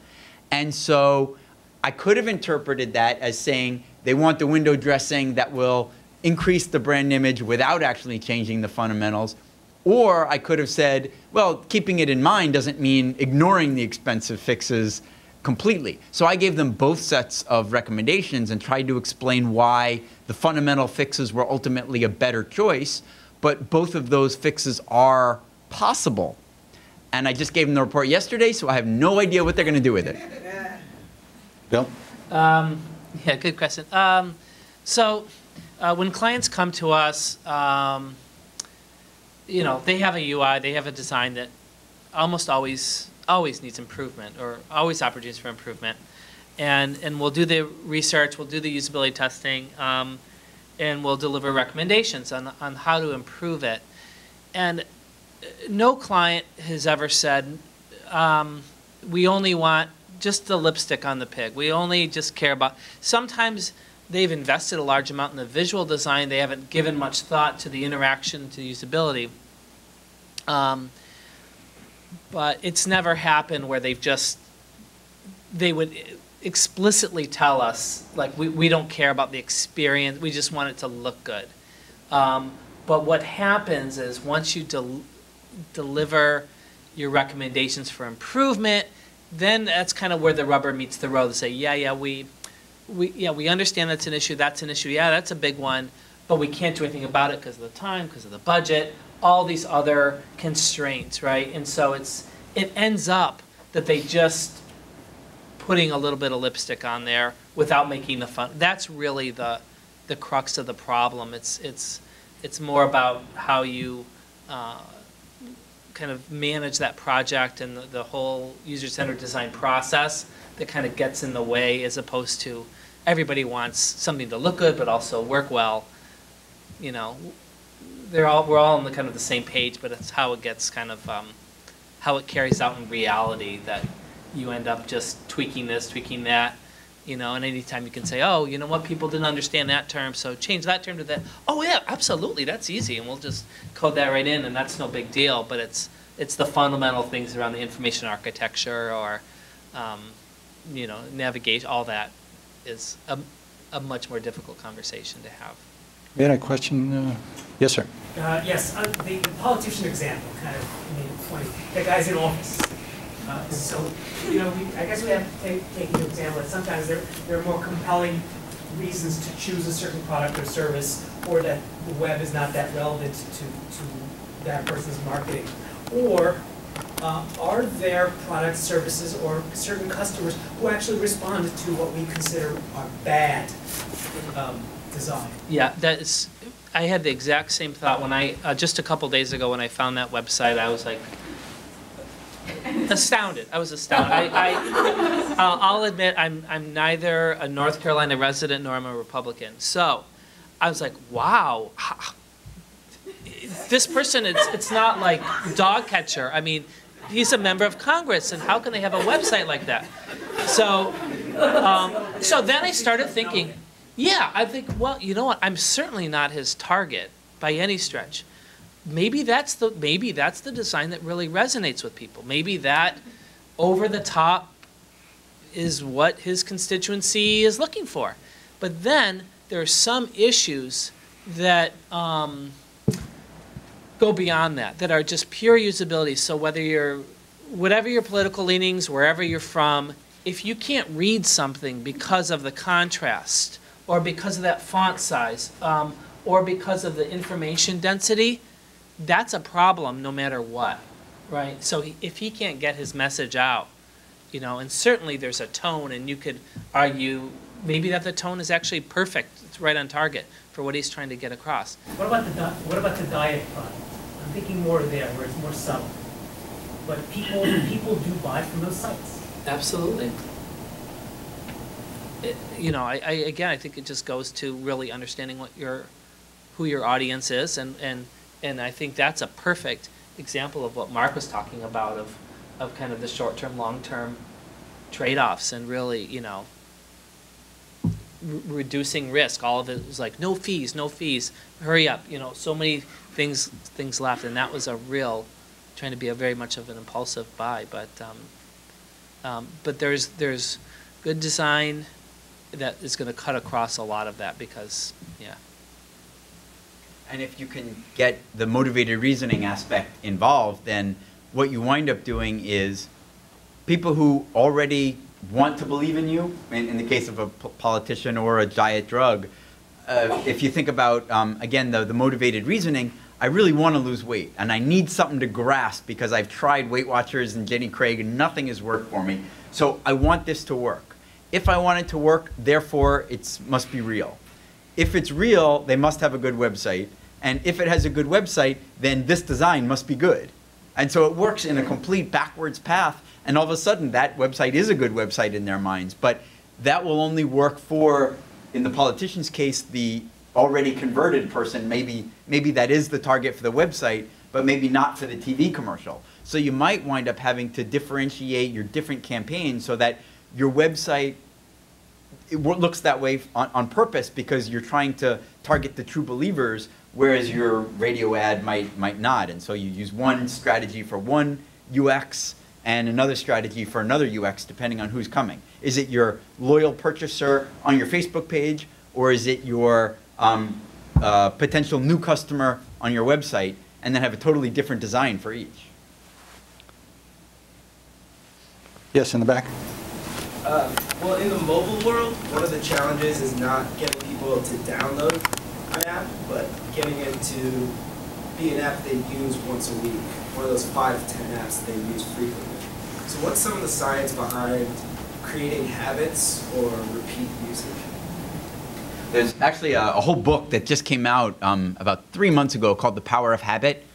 And so I could have interpreted that as saying they want the window dressing that will increase the brand image without actually changing the fundamentals. Or I could have said, well, keeping it in mind doesn't mean ignoring the expensive fixes completely. So I gave them both sets of recommendations and tried to explain why the fundamental fixes were ultimately a better choice, but both of those fixes are possible. And I just gave them the report yesterday, so I have no idea what they're going to do with it. Bill? Um, yeah, good question. Um, so, uh, when clients come to us, um, you know, they have a UI, they have a design that almost always always needs improvement, or always opportunities for improvement. And, and we'll do the research, we'll do the usability testing, um, and we'll deliver recommendations on, on how to improve it. And uh, no client has ever said, um, we only want just the lipstick on the pig. We only just care about, sometimes they've invested a large amount in the visual design, they haven't given much thought to the interaction, to usability. Um, but it's never happened where they've just, they would explicitly tell us, like, we, we don't care about the experience, we just want it to look good. Um, but what happens is, once you del- deliver your recommendations for improvement, then that's kind of where the rubber meets the road, to say, yeah, yeah, we, we, yeah, we understand that's an issue, that's an issue, yeah, that's a big one, but we can't do anything about it because of the time, because of the budget, all these other constraints, right? And so it's, it ends up that they just putting a little bit of lipstick on there without making the fun, that's really the, the crux of the problem. It's, it's, it's more about how you, uh, kind of manage that project and the, the whole user-centered design process that kind of gets in the way as opposed to everybody wants something to look good but also work well. You know, they're all, we're all on the kind of the same page, but it's how it gets kind of, um, how it carries out in reality that you end up just tweaking this, tweaking that, you know, and anytime you can say, oh, you know what, people didn't understand that term, so change that term to that. Oh, yeah, absolutely, that's easy, and we'll just code that right in, and that's no big deal, but it's, it's the fundamental things around the information architecture or, um, you know, navigation, all that is a, a much more difficult conversation to have. We had a question, uh, yes, sir. Uh, Yes, uh, the politician example kind of made it funny. The guy's in office. Uh, So, you know, we, I guess we have to take, take into example that sometimes there, there are more compelling reasons to choose a certain product or service, or that the web is not that relevant to, to that person's marketing. Or uh, are there products, services, or certain customers who actually respond to what we consider are bad um, design? Yeah, that's, I had the exact same thought when I, uh, just a couple days ago when I found that website, I was like astounded. I was astounded. I, I, I'll I'll admit, I'm, I'm neither a North Carolina resident nor I'm a Republican. So I was like, wow, this person, it's, it's not like dog catcher. I mean, he's a member of Congress, and how can they have a website like that? So, um, so then I started thinking, yeah, I think, well, you know what? I'm certainly not his target by any stretch. Maybe that's the maybe that's the design that really resonates with people. Maybe that over the top is what his constituency is looking for. But then there are some issues that um, go beyond that, that are just pure usability. So whether you're, whatever your political leanings, wherever you're from, if you can't read something because of the contrast, or because of that font size, um, or because of the information density, that's a problem no matter what, right? So he- if he can't get his message out, you know, and certainly there's a tone, and you could argue maybe that the tone is actually perfect, it's right on target for what he's trying to get across. What about the, di- what about the diet product? I'm thinking more of there, where it's more subtle. But people, people do buy from those sites. Absolutely. You know, I, I, again, I think it just goes to really understanding what your, who your audience is, and, and, and I think that's a perfect example of what Marc was talking about of, of kind of the short-term, long-term trade-offs, and really, you know, re- reducing risk, all of it was like, no fees, no fees, hurry up, you know, so many things, things left, and that was a real, trying to be a very much of an impulsive buy, but, um, um, but there's, there's good design that is gonna cut across a lot of that, because, yeah. And if you can get the motivated reasoning aspect involved, then what you wind up doing is people who already want to believe in you, in, in the case of a politician or a diet drug, uh, if you think about, um, again, the, the motivated reasoning, I really want to lose weight and I need something to grasp because I've tried Weight Watchers and Jenny Craig and nothing has worked for me. So I want this to work. If I want it to work, therefore it must be real. If it's real, they must have a good website. And if it has a good website, then this design must be good. And so it works in a complete backwards path, and all of a sudden, that website is a good website in their minds. But that will only work for, in the politician's case, the already converted person. Maybe, maybe that is the target for the website, but maybe not for the TV commercial. So you might wind up having to differentiate your different campaigns so that your website it looks that way on, on purpose because you're trying to target the true believers, whereas your radio ad might might not. And so you use one strategy for one UX and another strategy for another UX, depending on who's coming. Is it your loyal purchaser on your Facebook page, or is it your um, uh, potential new customer on your website, and then have a totally different design for each? Yes, in the back? Uh, well, in the mobile world, one of the challenges is not getting people to download an app, but getting it to be an app they use once a week. One of those five to ten apps they use frequently. So, what's some of the science behind creating habits or repeat usage? There's actually a, a whole book that just came out um, about three months ago called The Power of Habit.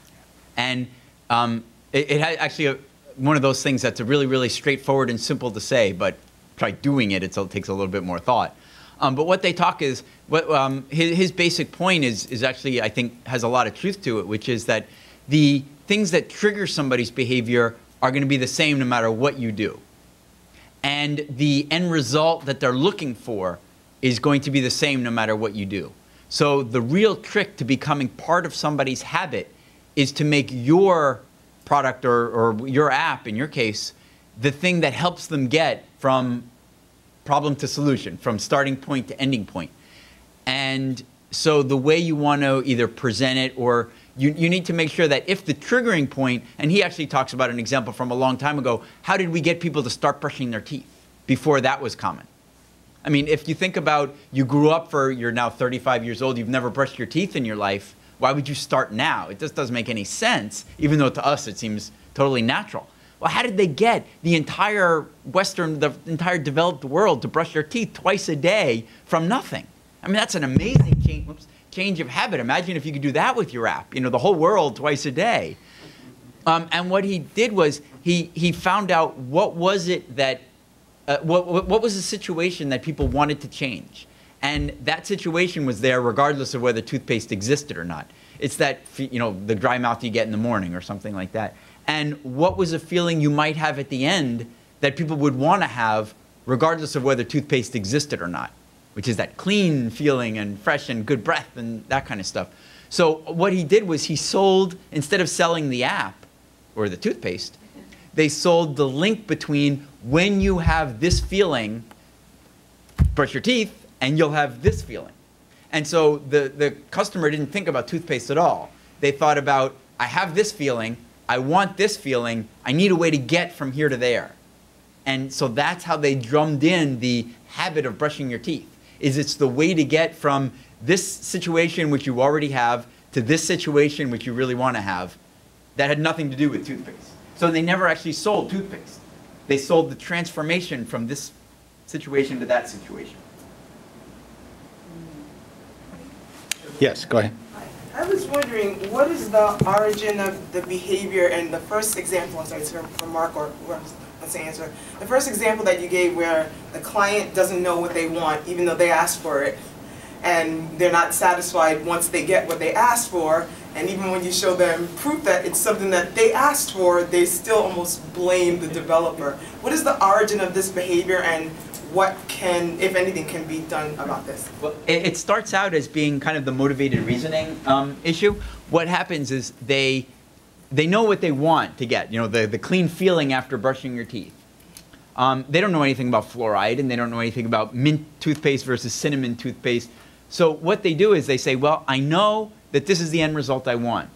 And um, it, it had actually a, one of those things that's a really, really straightforward and simple to say, but try doing it, it's, it takes a little bit more thought. Um, but what they talk is, what, um, his, his basic point is, is actually, I think, has a lot of truth to it, which is that the things that trigger somebody's behavior are going to be the same no matter what you do and the end result that they're looking for is going to be the same no matter what you do. So the real trick to becoming part of somebody's habit is to make your product or, or your app, in your case, the thing that helps them get from problem to solution, from starting point to ending point. And so the way you want to either present it or you, you need to make sure that if the triggering point, and he actually talks about an example from a long time ago, how did we get people to start brushing their teeth before that was common? I mean, if you think about you grew up for, you're now 35 years old, you've never brushed your teeth in your life, why would you start now? It just doesn't make any sense, even though to us it seems totally natural. Well, how did they get the entire Western, the entire developed world to brush their teeth twice a day from nothing? I mean, that's an amazing change, change of habit. Imagine if you could do that with your app, you know, the whole world twice a day. Um, and what he did was he, he found out what was it that, uh, what what was the situation that people wanted to change. And that situation was there regardless of whether toothpaste existed or not. It's that, you know, the dry mouth you get in the morning or something like that. And what was a feeling you might have at the end that people would want to have regardless of whether toothpaste existed or not, which is that clean feeling and fresh and good breath and that kind of stuff. So what he did was he sold, instead of selling the app or the toothpaste, they sold the link between when you have this feeling, brush your teeth, and you'll have this feeling. And so the, the customer didn't think about toothpaste at all. They thought about, I have this feeling, I want this feeling, I need a way to get from here to there. And so that's how they drummed in the habit of brushing your teeth. Is it's the way to get from this situation which you already have to this situation which you really want to have that had nothing to do with toothpaste. So they never actually sold toothpaste. They sold the transformation from this situation to that situation. Yes, go ahead. I was wondering, what is the origin of the behavior and the first example, I'm sorry, it's from Mark or let's answer. The first example that you gave where the client doesn't know what they want even though they asked for it and they're not satisfied once they get what they asked for and even when you show them proof that it's something that they asked for, they still almost blame the developer. What is the origin of this behavior and what can, if anything, can be done about this? Well, it, starts out as being kind of the motivated reasoning um, issue. What happens is they they know what they want to get. You know, the, the clean feeling after brushing your teeth. Um, they don't know anything about fluoride, and they don't know anything about mint toothpaste versus cinnamon toothpaste. So what they do is they say, well, I know that this is the end result I want,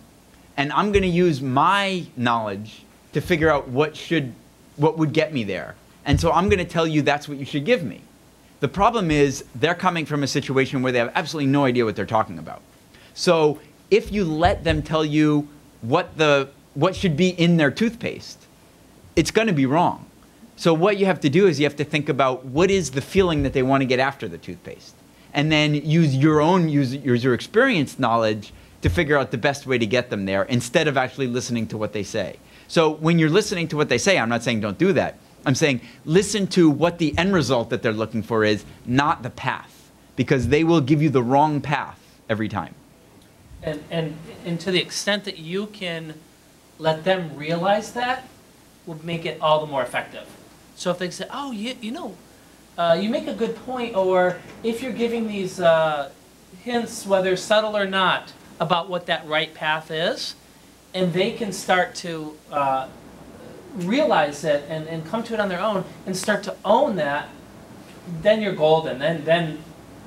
and I'm going to use my knowledge to figure out what should what would get me there. And so I'm going to tell you that's what you should give me. The problem is they're coming from a situation where they have absolutely no idea what they're talking about. So if you let them tell you what the what should be in their toothpaste, it's going to be wrong. So what you have to do is you have to think about what is the feeling that they want to get after the toothpaste, and then use your own use, your experience knowledge to figure out the best way to get them there instead of actually listening to what they say. So when you're listening to what they say, I'm not saying don't do that. I'm saying listen to what the end result that they're looking for is, not the path, because they will give you the wrong path every time. And, and, and to the extent that you can let them realize that, will make it all the more effective. So if they say, oh, you, you know, uh, you make a good point, or if you're giving these uh, hints, whether subtle or not, about what that right path is, and they can start to uh, realize it and, and come to it on their own and start to own that, then you're golden. Then, then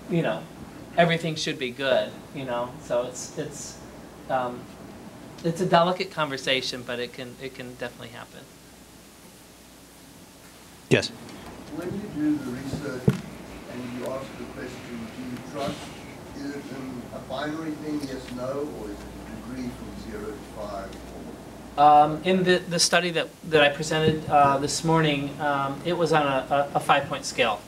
you know, everything should be good, you know? So it's, it's, um, it's a delicate conversation, but it can, it can definitely happen. Yes. When you do the research and you ask the question, do you trust, is it a binary thing, yes, no, or is it a degree from zero to five? Um, in the, the study that, that I presented uh, this morning, um, it was on a, a, a five-point scale.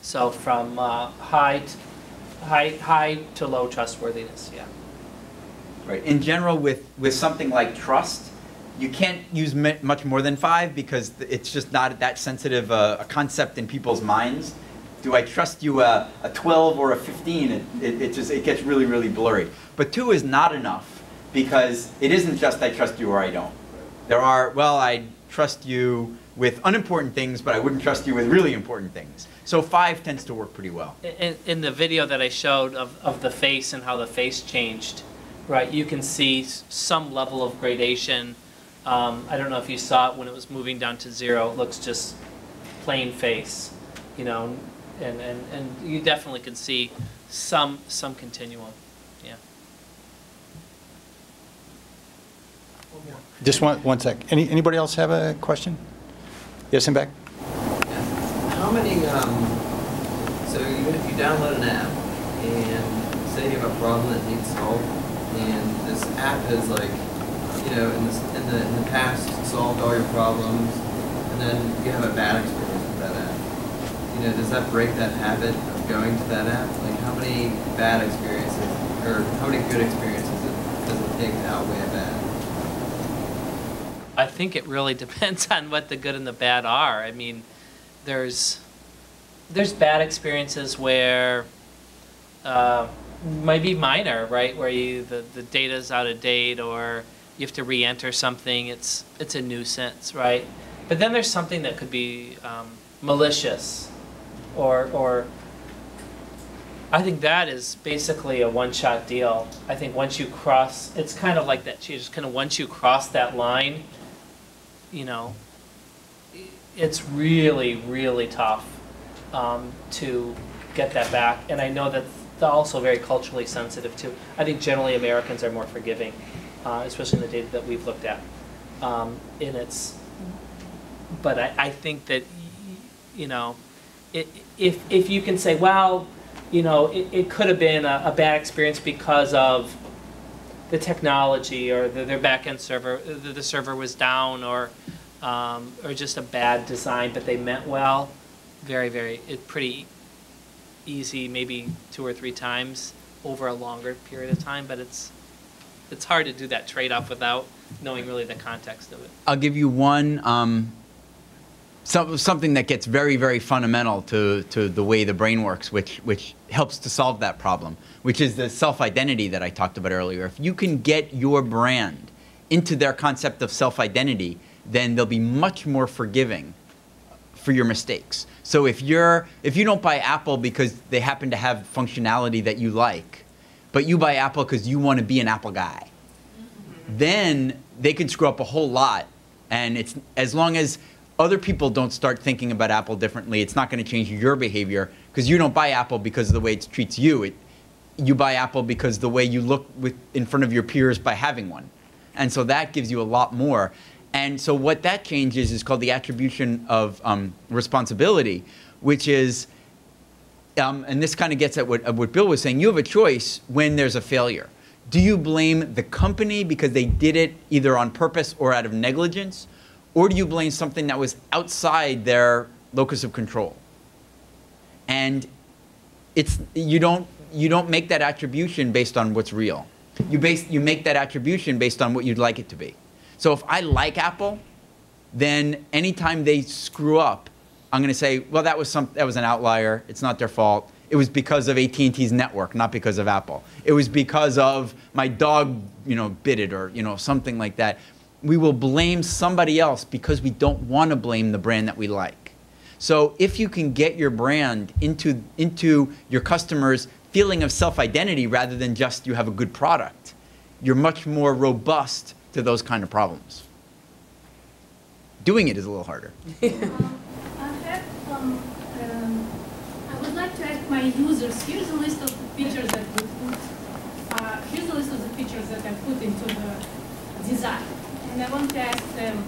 So from uh, high, to, high, high to low trustworthiness, yeah. Right. In general, with, with something like trust, you can't use much more than five because it's just not that sensitive uh, a concept in people's minds. Do I trust you a, a 12 or a 15? It, it, it just it gets really really blurry. But two is not enough because it isn't just I trust you or I don't. There are well I trust you with unimportant things, but I wouldn't trust you with really important things. So five tends to work pretty well. In, in the video that I showed of, of the face and how the face changed, right, you can see some level of gradation. Um, I don't know if you saw it when it was moving down to zero. It looks just plain face, you know, and, and, and you definitely can see some some continuum. Yeah. Just one, one sec. Any, anybody else have a question? Yes, in back? How many, um, so even if you download an app and say you have a problem that needs solved, and this app has like, you know, in this, in the, in the past solved all your problems, and then you have a bad experience with that app. You know, does that break that habit of going to that app? Like how many bad experiences, or how many good experiences does it take to outweigh a bad? I think it really [laughs] depends on what the good and the bad are. I mean, there's there's bad experiences where uh, might be minor, right? Where you the, the data's out of date or you have to re-enter something. It's it's a nuisance, right? But then there's something that could be um, malicious, or or I think that is basically a one-shot deal. I think once you cross, it's kind of like that. Just kind of once you cross that line, you know, it's really, really tough um, to get that back. And I know that they're also very culturally sensitive too. I think generally Americans are more forgiving, uh, especially in the data that we've looked at. Um, and it's, but I, I think that, you know, i if, if you can say, well, you know, it, it could have been a, a bad experience because of the technology or the, their backend server, the, the server was down or, um, or just a bad design, but they meant well. Very, very, it pretty easy, maybe two or three times over a longer period of time, but it's, it's hard to do that trade-off without knowing really the context of it. I'll give you one um, some, something that gets very, very fundamental to, to the way the brain works, which, which helps to solve that problem, which is the self identity that I talked about earlier. If you can get your brand into their concept of self identity, then they'll be much more forgiving for your mistakes. So if you're if you don't buy Apple because they happen to have functionality that you like, but you buy Apple because you want to be an Apple guy, then they can screw up a whole lot. And it's as long as other people don't start thinking about Apple differently, it's not going to change your behavior because you don't buy Apple because of the way it treats you. It, you buy Apple because the way you look with, in front of your peers by having one. And so that gives you a lot more. And so what that changes is called the attribution of um, responsibility, which is, um, and this kind of gets at what, at what Bill was saying, you have a choice when there's a failure. Do you blame the company because they did it either on purpose or out of negligence? Or do you blame something that was outside their locus of control? And it's, you, don't, you don't make that attribution based on what's real. You, base, you make that attribution based on what you'd like it to be. So if I like Apple, then anytime they screw up, I'm going to say, well, that was some that was an outlier. It's not their fault. It was because of AT&T's network, not because of Apple. It was because of my dog, you know, bit it or you know something like that. We will blame somebody else because we don't want to blame the brand that we like. So if you can get your brand into into your customers' feeling of self-identity rather than just you have a good product, you're much more robust to those kind of problems. Doing it is a little harder. [laughs] Um, I would like to ask my users, here's a list of the features that we put, uh, here's a list of the features that I put into the design. And I want to ask them,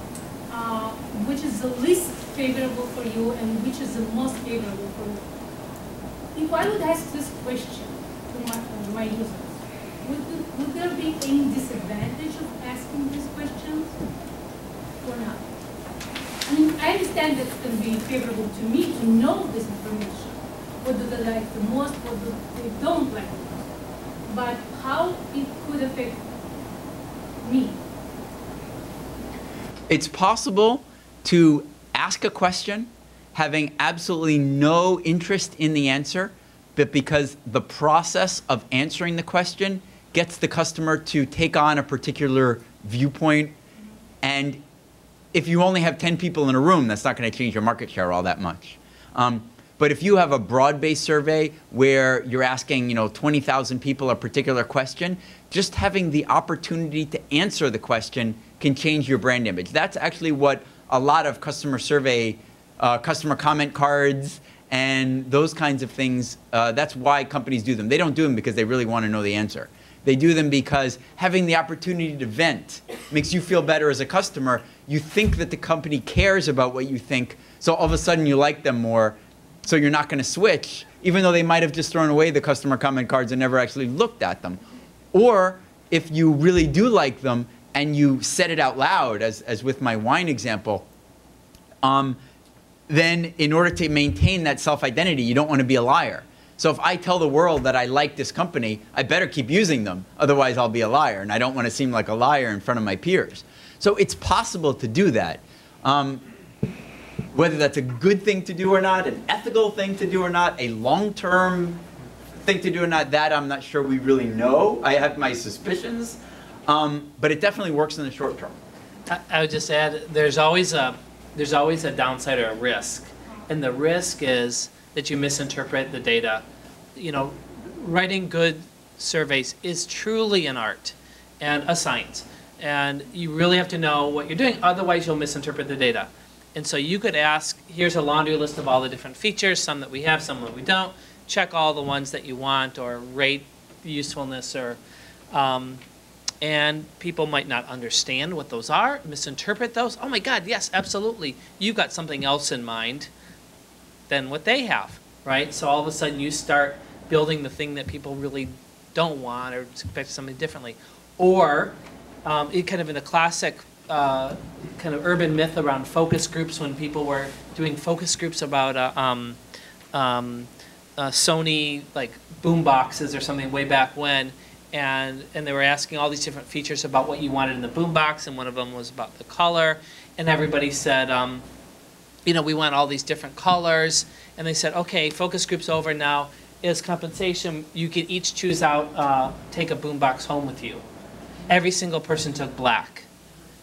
uh, which is the least favorable for you and which is the most favorable for you. If I would ask this question to my, uh, my users, would, would there be any disadvantage of asking these questions or not? I mean, I understand that it's going to be favorable to me to know this information. What do they like the most, what do they don't like the most. But how it could affect me. It's possible to ask a question having absolutely no interest in the answer, but because the process of answering the question gets the customer to take on a particular viewpoint. And if you only have 10 people in a room, that's not going to change your market share all that much. Um, but if you have a broad-based survey where you're asking, you know, 20,000 people a particular question, just having the opportunity to answer the question can change your brand image. That's actually what a lot of customer survey, uh, customer comment cards, and those kinds of things, uh, that's why companies do them. They don't do them because they really want to know the answer. They do them because having the opportunity to vent makes you feel better as a customer. You think that the company cares about what you think, so all of a sudden you like them more, so you're not going to switch, even though they might have just thrown away the customer comment cards and never actually looked at them. Or if you really do like them and you said it out loud, as, as with my wine example, um, then in order to maintain that self-identity, you don't want to be a liar. So if I tell the world that I like this company, I better keep using them, otherwise I'll be a liar, and I don't want to seem like a liar in front of my peers. So it's possible to do that. Um, whether that's a good thing to do or not, an ethical thing to do or not, a long-term thing to do or not, that I'm not sure we really know. I have my suspicions, um, but it definitely works in the short term. I, I would just add, there's always a, there's always a downside or a risk. And the risk is that you misinterpret the data. You know, writing good surveys is truly an art and a science. And you really have to know what you're doing, otherwise you'll misinterpret the data. And so you could ask, here's a laundry list of all the different features, some that we have, some that we don't. Check all the ones that you want or rate usefulness or, um, and people might not understand what those are, misinterpret those. Oh my God, yes, absolutely. You've got something else in mind than what they have, right? So all of a sudden you start building the thing that people really don't want or expect something differently. Or um, it kind of in the classic uh, kind of urban myth around focus groups when people were doing focus groups about uh, um, um, uh, Sony like boom boxes or something way back when, and and they were asking all these different features about what you wanted in the boom box, and one of them was about the color, and everybody said, um, you know, we want all these different colors, and they said, okay, focus group's over now. Is compensation, you can each choose out, uh, take a boombox home with you. Every single person took black,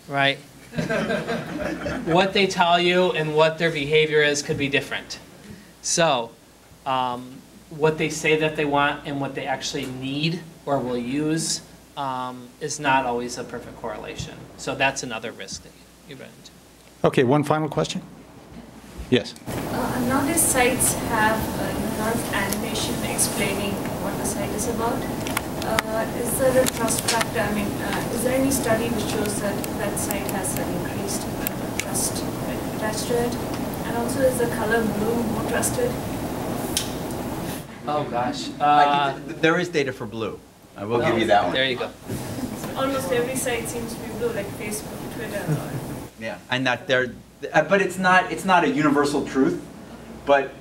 right? [laughs] what they tell you and what their behavior is could be different. So, um, what they say that they want and what they actually need or will use um, is not always a perfect correlation. So that's another risk that you run into. Okay, one final question? Yes. Uh, nowadays sites have a lot of animation explaining what the site is about. Uh, is there a trust factor? I mean, uh, is there any study which shows that that site has an increased uh, trust attached to it? And also, is the color blue more trusted? Oh gosh. Uh, can- there is data for blue. I will give you that one. There you go. Almost every site seems to be blue, like Facebook, Twitter. Yeah, and that they're, uh, but it's not, it's not a universal truth, but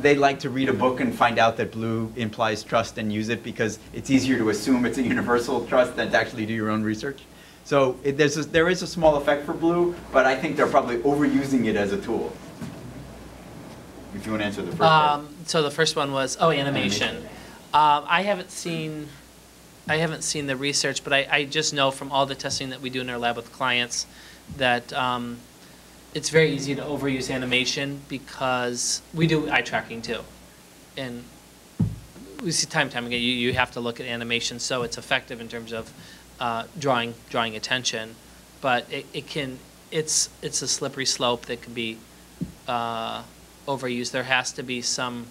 they like to read a book and find out that blue implies trust and use it because it's easier to assume it's a universal trust than to actually do your own research. So it, there's a, there is a small effect for blue, but I think they're probably overusing it as a tool. If you want to answer the first part. Um, so the first one was, oh, animation. Um, I haven't seen, I haven't seen the research, but I, I just know from all the testing that we do in our lab with clients that, um, it's very easy to overuse animation because we do eye tracking too. And we see time and time again, you, you have to look at animation so it's effective in terms of, uh, drawing, drawing attention. But it, it can, it's, it's a slippery slope that can be, uh, overused. There has to be some,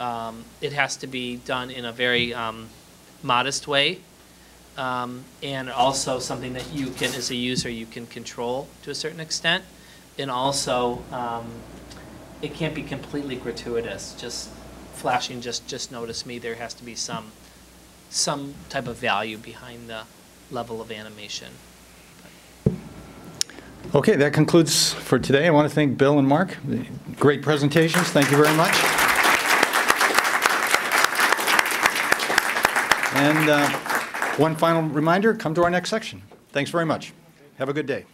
um, it has to be done in a very um, modest way. Um, and also something that you can, as a user, you can control to a certain extent. And also, um, it can't be completely gratuitous, just flashing, just, just notice me. There has to be some, some type of value behind the level of animation. Okay, that concludes for today. I want to thank Bill and Marc. Great presentations. Thank you very much. And uh, one final reminder, come to our next section. Thanks very much. Have a good day.